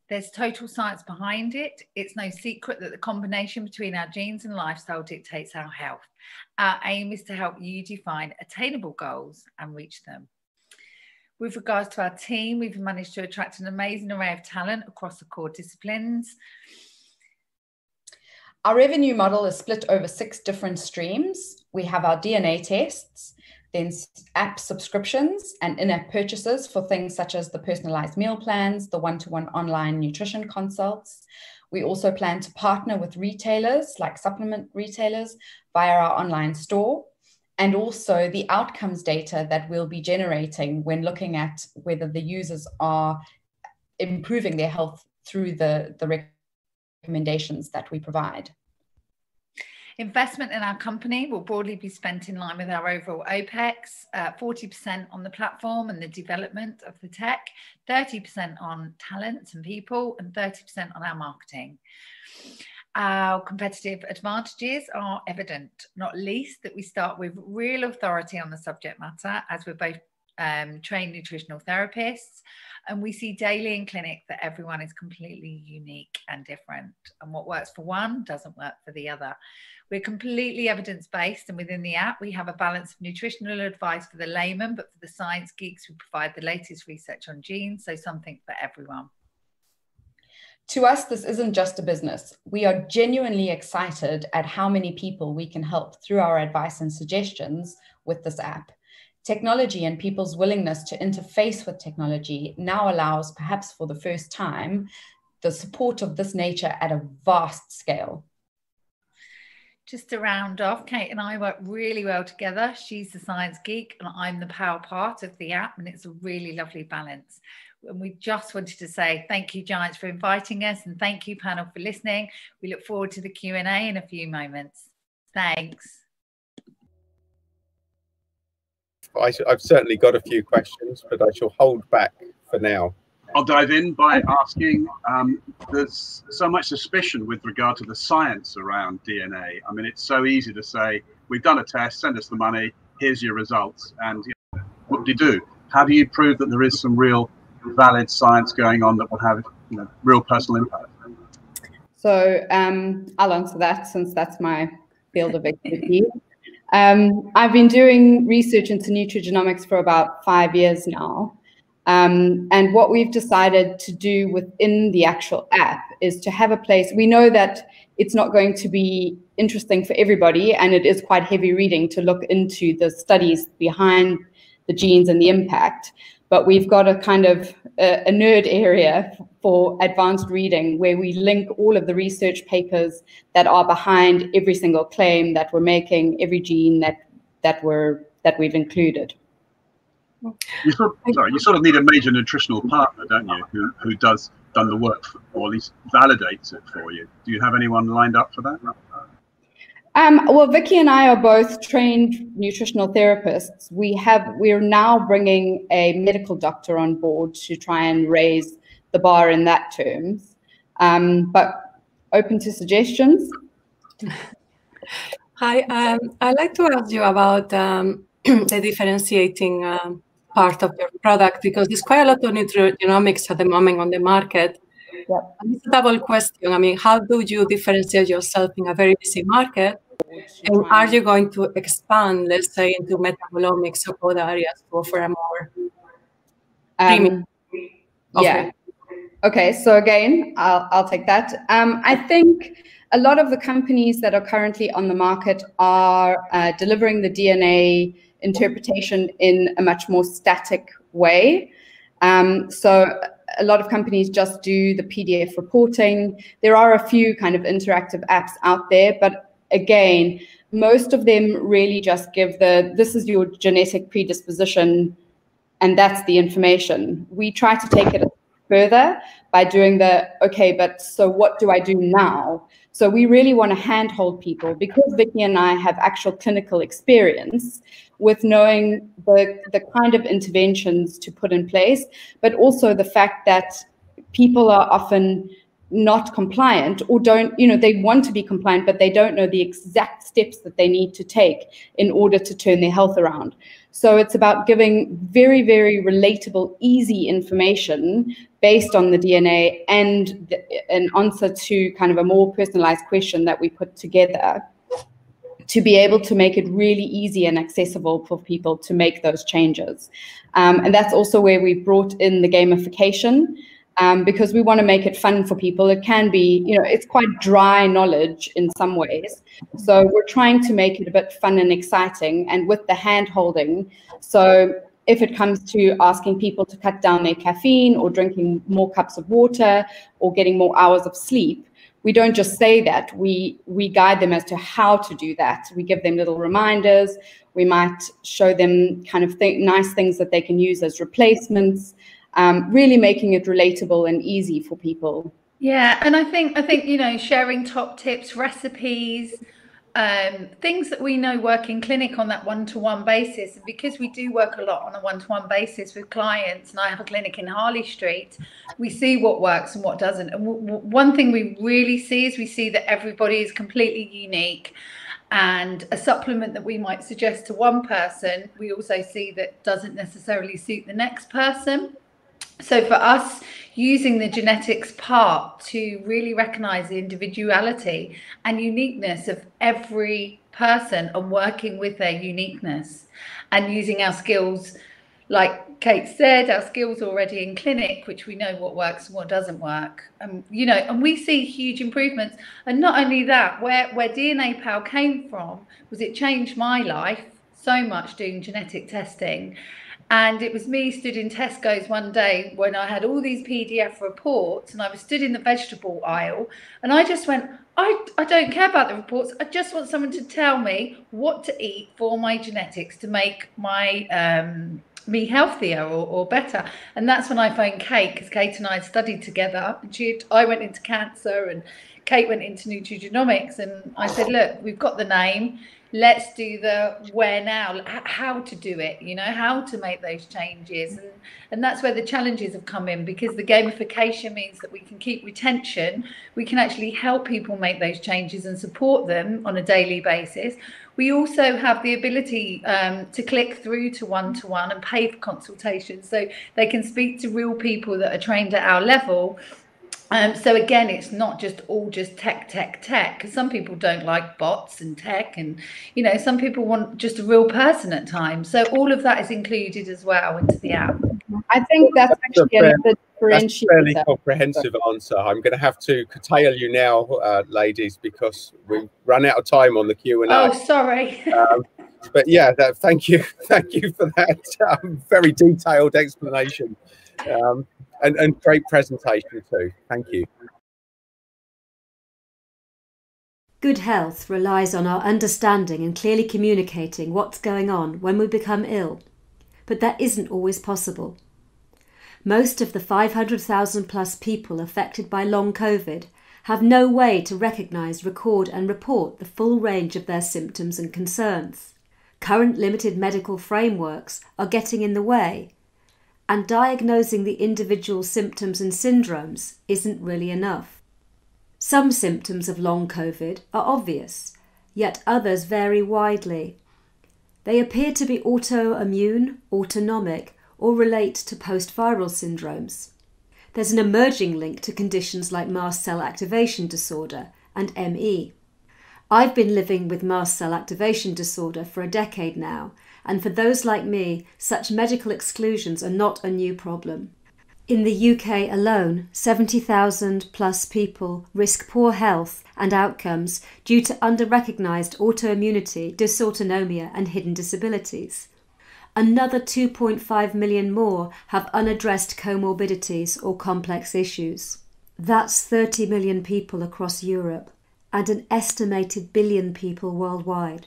There's total science behind it. It's no secret that the combination between our genes and lifestyle dictates our health. Our aim is to help you define attainable goals and reach them. With regards to our team, we've managed to attract an amazing array of talent across the core disciplines. Our revenue model is split over six different streams. We have our DNA tests, then app subscriptions and in-app purchases for things such as the personalized meal plans, the one-to-one online nutrition consults. We also plan to partner with retailers like supplement retailers via our online store and also the outcomes data that we'll be generating when looking at whether the users are improving their health through the, the recommendations that we provide. Investment in our company will broadly be spent in line with our overall OPEX, uh, 40% on the platform and the development of the tech, 30% on talents and people, and 30% on our marketing. Our competitive advantages are evident, not least that we start with real authority on the subject matter, as we're both um, trained nutritional therapists. And we see daily in clinic that everyone is completely unique and different. And what works for one doesn't work for the other. We're completely evidence based, and within the app, we have a balance of nutritional advice for the layman, but for the science geeks, we provide the latest research on genes, so something for everyone. To us, this isn't just a business. We are genuinely excited at how many people we can help through our advice and suggestions with this app. Technology and people's willingness to interface with technology now allows, perhaps for the first time, the support of this nature at a vast scale just to round off, Kate and I work really well together. She's the science geek and I'm the power part of the app, and it's a really lovely balance. And we just wanted to say thank you, Giants, for inviting us, and thank you, panel, for listening. We look forward to the Q and A in a few moments. Thanks. I, have certainly got a few questions, but I shall hold back for now. I'll dive in by asking um, there's so much suspicion with regard to the science around DNA. I mean, it's so easy to say, we've done a test, send us the money, here's your results. And you know, what do you do? How do you prove that there is some real valid science going on that will have you know, real personal impact? So um, I'll answer that since that's my field of expertise. Um, I've been doing research into nutrigenomics for about five years now. Um, and what we've decided to do within the actual app is to have a place. We know that it's not going to be interesting for everybody, and it is quite heavy reading to look into the studies behind the genes and the impact. But we've got a kind of a, a nerd area for advanced reading where we link all of the research papers that are behind every single claim that we're making, every gene that that we're that we've included. You sort, of, sorry, you sort of need a major nutritional partner, don't you, who, who does done the work for, or at least validates it for you. Do you have anyone lined up for that? Um, well, Vicky and I are both trained nutritional therapists. We have we're now bringing a medical doctor on board to try and raise the bar in that terms. Um, but open to suggestions. Hi, um, I'd like to ask you about um, the differentiating um, part of your product because there's quite a lot of nutrigenomics at the moment on the market. Yep. It's a double question. I mean, how do you differentiate yourself in a very busy market? And are you going to expand, let's say, into metabolomics or other areas to offer a more um, yeah. Okay, so again, I'll, I'll take that. Um, I think a lot of the companies that are currently on the market are uh, delivering the DNA interpretation in a much more static way. Um, so a lot of companies just do the PDF reporting. There are a few kind of interactive apps out there, but again, most of them really just give the this is your genetic predisposition and that's the information. We try to take it further by doing the okay, but so what do I do now? So we really want to handhold people because Vicky and I have actual clinical experience with knowing the, the kind of interventions to put in place, but also the fact that people are often not compliant or don't, you know, they want to be compliant, but they don't know the exact steps that they need to take in order to turn their health around. So it's about giving very, very relatable, easy information based on the DNA and the, an answer to kind of a more personalized question that we put together to be able to make it really easy and accessible for people to make those changes. Um, and that's also where we brought in the gamification um, because we want to make it fun for people. It can be, you know, it's quite dry knowledge in some ways. So we're trying to make it a bit fun and exciting and with the hand holding. So if it comes to asking people to cut down their caffeine or drinking more cups of water or getting more hours of sleep, we don't just say that. We we guide them as to how to do that. We give them little reminders. We might show them kind of th- nice things that they can use as replacements um, really making it relatable and easy for people. Yeah and i think i think you know sharing top tips recipes um, things that we know work in clinic on that one-to-one basis. And because we do work a lot on a one-to-one basis with clients and i have a clinic in harley street we see what works and what doesn't. And w- w- one thing we really see is we see that everybody is completely unique. And a supplement that we might suggest to one person we also see that doesn't necessarily suit the next person so for us, using the genetics part to really recognize the individuality and uniqueness of every person and working with their uniqueness and using our skills, like Kate said, our skills already in clinic, which we know what works and what doesn't work. Um, you know, and we see huge improvements. And not only that, where, where DNA Pal came from was it changed my life so much doing genetic testing and it was me stood in Tesco's one day when I had all these PDF reports and I was stood in the vegetable aisle and I just went, I, I don't care about the reports. I just want someone to tell me what to eat for my genetics to make my um, me healthier or, or better. And that's when I phoned Kate because Kate and I had studied together. And she, I went into cancer and Kate went into nutrigenomics. And I said, look, we've got the name let's do the where now. How to do it you know how to make those changes. And and that's where the challenges have come in because the gamification means that we can keep retention. We can actually help people make those changes and support them on a daily basis. We also have the ability um, to click through to one to one and pay for consultations. So they can speak to real people that are trained at our level Um, so again, it's not just all just tech, tech, tech. Because some people don't like bots and tech, and you know, some people want just a real person at times. So all of that is included as well into the app. I think that's actually a, a differentiator. fairly comprehensive answer. I'm going to have to curtail you now, uh, ladies, because we've run out of time on the Q and A. Oh, sorry. Um, but yeah, that, thank you, thank you for that um, very detailed explanation. Um, and, and great presentation too. Thank you. Good health relies on our understanding and clearly communicating what's going on when we become ill, but that isn't always possible. Most of the 500,000 plus people affected by long COVID have no way to recognise, record, and report the full range of their symptoms and concerns. Current limited medical frameworks are getting in the way, and diagnosing the individual symptoms and syndromes isn't really enough. Some symptoms of long COVID are obvious, yet others vary widely. They appear to be autoimmune, autonomic, or relate to post viral syndromes. There's an emerging link to conditions like mast cell activation disorder and ME. I've been living with mast cell activation disorder for a decade now, and for those like me, such medical exclusions are not a new problem. In the UK alone, 70,000 plus people risk poor health and outcomes due to under recognised autoimmunity, dysautonomia, and hidden disabilities. Another 2.5 million more have unaddressed comorbidities or complex issues. That's 30 million people across Europe and an estimated billion people worldwide.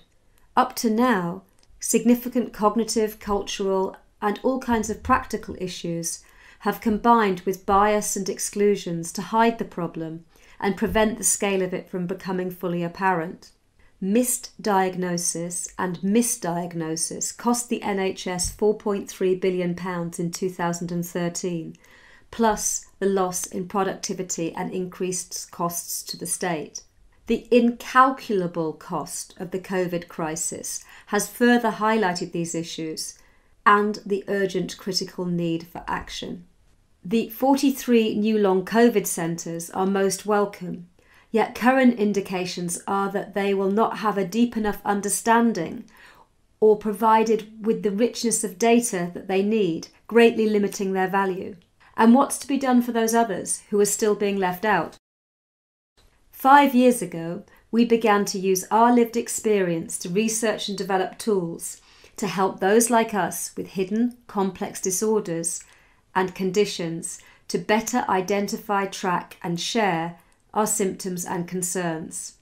Up to now, significant cognitive, cultural, and all kinds of practical issues have combined with bias and exclusions to hide the problem and prevent the scale of it from becoming fully apparent. Missed diagnosis and misdiagnosis cost the NHS £4.3 billion in 2013, plus the loss in productivity and increased costs to the state. The incalculable cost of the COVID crisis has further highlighted these issues and the urgent critical need for action. The 43 new long COVID centres are most welcome, yet current indications are that they will not have a deep enough understanding or provided with the richness of data that they need, greatly limiting their value. And what's to be done for those others who are still being left out? Five years ago, we began to use our lived experience to research and develop tools to help those like us with hidden, complex disorders and conditions to better identify, track, and share our symptoms and concerns.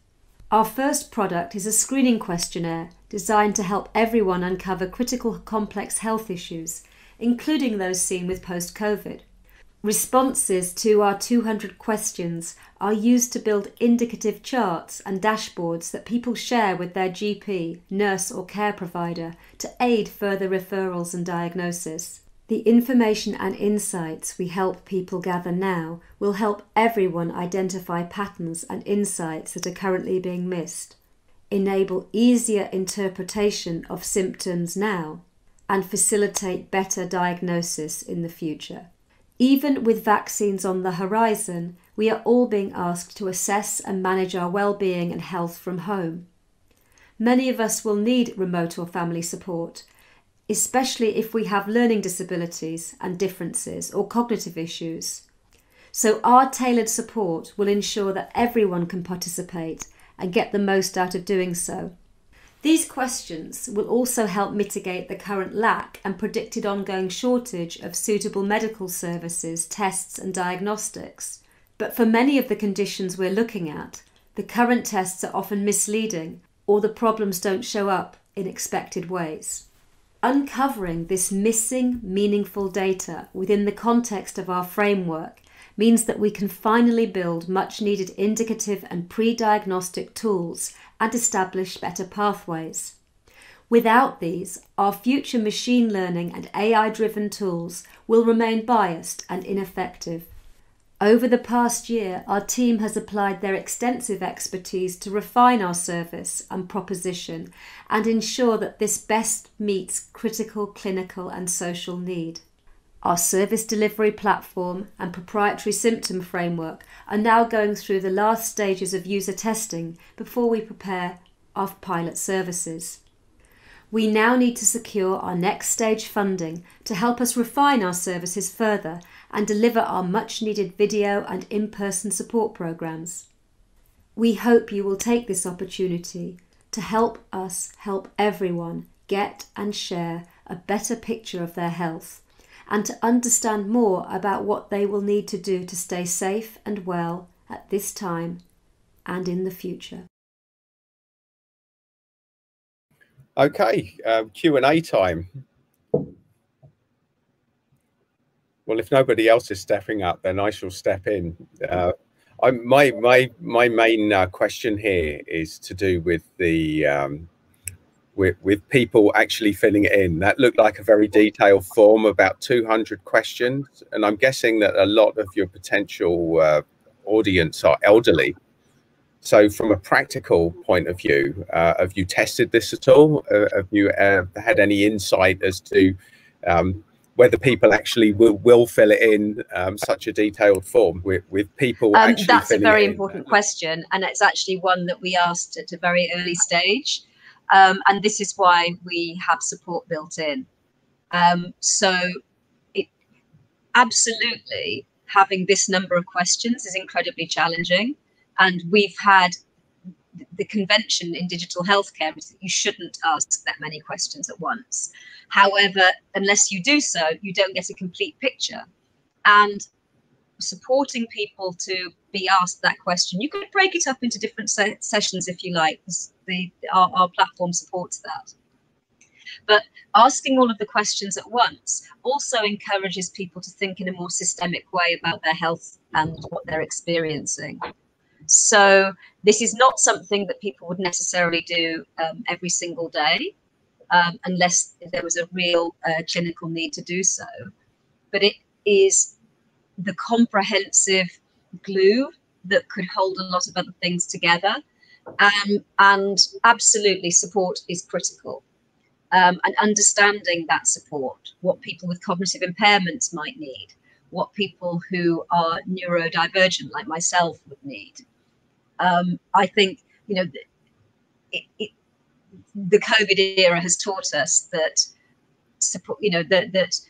Our first product is a screening questionnaire designed to help everyone uncover critical complex health issues, including those seen with post COVID. Responses to our 200 questions are used to build indicative charts and dashboards that people share with their GP, nurse, or care provider to aid further referrals and diagnosis. The information and insights we help people gather now will help everyone identify patterns and insights that are currently being missed, enable easier interpretation of symptoms now, and facilitate better diagnosis in the future. Even with vaccines on the horizon, we are all being asked to assess and manage our well-being and health from home. Many of us will need remote or family support, especially if we have learning disabilities and differences or cognitive issues. So our tailored support will ensure that everyone can participate and get the most out of doing so. These questions will also help mitigate the current lack and predicted ongoing shortage of suitable medical services, tests, and diagnostics. But for many of the conditions we're looking at, the current tests are often misleading or the problems don't show up in expected ways. Uncovering this missing, meaningful data within the context of our framework means that we can finally build much needed indicative and pre diagnostic tools and establish better pathways. Without these, our future machine learning and AI driven tools will remain biased and ineffective. Over the past year, our team has applied their extensive expertise to refine our service and proposition and ensure that this best meets critical clinical and social need. Our service delivery platform and proprietary symptom framework are now going through the last stages of user testing before we prepare our pilot services. We now need to secure our next stage funding to help us refine our services further and deliver our much needed video and in person support programs. We hope you will take this opportunity to help us help everyone get and share a better picture of their health and to understand more about what they will need to do to stay safe and well at this time and in the future. Okay, um, Q and A time. Well, if nobody else is stepping up, then I shall step in. Uh, I, my my my main uh, question here is to do with the um, with, with people actually filling it in. That looked like a very detailed form, about 200 questions. And I'm guessing that a lot of your potential uh, audience are elderly. So from a practical point of view, uh, have you tested this at all? Uh, have you uh, had any insight as to um, whether people actually will, will fill it in um, such a detailed form with, with people um, That's a very important question. And it's actually one that we asked at a very early stage. Um, and this is why we have support built in. Um, so, it, absolutely, having this number of questions is incredibly challenging. And we've had the convention in digital healthcare is that you shouldn't ask that many questions at once. However, unless you do so, you don't get a complete picture. And supporting people to be asked that question. You could break it up into different se sessions if you like. The, our, our platform supports that. But asking all of the questions at once also encourages people to think in a more systemic way about their health and what they're experiencing. So this is not something that people would necessarily do um, every single day, um, unless there was a real uh, clinical need to do so. But it is the comprehensive glue that could hold a lot of other things together. Um, and absolutely, support is critical. Um, and understanding that support, what people with cognitive impairments might need, what people who are neurodivergent, like myself, would need. Um, I think, you know, it, it, the COVID era has taught us that support, you know, that, that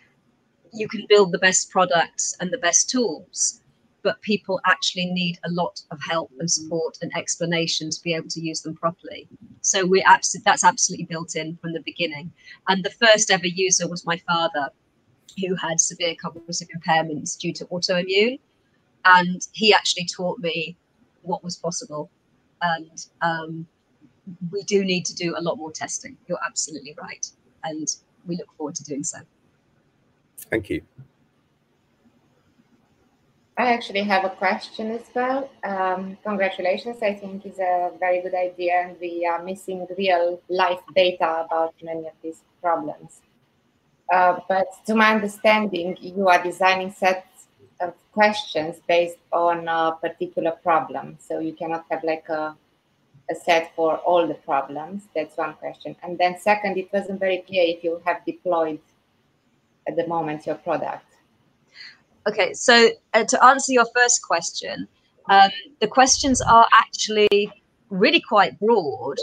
you can build the best products and the best tools, but people actually need a lot of help and support and explanation to be able to use them properly. So we absolutely that's absolutely built in from the beginning. And the first ever user was my father, who had severe cognitive impairments due to autoimmune, and he actually taught me what was possible. And um, we do need to do a lot more testing. You're absolutely right, and we look forward to doing so. Thank you. I actually have a question as well. Um, congratulations. I think it's a very good idea, and we are missing real life data about many of these problems. Uh, but to my understanding, you are designing sets of questions based on a particular problem. So you cannot have like a, a set for all the problems. That's one question. And then second, it wasn't very clear if you have deployed at the moment your product? Okay, so uh, to answer your first question, um, the questions are actually really quite broad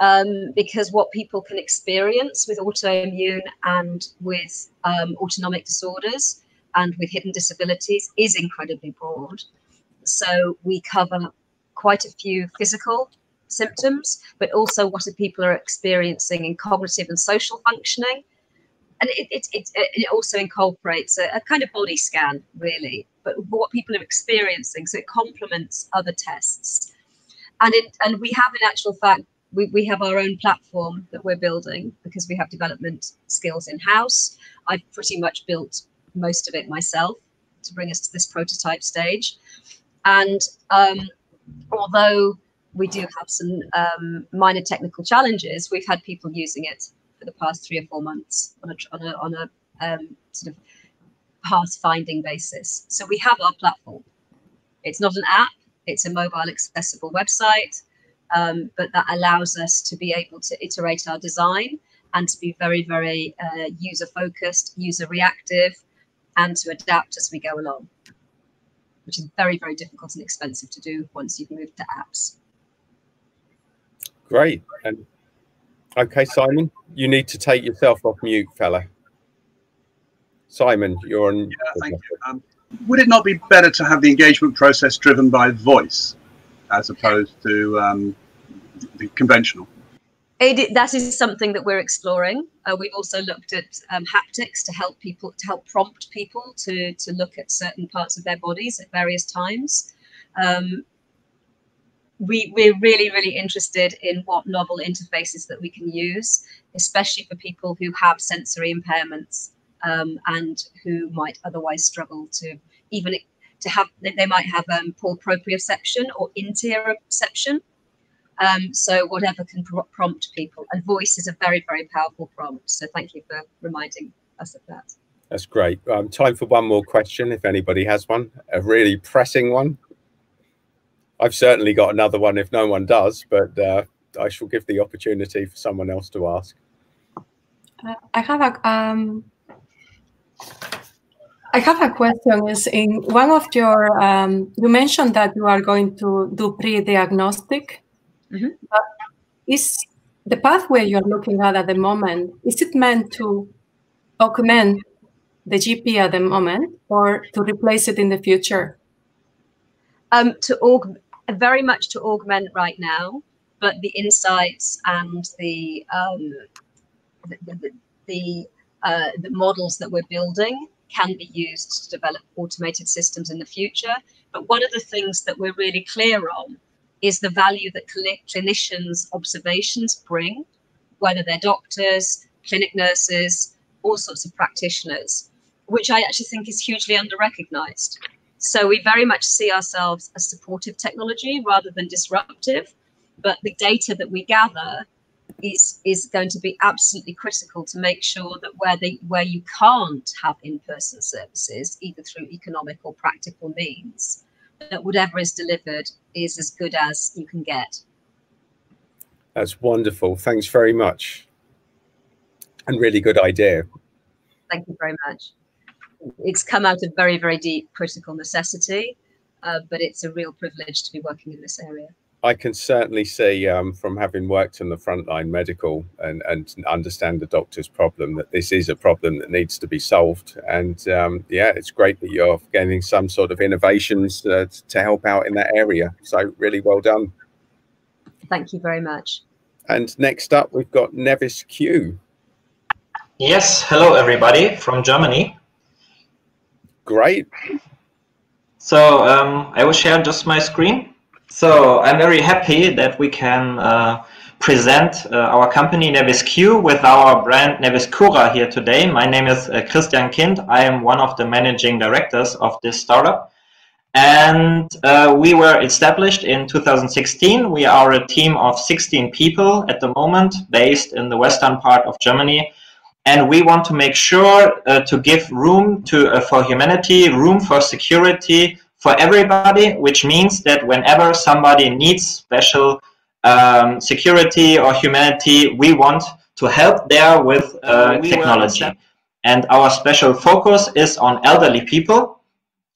um, because what people can experience with autoimmune and with um, autonomic disorders and with hidden disabilities is incredibly broad. So we cover quite a few physical symptoms, but also what people are experiencing in cognitive and social functioning, and it, it, it, it also incorporates a, a, kind of body scan, really, but what people are experiencing. So it complements other tests. And, it, and we have, in actual fact, we, we have our own platform that we're building because we have development skills in house. I've pretty much built most of it myself to bring us to this prototype stage. And um, although we do have some um, minor technical challenges, we've had people using it for the past three or four months on a on a, on a um, sort of path-finding basis. So we have our platform. It's not an app; it's a mobile accessible website, um, but that allows us to be able to iterate our design and to be very, very uh, user-focused, user-reactive, and to adapt as we go along, which is very, very difficult and expensive to do once you've moved to apps. Great. And okay, Simon, you need to take yourself off mute, fella. Simon, you're on. Yeah, thank you. Um, would it not be better to have the engagement process driven by voice as opposed to um, the conventional? It, that is something that we're exploring. Uh, we've also looked at um, haptics to help people to help prompt people to to look at certain parts of their bodies at various times. Um, we, we're really, really interested in what novel interfaces that we can use, especially for people who have sensory impairments um, and who might otherwise struggle to even to have they might have um, poor proprioception or interoception. Um, so whatever can pr prompt people, and voice is a very very powerful prompt. So thank you for reminding us of that. That's great. Um, time for one more question, if anybody has one, a really pressing one. I've certainly got another one if no one does, but uh, I shall give the opportunity for someone else to ask. Uh, I have a um, I have a question. Is in one of your um, you mentioned that you are going to do pre-diagnostic. Mm -hmm. is the pathway you're looking at at the moment is it meant to augment the GP at the moment or to replace it in the future? Um, to aug very much to augment right now, but the insights and the um, the, the, the uh, the models that we're building can be used to develop automated systems in the future. But one of the things that we're really clear on is the value that clinicians' observations bring, whether they're doctors, clinic nurses, all sorts of practitioners, which I actually think is hugely under-recognized. So we very much see ourselves as supportive technology rather than disruptive. But the data that we gather is is going to be absolutely critical to make sure that where they where you can't have in-person services, either through economic or practical means, that whatever is delivered is as good as you can get. That's wonderful. Thanks very much. And really good idea. Thank you very much. It's come out of very, very deep critical necessity, uh, but it's a real privilege to be working in this area. I can certainly see um, from having worked in the frontline medical and, and understand the doctor's problem that this is a problem that needs to be solved. And um, yeah, it's great that you're getting some sort of innovations uh, to help out in that area. So really well done. Thank you very much. And next up, we've got NevisQ. Yes, hello everybody from Germany. Great. So um, I will share just my screen. So I'm very happy that we can uh, present uh, our company NevisQ with our brand Nevis Cura here today. My name is uh, Christian Kind. I am one of the managing directors of this startup. And uh, we were established in 2016. We are a team of 16 people at the moment based in the western part of Germany. And we want to make sure uh, to give room to uh, for humanity, room for security, for everybody, which means that whenever somebody needs special um, security or humanity, we want to help there with uh, technology. And our special focus is on elderly people.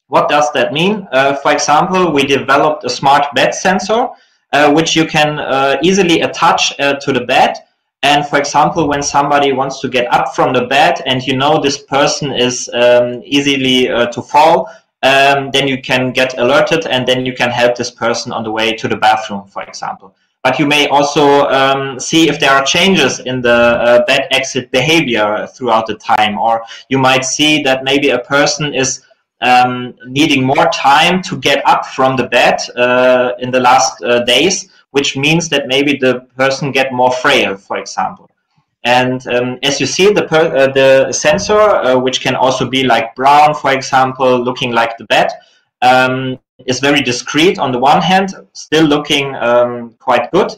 What does that mean? Uh, for example, we developed a smart bed sensor, uh, which you can uh, easily attach uh, to the bed. And for example, when somebody wants to get up from the bed and you know this person is um, easily uh, to fall, um, then you can get alerted and then you can help this person on the way to the bathroom, for example. But you may also um, see if there are changes in the uh, bed exit behavior throughout the time, or you might see that maybe a person is um, needing more time to get up from the bed uh, in the last uh, days, which means that maybe the person get more frail, for example. And um, as you see, the, uh, the sensor, uh, which can also be like brown, for example, looking like the bed, um, is very discreet on the one hand, still looking um, quite good.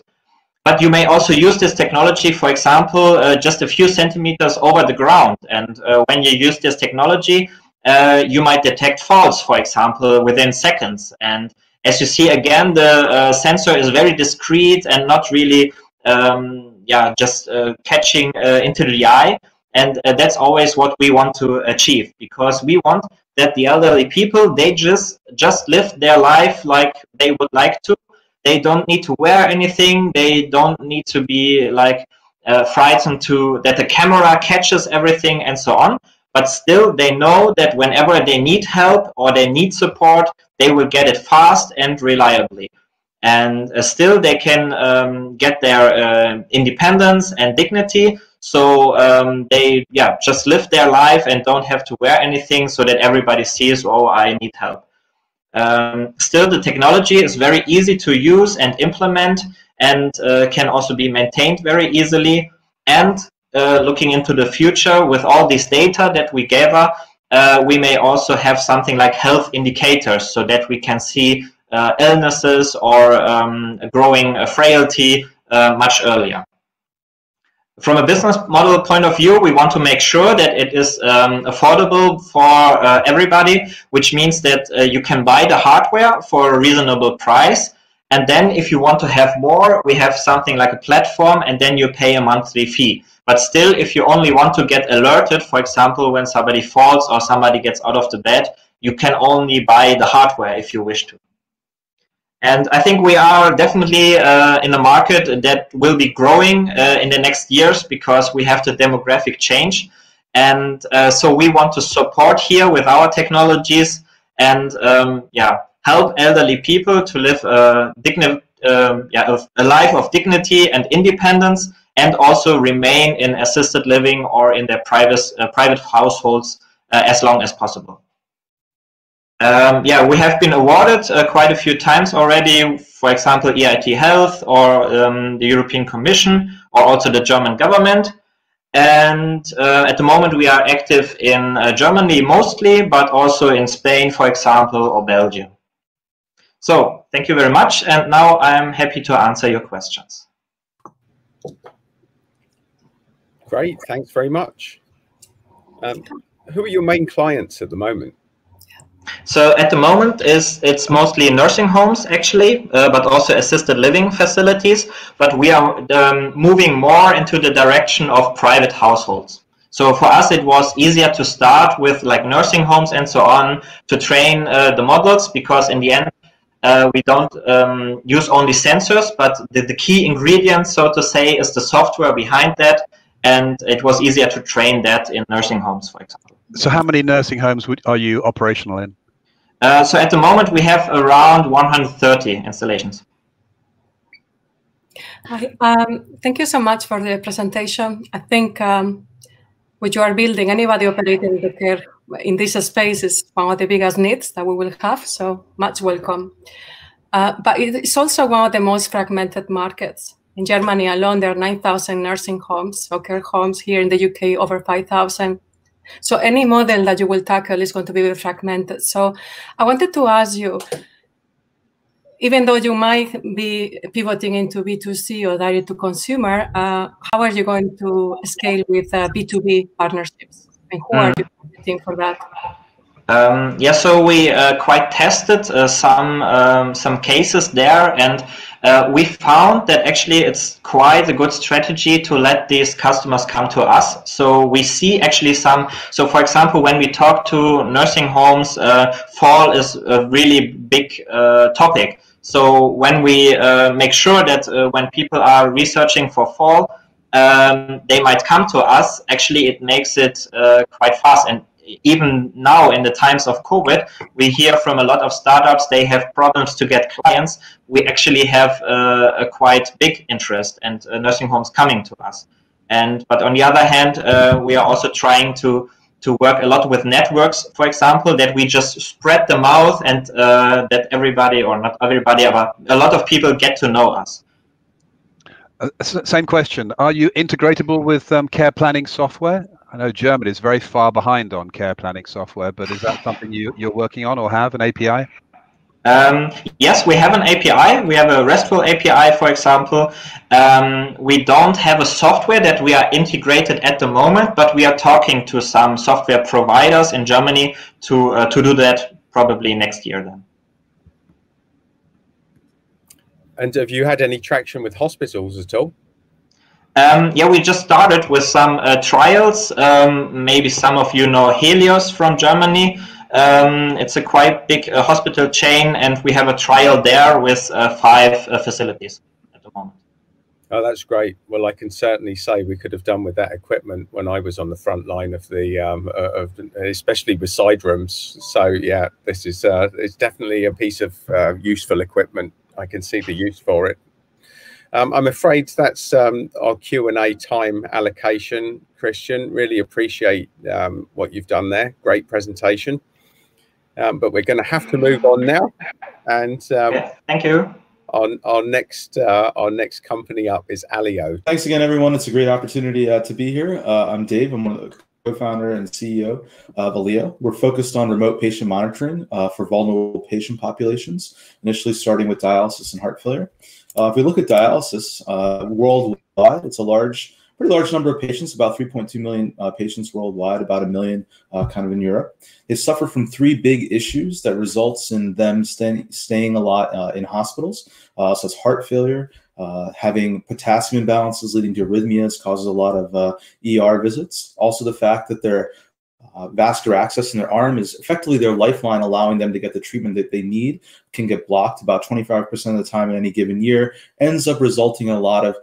But you may also use this technology, for example, uh, just a few centimeters over the ground. And uh, when you use this technology, uh, you might detect falls, for example, within seconds. And as you see, again, the uh, sensor is very discreet and not really um, yeah, just uh, catching uh, into the eye. And that's always what we want to achieve because we want that the elderly people they just just live their life like they would like to. They don't need to wear anything. They don't need to be like uh, frightened to that the camera catches everything and so on. But still, they know that whenever they need help or they need support, they will get it fast and reliably. And uh, still they can um, get their uh, independence and dignity. So um, they yeah just live their life and don't have to wear anything so that everybody sees oh i need help. Um, still the technology is very easy to use and implement and uh, can also be maintained very easily. And uh, looking into the future with all this data that we gather uh, we may also have something like health indicators so that we can see uh, illnesses or um, growing frailty uh, much earlier. From a business model point of view, we want to make sure that it is um, affordable for uh, everybody, which means that uh, you can buy the hardware for a reasonable price. And then if you want to have more, we have something like a platform and then you pay a monthly fee. But still, if you only want to get alerted, for example, when somebody falls or somebody gets out of the bed, you can only buy the hardware if you wish to. And I think we are definitely uh, in a market that will be growing uh, in the next years because we have the demographic change. And uh, so we want to support here with our technologies and um, yeah, help elderly people to live a, digni- um, yeah, a life of dignity and independence and also remain in assisted living or in their private, uh, private households uh, as long as possible. Um, yeah, we have been awarded uh, quite a few times already, for example, EIT Health or um, the European Commission or also the German government. And uh, at the moment, we are active in uh, Germany mostly, but also in Spain, for example, or Belgium. So thank you very much. And now I'm happy to answer your questions. Great. Thanks very much. Um, who are your main clients at the moment? So at the moment, is it's mostly nursing homes actually, uh, but also assisted living facilities. But we are um, moving more into the direction of private households. So for us, it was easier to start with like nursing homes and so on to train uh, the models because in the end, uh, we don't um, use only sensors, but the, the key ingredient, so to say, is the software behind that. And it was easier to train that in nursing homes, for example. So how many nursing homes would, are you operational in? Uh, so at the moment we have around 130 installations. Hi, um, thank you so much for the presentation. I think um, what you are building, anybody operating the care in this space is one of the biggest needs that we will have, so much welcome. Uh, but it's also one of the most fragmented markets. In Germany alone, there are 9,000 nursing homes or care homes. Here in the UK, over 5,000. So any model that you will tackle is going to be very fragmented. So I wanted to ask you, even though you might be pivoting into B2C or direct to consumer, uh, how are you going to scale with uh, B2B partnerships? And who mm. are you targeting for that? Um, yeah, so we uh, quite tested uh, some um, some cases there, and uh, we found that actually it's quite a good strategy to let these customers come to us. So we see actually some. So for example, when we talk to nursing homes, uh, fall is a really big uh, topic. So when we uh, make sure that when people are researching for fall, um, they might come to us. Actually, it makes it quite fast and even now in the times of COVID, we hear from a lot of startups they have problems to get clients. We actually have uh, a quite big interest and uh, nursing homes coming to us. And but on the other hand, uh, we are also trying to to work a lot with networks, for example, that we just spread the mouth and uh, that everybody or not everybody, but a lot of people get to know us. Uh, same question. Are you integratable with um, care planning software? I know Germany is very far behind on care planning software, but is that something you, you're working on or have an API? Um, yes, we have an API. We have a RESTful API, for example. Um, we don't have a software that we are integrated at the moment, but we are talking to some software providers in Germany to uh, to do that probably next year. Then. And have you had any traction with hospitals at all? Um, yeah, we just started with some uh, trials. Um, maybe some of you know Helios from Germany. Um, it's a quite big uh, hospital chain, and we have a trial there with uh, five uh, facilities at the moment. Oh, that's great. Well, I can certainly say we could have done with that equipment when I was on the front line of the, um, uh, of especially with side rooms. So yeah, this is uh, it's definitely a piece of uh, useful equipment. I can see the use for it. Um, I'm afraid that's um, our Q and A time allocation. Christian, really appreciate um, what you've done there. Great presentation. Um, but we're going to have to move on now. And um, yeah, thank you. Our, our next uh, our next company up is Alio. Thanks again, everyone. It's a great opportunity uh, to be here. Uh, I'm Dave. I'm one of the co-founder and CEO of Alio. We're focused on remote patient monitoring uh, for vulnerable patient populations, initially starting with dialysis and heart failure. Uh, if we look at dialysis uh, worldwide, it's a large pretty large number of patients, about 3.2 million uh, patients worldwide, about a million uh, kind of in Europe. They suffer from three big issues that results in them stay, staying a lot in hospitals. So it's heart failure, uh, having potassium imbalances leading to arrhythmias causes a lot of uh, ER visits. Also the fact that their Uh, vascular access in their arm is effectively their lifeline, allowing them to get the treatment that they need, can get blocked about 25% of the time in any given year, ends up resulting in a lot of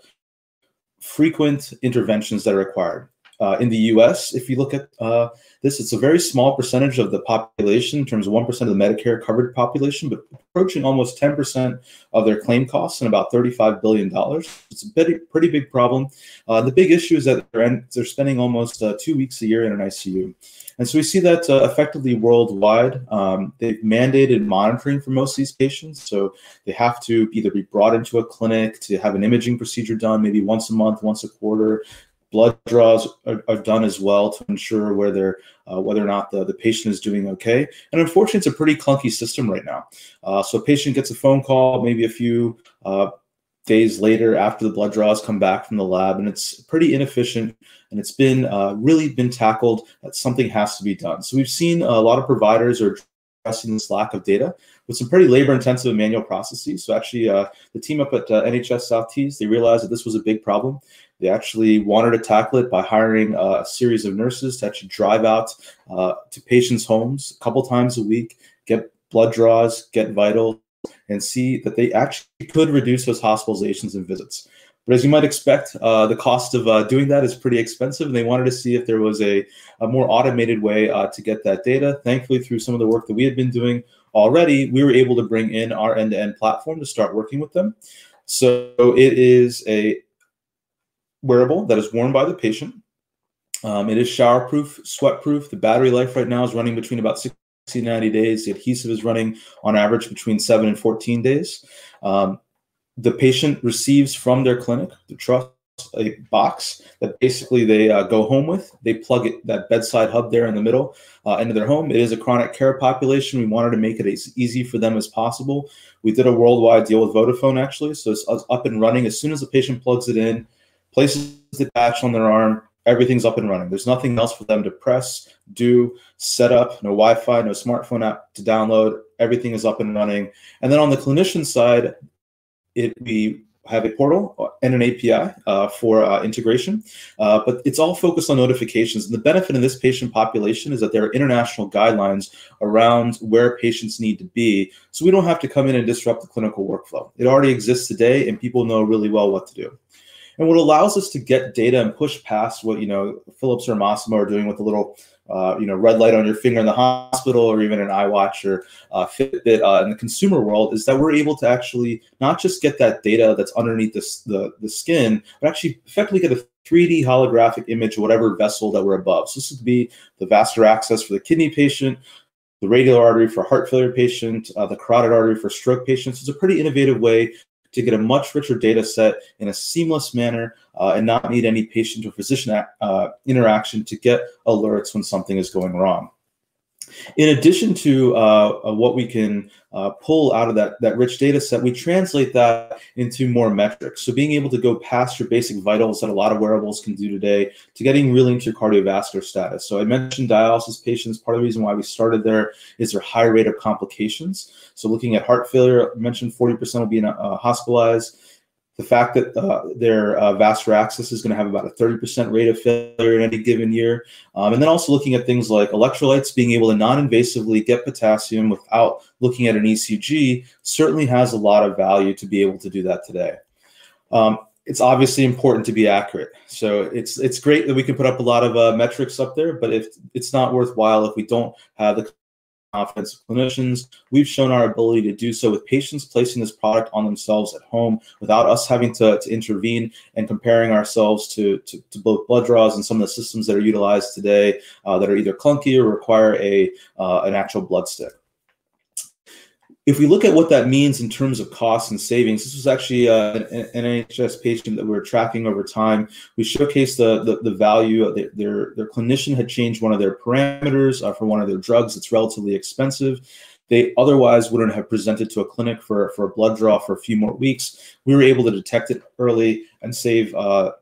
frequent interventions that are required. Uh, in the US, if you look at uh, this, it's a very small percentage of the population in terms of 1% of the Medicare covered population, but approaching almost 10% of their claim costs and about $35 billion. It's a pretty, pretty big problem. Uh, the big issue is that they're, they're spending almost uh, two weeks a year in an ICU. And so we see that uh, effectively worldwide. Um, they've mandated monitoring for most of these patients. So they have to either be brought into a clinic to have an imaging procedure done, maybe once a month, once a quarter. Blood draws are, are done as well to ensure whether uh, whether or not the, the patient is doing okay. And unfortunately, it's a pretty clunky system right now. Uh, so a patient gets a phone call, maybe a few uh, days later after the blood draws come back from the lab and it's pretty inefficient and it's been uh, really been tackled that something has to be done so we've seen a lot of providers are addressing this lack of data with some pretty labor intensive manual processes so actually uh, the team up at uh, nhs south tees they realized that this was a big problem they actually wanted to tackle it by hiring a series of nurses to actually drive out uh, to patients homes a couple times a week get blood draws get vitals and see that they actually could reduce those hospitalizations and visits. But as you might expect, uh, the cost of uh, doing that is pretty expensive, and they wanted to see if there was a, a more automated way uh, to get that data. Thankfully, through some of the work that we had been doing already, we were able to bring in our end-to-end platform to start working with them. So it is a wearable that is worn by the patient. Um, it is shower-proof, sweat-proof. The battery life right now is running between about 60, 90 days. The adhesive is running on average between 7 and 14 days. Um, the patient receives from their clinic the trust a box that basically they uh, go home with. They plug it that bedside hub there in the middle uh, into their home. It is a chronic care population. We wanted to make it as easy for them as possible. We did a worldwide deal with Vodafone actually, so it's up and running as soon as the patient plugs it in, places the patch on their arm, everything's up and running. There's nothing else for them to press, do, set up, no Wi Fi, no smartphone app to download. Everything is up and running. And then on the clinician side, it we have a portal and an API uh, for uh, integration, uh, but it's all focused on notifications. And the benefit in this patient population is that there are international guidelines around where patients need to be. So we don't have to come in and disrupt the clinical workflow. It already exists today, and people know really well what to do. And what allows us to get data and push past what you know Philips or Masimo are doing with the little uh, you know red light on your finger in the hospital or even an iWatch or uh, Fitbit uh, in the consumer world is that we're able to actually not just get that data that's underneath the, the, the skin, but actually effectively get a 3D holographic image of whatever vessel that we're above. So this would be the vascular access for the kidney patient, the radial artery for heart failure patient, uh, the carotid artery for stroke patients. It's a pretty innovative way to get a much richer data set in a seamless manner uh, and not need any patient or physician uh, interaction to get alerts when something is going wrong. In addition to uh, uh, what we can uh, pull out of that, that rich data set, we translate that into more metrics. So being able to go past your basic vitals that a lot of wearables can do today to getting really into your cardiovascular status. So I mentioned dialysis patients. Part of the reason why we started there is their high rate of complications. So looking at heart failure, I mentioned 40% will be uh, hospitalized. The fact that uh, their uh, vascular access is going to have about a 30% rate of failure in any given year. Um, and then also looking at things like electrolytes, being able to non-invasively get potassium without looking at an ECG certainly has a lot of value to be able to do that today. Um, it's obviously important to be accurate. So it's it's great that we can put up a lot of uh, metrics up there, but if it's not worthwhile if we don't have the confidence of clinicians. We've shown our ability to do so with patients placing this product on themselves at home without us having to, to intervene and comparing ourselves to, to, to, both blood draws and some of the systems that are utilized today uh, that are either clunky or require a uh, an actual blood stick if we look at what that means in terms of costs and savings, this was actually uh, an, NHS patient that we were tracking over time. We showcased the, the, the value. Their, their, their, clinician had changed one of their parameters uh, for one of their drugs. It's relatively expensive. They otherwise wouldn't have presented to a clinic for, for a blood draw for a few more weeks. We were able to detect it early and save uh,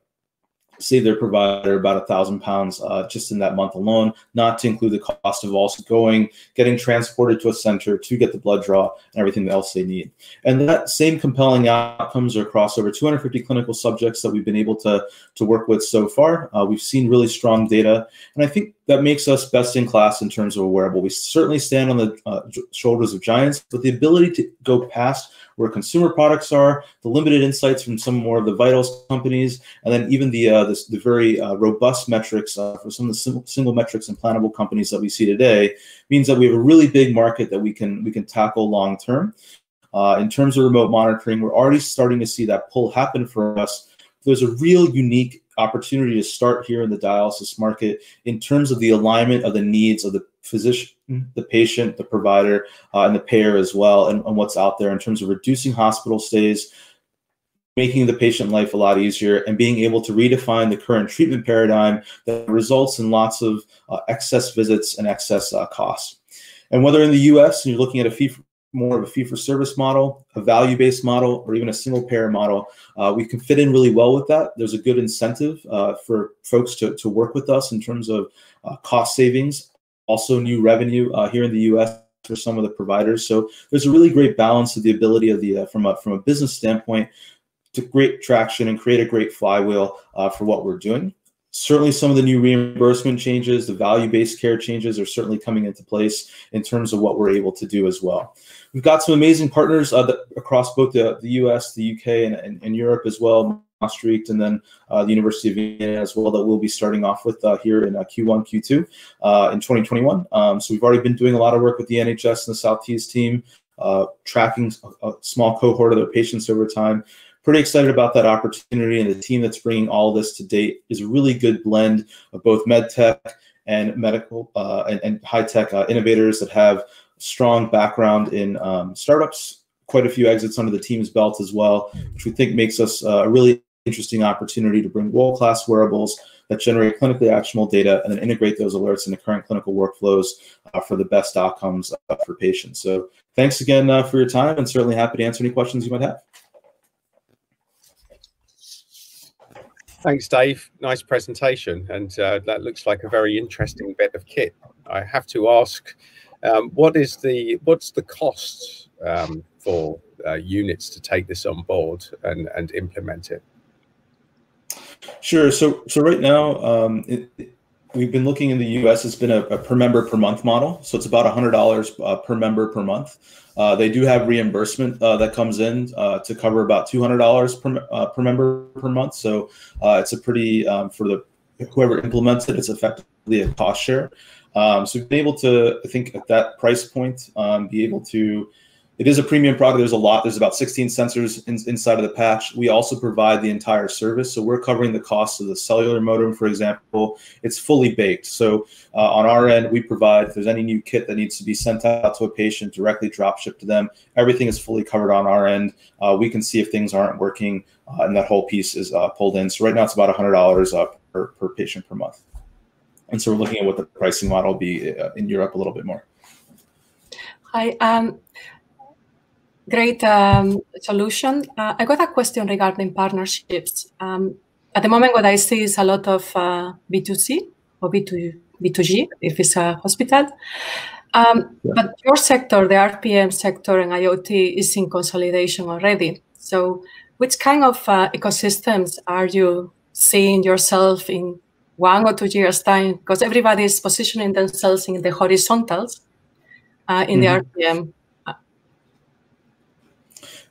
save their provider about a thousand pounds uh, just in that month alone, not to include the cost of also going, getting transported to a center to get the blood draw and everything else they need. And that same compelling outcomes are across over 250 clinical subjects that we've been able to, to work with so far. Uh, we've seen really strong data. And I think that makes us best in class in terms of a wearable. We certainly stand on the uh, shoulders of giants, but the ability to go past where consumer products are, the limited insights from some more of the vitals companies, and then even the uh, the, very uh, robust metrics uh, for some of the single, single metrics implantable companies that we see today means that we have a really big market that we can we can tackle long term. Uh, in terms of remote monitoring, we're already starting to see that pull happen for us. There's a real unique opportunity to start here in the dialysis market in terms of the alignment of the needs of the physician, the patient, the provider, uh, and the payer as well, and, and what's out there in terms of reducing hospital stays, making the patient life a lot easier, and being able to redefine the current treatment paradigm that results in lots of uh, excess visits and excess uh, costs. And whether in the US and you're looking at a fee for, more of a fee for service model, a value based model, or even a single payer model, uh, we can fit in really well with that. There's a good incentive uh, for folks to, to work with us in terms of uh, cost savings also new revenue uh, here in the U.S. for some of the providers. So there's a really great balance of the ability of the uh, from a from a business standpoint to great traction and create a great flywheel uh, for what we're doing. Certainly, some of the new reimbursement changes, the value-based care changes, are certainly coming into place in terms of what we're able to do as well. We've got some amazing partners uh, that, across both the, the U.S., the U.K., and, and, and Europe as well. Maastricht, and then uh, the University of Vienna as well that we'll be starting off with uh, here in uh, Q1, Q2 uh, in 2021. Um, so we've already been doing a lot of work with the NHS and the South Southeast team, uh, tracking a, small cohort of their patients over time. Pretty excited about that opportunity, and the team that's bringing all this to date is a really good blend of both med tech and medical uh, and, and high tech innovators that have strong background in um, startups quite a few exits under the team's belt as well, which we think makes us a really interesting opportunity to bring world-class wearables that generate clinically actionable data and then integrate those alerts into current clinical workflows uh, for the best outcomes uh, for patients. So thanks again uh, for your time and certainly happy to answer any questions you might have. Thanks, Dave. Nice presentation. And uh, that looks like a very interesting bit of kit. I have to ask, um, what is the what's the cost um, for uh, units to take this on board and, and implement it? Sure. So, so right now, um, it, it, we've been looking in the U.S. It's been a, a, per member per month model, so it's about hundred dollars uh, per member per month. Uh, they do have reimbursement uh, that comes in uh, to cover about two hundred dollars per uh, per member per month. So uh, it's a pretty um, for the whoever implements it, it's effectively a cost share. Um, so we've been able to, I think, at that price point, um, be able to it is a premium product. There's a lot. There's about 16 sensors in, inside of the patch. We also provide the entire service. So we're covering the cost of the cellular modem, for example. It's fully baked. So uh, on our end, we provide, if there's any new kit that needs to be sent out to a patient, directly drop shipped to them, everything is fully covered on our end. Uh, we can see if things aren't working uh, and that whole piece is uh, pulled in. So right now it's about $100 uh, per, per patient per month. And so we're looking at what the pricing model will be uh, in Europe a little bit more. Hi, um, Great um, solution. Uh, I got a question regarding partnerships. Um, at the moment, what I see is a lot of uh, B2C or B2, B2G, if it's a hospital. Um, yeah. But your sector, the RPM sector and IoT, is in consolidation already. So which kind of uh, ecosystems are you seeing yourself in one or two years' time? Because everybody is positioning themselves in the horizontals uh, in mm-hmm. the RPM.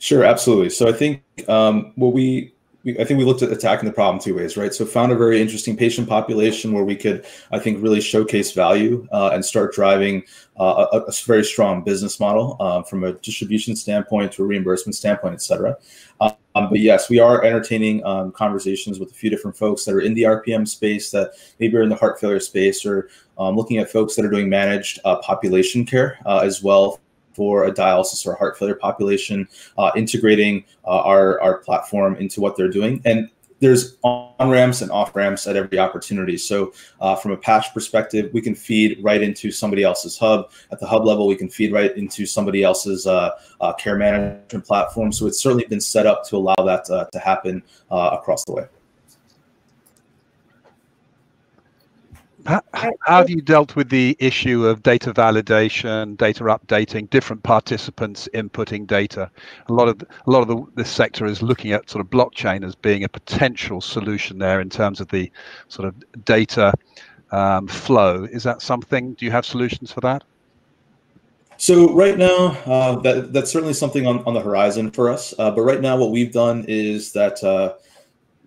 Sure, absolutely. So I think um, what we we, I think we looked at attacking the problem two ways, right? So found a very interesting patient population where we could, I think, really showcase value uh, and start driving uh, a, a, very strong business model um, from a distribution standpoint to a reimbursement standpoint, et cetera. Um, but yes, we are entertaining um, conversations with a few different folks that are in the RPM space that maybe are in the heart failure space or um, looking at folks that are doing managed uh, population care uh, as well for a dialysis or heart failure population, uh, integrating uh, our, our platform into what they're doing. And there's on ramps and off ramps at every opportunity. So, uh, from a patch perspective, we can feed right into somebody else's hub. At the hub level, we can feed right into somebody else's uh, uh, care management platform. So, it's certainly been set up to allow that uh, to happen uh, across the way. How, have you dealt with the issue of data validation, data updating, different participants inputting data? A lot of a lot of the, this sector is looking at sort of blockchain as being a potential solution there in terms of the sort of data um, flow. Is that something? Do you have solutions for that? So right now, uh, that that's certainly something on, on the horizon for us. Uh, but right now, what we've done is that uh,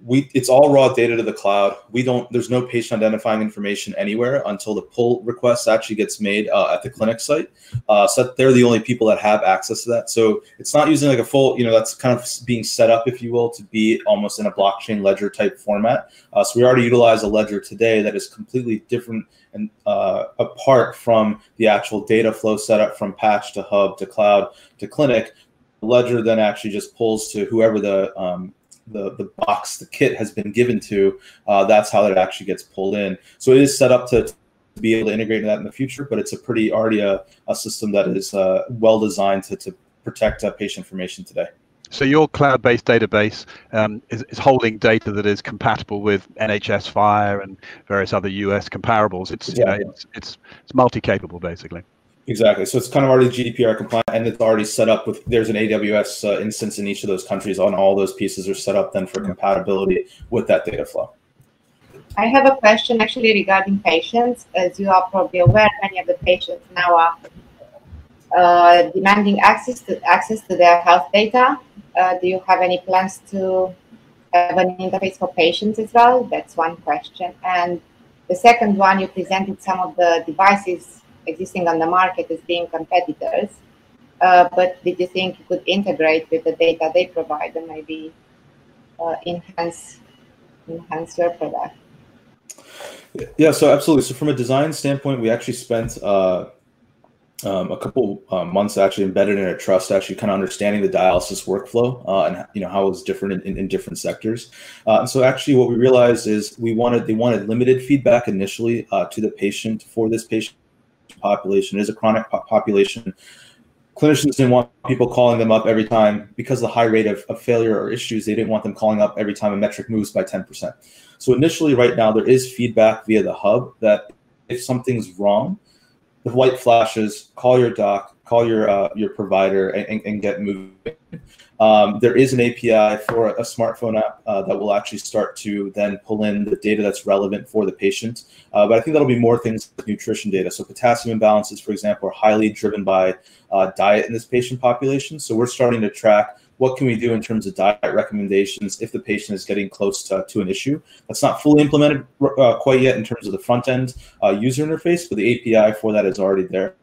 we it's all raw data to the cloud. We don't there's no patient identifying information anywhere until the pull request actually gets made uh, at the clinic site. Uh, so they're the only people that have access to that. So it's not using like a full you know that's kind of being set up if you will to be almost in a blockchain ledger type format. Uh, so we already utilize a ledger today that is completely different and uh, apart from the actual data flow setup from patch to hub to cloud to clinic. The ledger then actually just pulls to whoever the um, the, the box the kit has been given to, uh, that's how it actually gets pulled in. So it is set up to, to be able to integrate that in the future, but it's a pretty already a, a system that is uh, well designed to, to protect uh, patient information today. So your cloud-based database um, is, is, holding data that is compatible with NHS FHIR and various other US comparables. It's yeah. you know, it's, it's, it's multi-capable basically. Exactly. So it's kind of already GDPR compliant, and it's already set up with. There's an AWS uh, instance in each of those countries. On all those pieces are set up then for compatibility with that data flow. I have a question actually regarding patients. As you are probably aware, many of the patients now are uh, demanding access to access to their health data. Uh, do you have any plans to have an interface for patients as well? That's one question. And the second one, you presented some of the devices existing on the market as being competitors. Uh, but did you think you could integrate with the data they provide and maybe uh, enhance enhance your product? Yeah, so absolutely. So from a design standpoint, we actually spent uh, um, a couple uh, months actually embedded in a trust, actually kind of understanding the dialysis workflow uh, and you know how it was different in, in, in different sectors. Uh, and so actually, what we realized is we wanted they wanted limited feedback initially uh, to the patient for this patient population. It is a chronic po population. Clinicians didn't want people calling them up every time because the high rate of, of failure or issues. They didn't want them calling up every time a metric moves by 10%. So initially, right now, there is feedback via the hub that if something's wrong, the white flashes, call your doc, call your uh, your provider, and, and get moving. Um, there is an API for a smartphone app uh, that will actually start to then pull in the data that's relevant for the patient. Uh, but I think that'll be more things like nutrition data. So potassium imbalances, for example, are highly driven by uh, diet in this patient population. So we're starting to track what can we do in terms of diet recommendations if the patient is getting close to, to an issue. That's not fully implemented uh, quite yet in terms of the front end uh, user interface, but the API for that is already there.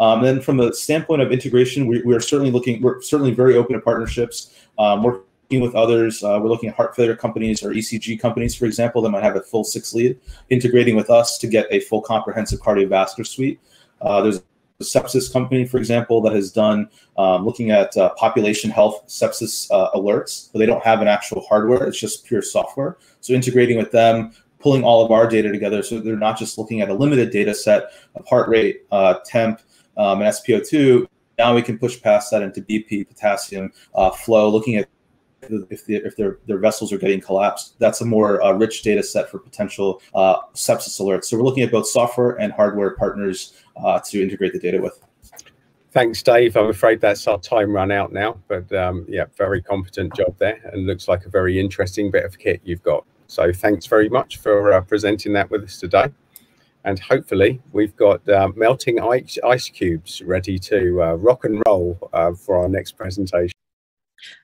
Um, then from the standpoint of integration, we, we, are certainly looking, we're certainly very open to partnerships. Um, working with others, uh, we're looking at heart failure companies or ECG companies, for example, that might have a full six lead, integrating with us to get a full comprehensive cardiovascular suite. Uh, there's a sepsis company, for example, that has done um, looking at uh, population health sepsis uh, alerts, but they don't have an actual hardware. It's just pure software. So integrating with them, pulling all of our data together so they're not just looking at a limited data set of heart rate, uh, temp, um, and SpO2. Now we can push past that into BP, potassium, uh, flow, looking at if, the, if their, their vessels are getting collapsed. That's a more uh, rich data set for potential uh, sepsis alerts. So we're looking at both software and hardware partners uh, to integrate the data with. Thanks, Dave. I'm afraid that's our time run out now, but um, yeah, very competent job there and looks like a very interesting bit of kit you've got. So thanks very much for uh, presenting that with us today. And hopefully we've got uh, melting ice, ice, cubes ready to uh, rock and roll uh, for our next presentation.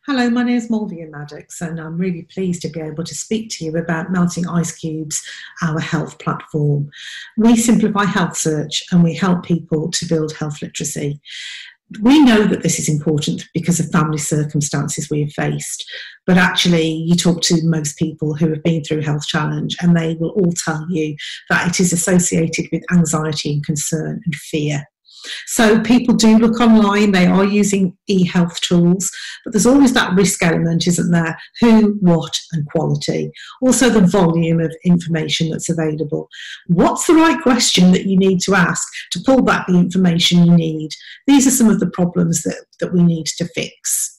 Hello, my name is Malvia Maddox, and I'm really pleased to be able to speak to you about Melting Ice Cubes, our health platform. We simplify health search and we help people to build health literacy. We know that this is important because of family circumstances we have faced, but actually, you talk to most people who have been through health challenge, and they will all tell you that it is associated with anxiety and concern and fear. So people do look online, they are using e-health tools, but there's always that risk element, isn't there? Who, what, and quality. Also the volume of information that's available. What's the right question that you need to ask to pull back the information you need? These are some of the problems that, that we need to fix.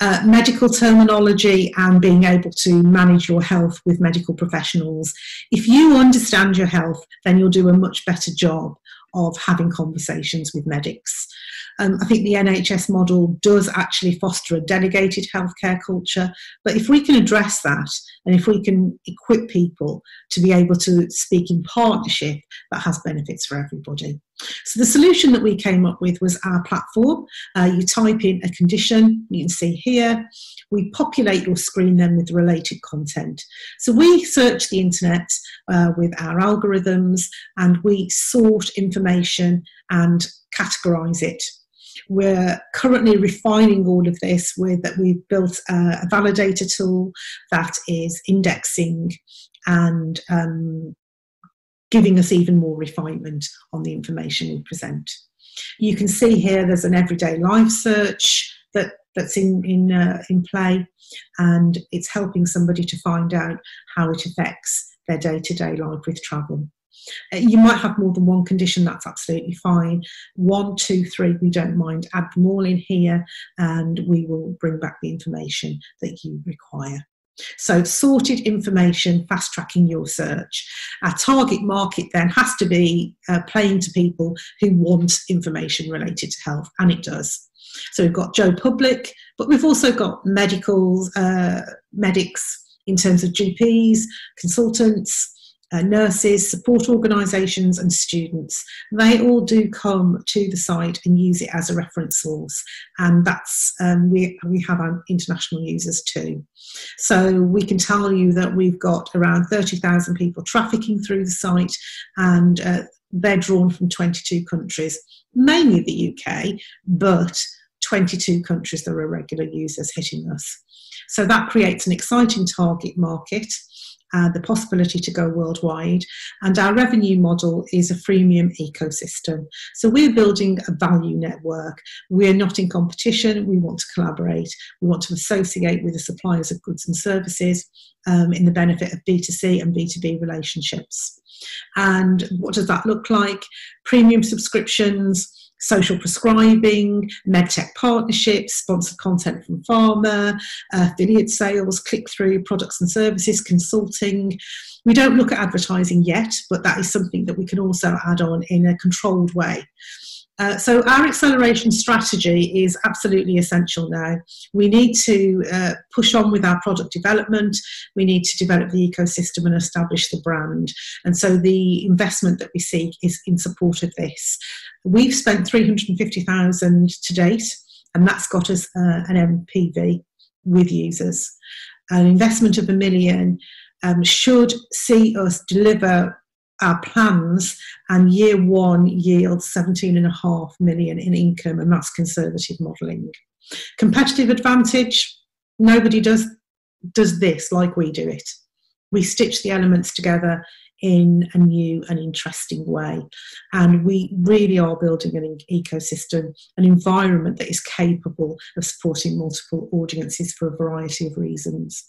Uh, medical terminology and being able to manage your health with medical professionals. If you understand your health, then you'll do a much better job of having conversations with medics. Um, I think the NHS model does actually foster a delegated healthcare culture, but if we can address that and if we can equip people to be able to speak in partnership, that has benefits for everybody. So the solution that we came up with was our platform. Uh, you type in a condition, you can see here, we populate your screen then with related content. So we search the internet uh, with our algorithms and we sort information and categorize it. We're currently refining all of this with that we've built a, a validator tool that is indexing and um, giving us even more refinement on the information we present. You can see here there's an everyday life search that, that's in, in, uh, in play and it's helping somebody to find out how it affects their day-to-day life with travel. Uh, you might have more than one condition, that's absolutely fine. One, two, three, we don't mind. Add them all in here and we will bring back the information that you require. So, sorted information, fast tracking your search. Our target market then has to be uh, playing to people who want information related to health, and it does. So, we've got Joe Public, but we've also got medicals, uh, medics in terms of GPs, consultants, uh, nurses, support organisations, and students. They all do come to the site and use it as a reference source, and that's um, we we have our international users too. So we can tell you that we've got around thirty thousand people trafficking through the site, and uh, they're drawn from twenty two countries, mainly the UK, but 22 countries that are regular users hitting us. So that creates an exciting target market uh, the possibility to go worldwide. And our revenue model is a freemium ecosystem. So we're building a value network. We're not in competition. We want to collaborate. We want to associate with the suppliers of goods and services um, in the benefit of B2C and B2B relationships. And what does that look like? Premium subscriptions social prescribing, medtech partnerships, sponsored content from pharma, affiliate sales, click through products and services, consulting. We don't look at advertising yet, but that is something that we can also add on in a controlled way. Uh, so our acceleration strategy is absolutely essential now. We need to uh, push on with our product development. We need to develop the ecosystem and establish the brand. And so the investment that we seek is in support of this. We've spent 350,000 to date, and that's got us uh, an MPV with users. An investment of a million um, should see us deliver our plans and year one yields 17.5 million in income and that's conservative modelling. Competitive advantage, nobody does does this like we do it. We stitch the elements together in a new and interesting way. And we really are building an ecosystem, an environment that is capable of supporting multiple audiences for a variety of reasons.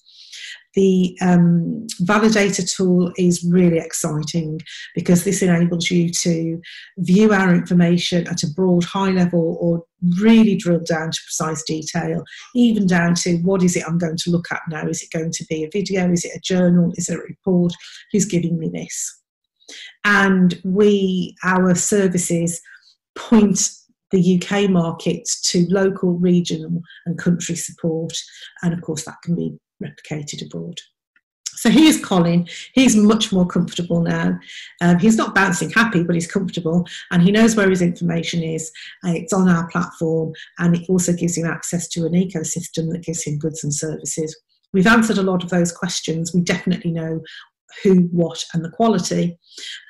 The um, validator tool is really exciting because this enables you to view our information at a broad, high level or really drill down to precise detail, even down to what is it I'm going to look at now? Is it going to be a video? Is it a journal? Is it a report? Who's giving me this? And we, our services, point the UK market to local, regional, and country support. And of course, that can be replicated abroad. So here's Colin. He's much more comfortable now. Um, he's not bouncing happy, but he's comfortable and he knows where his information is. Uh, it's on our platform and it also gives him access to an ecosystem that gives him goods and services. We've answered a lot of those questions. We definitely know who, what, and the quality.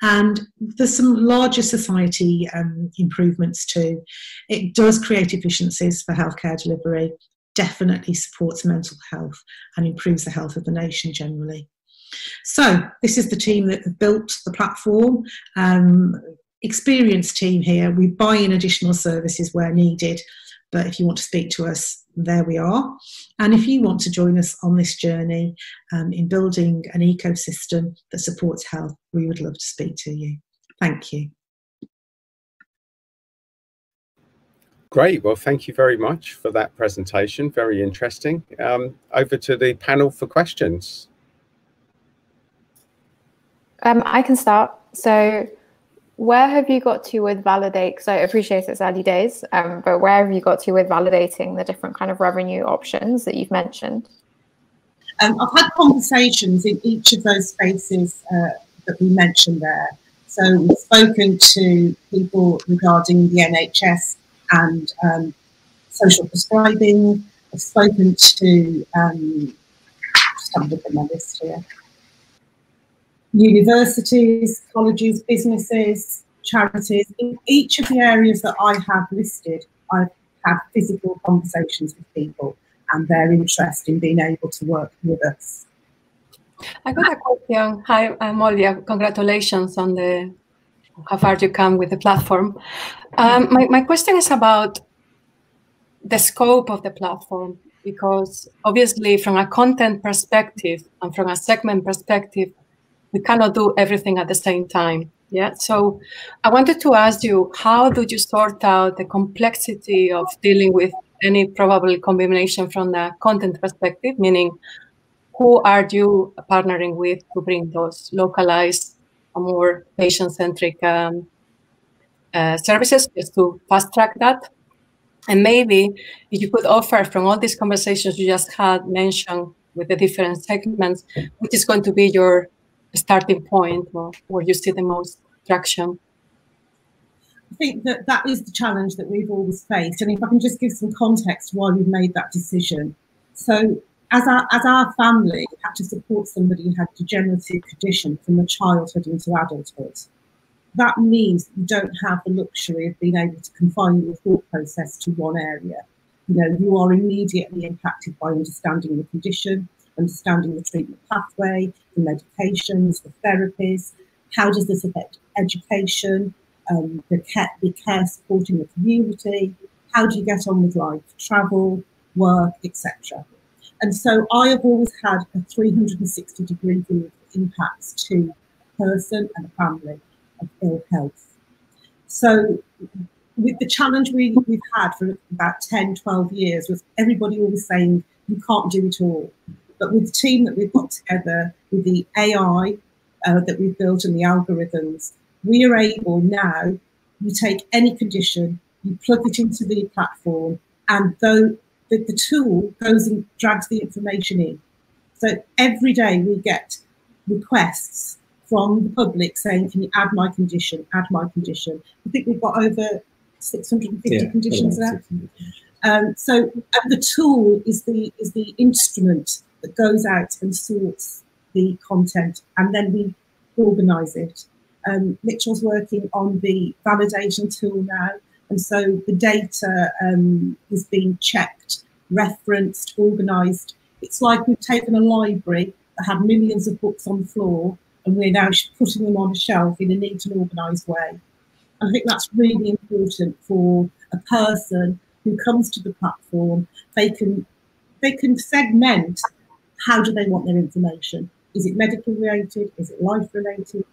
And there's some larger society um, improvements too. It does create efficiencies for healthcare delivery definitely supports mental health and improves the health of the nation generally. So, this is the team that built the platform. Um, experienced team here. We buy in additional services where needed, but if you want to speak to us, there we are. And if you want to join us on this journey um, in building an ecosystem that supports health, we would love to speak to you. Thank you. Great. Well, thank you very much for that presentation. Very interesting. Um, over to the panel for questions. Um, I can start. So, where have you got to with validate? Because I appreciate it's early days, um, but where have you got to with validating the different kind of revenue options that you've mentioned? Um, I've had conversations in each of those spaces uh, that we mentioned there. So we've spoken to people regarding the NHS and um, social prescribing. I've spoken to, um, just have a look at my list here, universities, colleges, businesses, charities. In each of the areas that I have listed, I've had physical conversations with people and their interest in being able to work with us. I got a question. Hi, I'm Olivia. Congratulations on the how far you come with the platform. Um, my, my question is about the scope of the platform, because obviously, from a content perspective and from a segment perspective, we cannot do everything at the same time. Yeah. So I wanted to ask you, how do you sort out the complexity of dealing with any probable combination from the content perspective, meaning who are you partnering with to bring those localized more patient-centric um, uh, services just to fast track that. And maybe if you could offer from all these conversations you just had mentioned with the different segments, which is going to be your starting point or where you see the most traction? I think that that is the challenge that we've always faced. And if I can just give some context why we've made that decision. So as our, as our family had to support somebody who had degenerative condition from childhood into adulthood, that means you don't have the luxury of being able to confine your thought process to one area. You know, you are immediately impacted by understanding the condition, understanding the treatment pathway, the medications, the therapies. How does this affect education, um, the, care, the care supporting the community? How do you get on with life, travel, work, etc. And so I have always had a 360 degree view of impacts to a person and a family of ill health. So with the challenge we, we've had for about 10, 12 years was everybody always saying you can't do it all. But with the team that we've got together, with the AI uh, that we've built and the algorithms, we are able now, you take any condition, you plug it into the platform, and though the, the tool goes and drags the information in. So every day we get requests from the public saying, can you add my condition, add my condition. I think we've got over 650 yeah, conditions there. Um, so the tool is the is the instrument that goes out and sorts the content, and then we organise it. Um, Mitchell's working on the validation tool now, and so the data um, is being checked, referenced, organised. It's like we've taken a library that had millions of books on the floor and we're now putting them on a shelf in a neat and organised way. I think that's really important for a person who comes to the platform. They can they can segment how do they want their information. Is it medical related? Is it life related?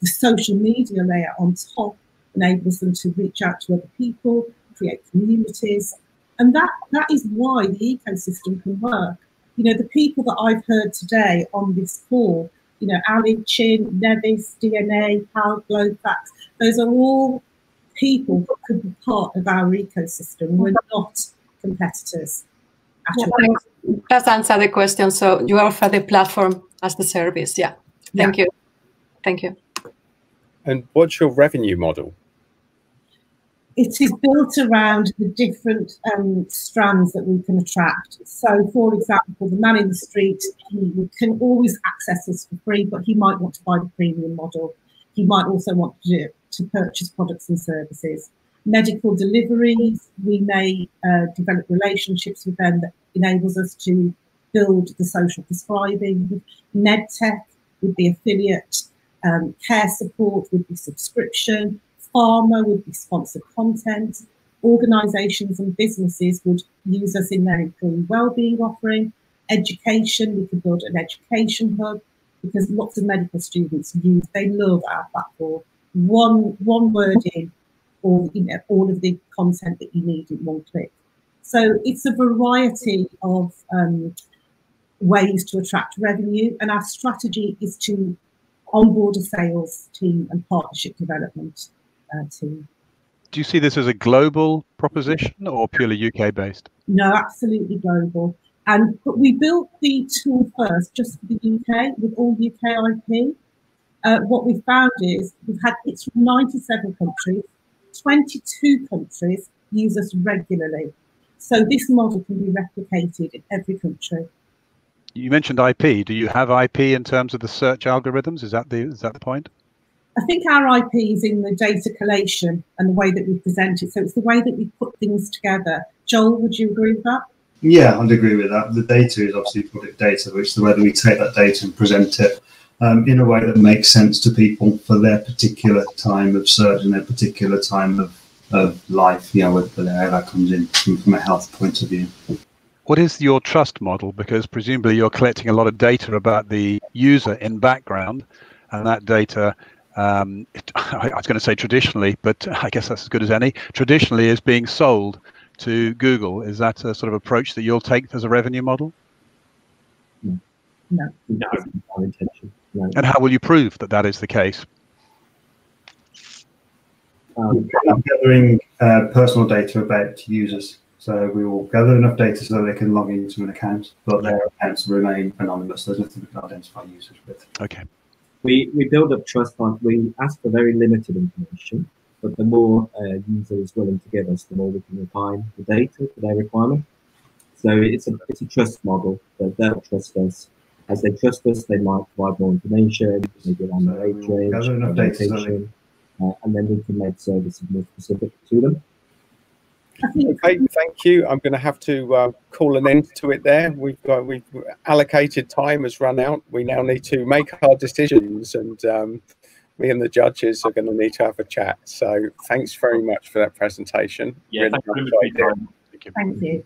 The social media layer on top enables them to reach out to other people, create communities. And that, that is why the ecosystem can work. You know, the people that I've heard today on this call, you know, Ali, CHIN, Nevis, DNA, PAL, Glofax, those are all people that could be part of our ecosystem. We're not competitors. Yeah, That's answer the question. So you offer the platform as the service. Yeah. Thank Yeah. you. Thank you. And what's your revenue model? it is built around the different um, strands that we can attract. So, for example, the man in the street, he can always access us for free, but he might want to buy the premium model. He might also want to, to purchase products and services. Medical deliveries, we may uh, develop relationships with them that enables us to build the social prescribing. MedTech would be affiliate, um, care support would be subscription, pharma would be sponsored content, organisations and businesses would use us in their employee wellbeing offering, education, we could build an education hub because lots of medical students use, they love our platform. One one word in, or you know, all of the content that you need in one click. So it's a variety of um, ways to attract revenue, and our strategy is to onboard a sales team and partnership development uh, team. Do you see this as a global proposition or purely UK based? No, absolutely global. And but we built the tool first just for the UK with all UK IP. Uh, what we found is we've had it's from 97 countries, 22 countries use us regularly. So this model can be replicated in every country. You mentioned IP. Do you have IP in terms of the search algorithms? Is that the is that the point? I think our IP is in the data collation and the way that we present it. So it's the way that we put things together. Joel, would you agree with that? Yeah, I'd agree with that. The data is obviously product data, which is the way that we take that data and present it um, in a way that makes sense to people for their particular time of search and their particular time of, of life, you know, whether that comes in from, from a health point of view. What is your trust model? Because presumably you're collecting a lot of data about the user in background, and that data, um, it, I was going to say traditionally, but I guess that's as good as any. Traditionally, is being sold to Google. Is that a sort of approach that you'll take as a revenue model? No. No, no intention. No. And how will you prove that that is the case? Um, gathering uh, personal data about users. So we will gather enough data so that they can log into an account, but their accounts remain anonymous. There's nothing we can identify users with. Okay. We, we build up trust by we ask for very limited information, but the more a user is willing to give us, the more we can refine the data for their requirement. So it's a it's a trust model that they'll trust us. As they trust us, they might provide more information, maybe around their age range, gather enough data location, uh, and then we can make services more specific to them. Okay, thank you. I'm going to have to uh, call an end to it there. We've got we've allocated time has run out. We now need to make our decisions, and um, me and the judges are going to need to have a chat. So thanks very much for that presentation. Yeah, Really thank you nice for your Thank you.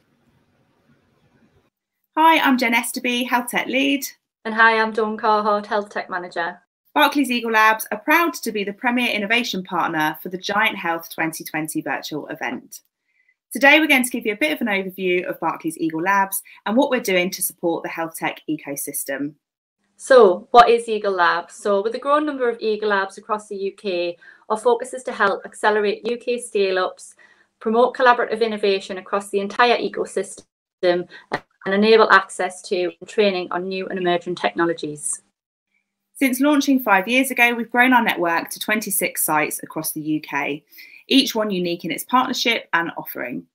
Hi, I'm Jen Esterby, Health Tech Lead. And hi, I'm Dawn Carhart, Health Tech Manager. Barclays Eagle Labs are proud to be the premier innovation partner for the Giant Health 2020 virtual event. Today, we're going to give you a bit of an overview of Barclays Eagle Labs and what we're doing to support the health tech ecosystem. So, what is Eagle Labs? So, with a growing number of Eagle Labs across the UK, our focus is to help accelerate UK scale ups, promote collaborative innovation across the entire ecosystem, and enable access to and training on new and emerging technologies. Since launching five years ago, we've grown our network to 26 sites across the UK, each one unique in its partnership and offering.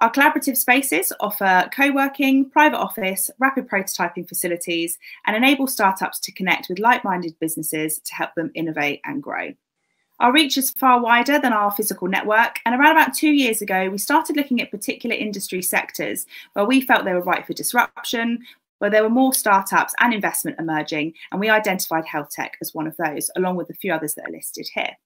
Our collaborative spaces offer co working, private office, rapid prototyping facilities, and enable startups to connect with like minded businesses to help them innovate and grow. Our reach is far wider than our physical network, and around about two years ago, we started looking at particular industry sectors where we felt they were ripe for disruption, where there were more startups and investment emerging, and we identified health tech as one of those, along with a few others that are listed here.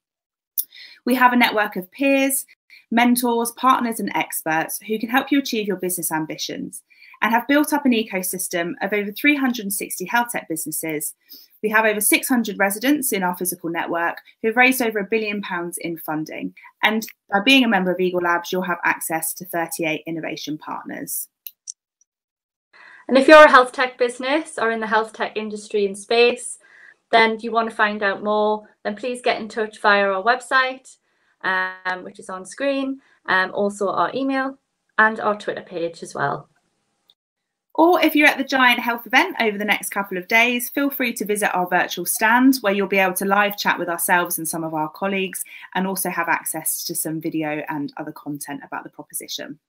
We have a network of peers, mentors, partners, and experts who can help you achieve your business ambitions and have built up an ecosystem of over 360 health tech businesses. We have over 600 residents in our physical network who have raised over a billion pounds in funding. And by being a member of Eagle Labs, you'll have access to 38 innovation partners. And if you're a health tech business or in the health tech industry and space, then you want to find out more, then please get in touch via our website. um, which is on screen, um, also our email and our Twitter page as well. Or if you're at the Giant Health event over the next couple of days, feel free to visit our virtual stand where you'll be able to live chat with ourselves and some of our colleagues and also have access to some video and other content about the proposition.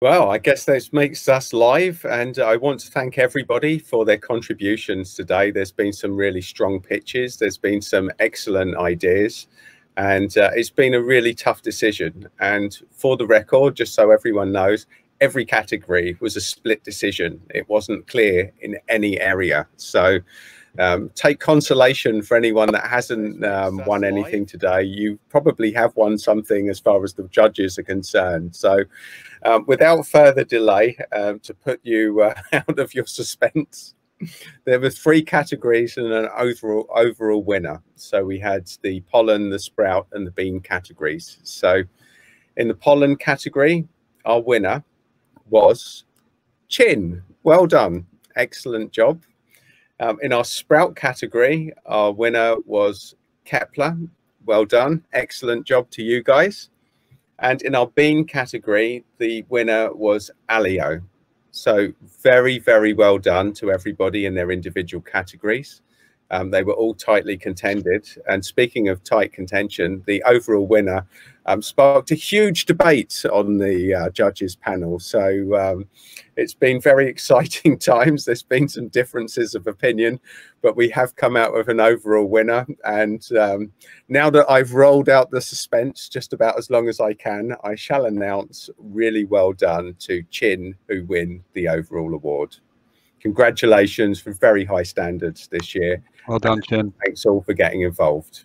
Well, I guess this makes us live, and I want to thank everybody for their contributions today. There's been some really strong pitches, there's been some excellent ideas, and uh, it's been a really tough decision. And for the record, just so everyone knows, every category was a split decision. It wasn't clear in any area. So um, take consolation for anyone that hasn't um, won anything today. You probably have won something as far as the judges are concerned. So, um, without further delay, um, to put you uh, out of your suspense, there were three categories and an overall overall winner. So we had the pollen, the sprout, and the bean categories. So, in the pollen category, our winner was CHIN. Well done, excellent job. Um, in our sprout category, our winner was Kepler. Well done. Excellent job to you guys. And in our bean category, the winner was Alio. So very, very well done to everybody in their individual categories. Um, they were all tightly contended. And speaking of tight contention, the overall winner um, sparked a huge debate on the uh, judges panel. So um, it's been very exciting times. There's been some differences of opinion, but we have come out with an overall winner. And um, now that I've rolled out the suspense just about as long as I can, I shall announce really well done to CHIN, who win the overall award. Congratulations for very high standards this year. Well done, CHIN. Thanks all for getting involved.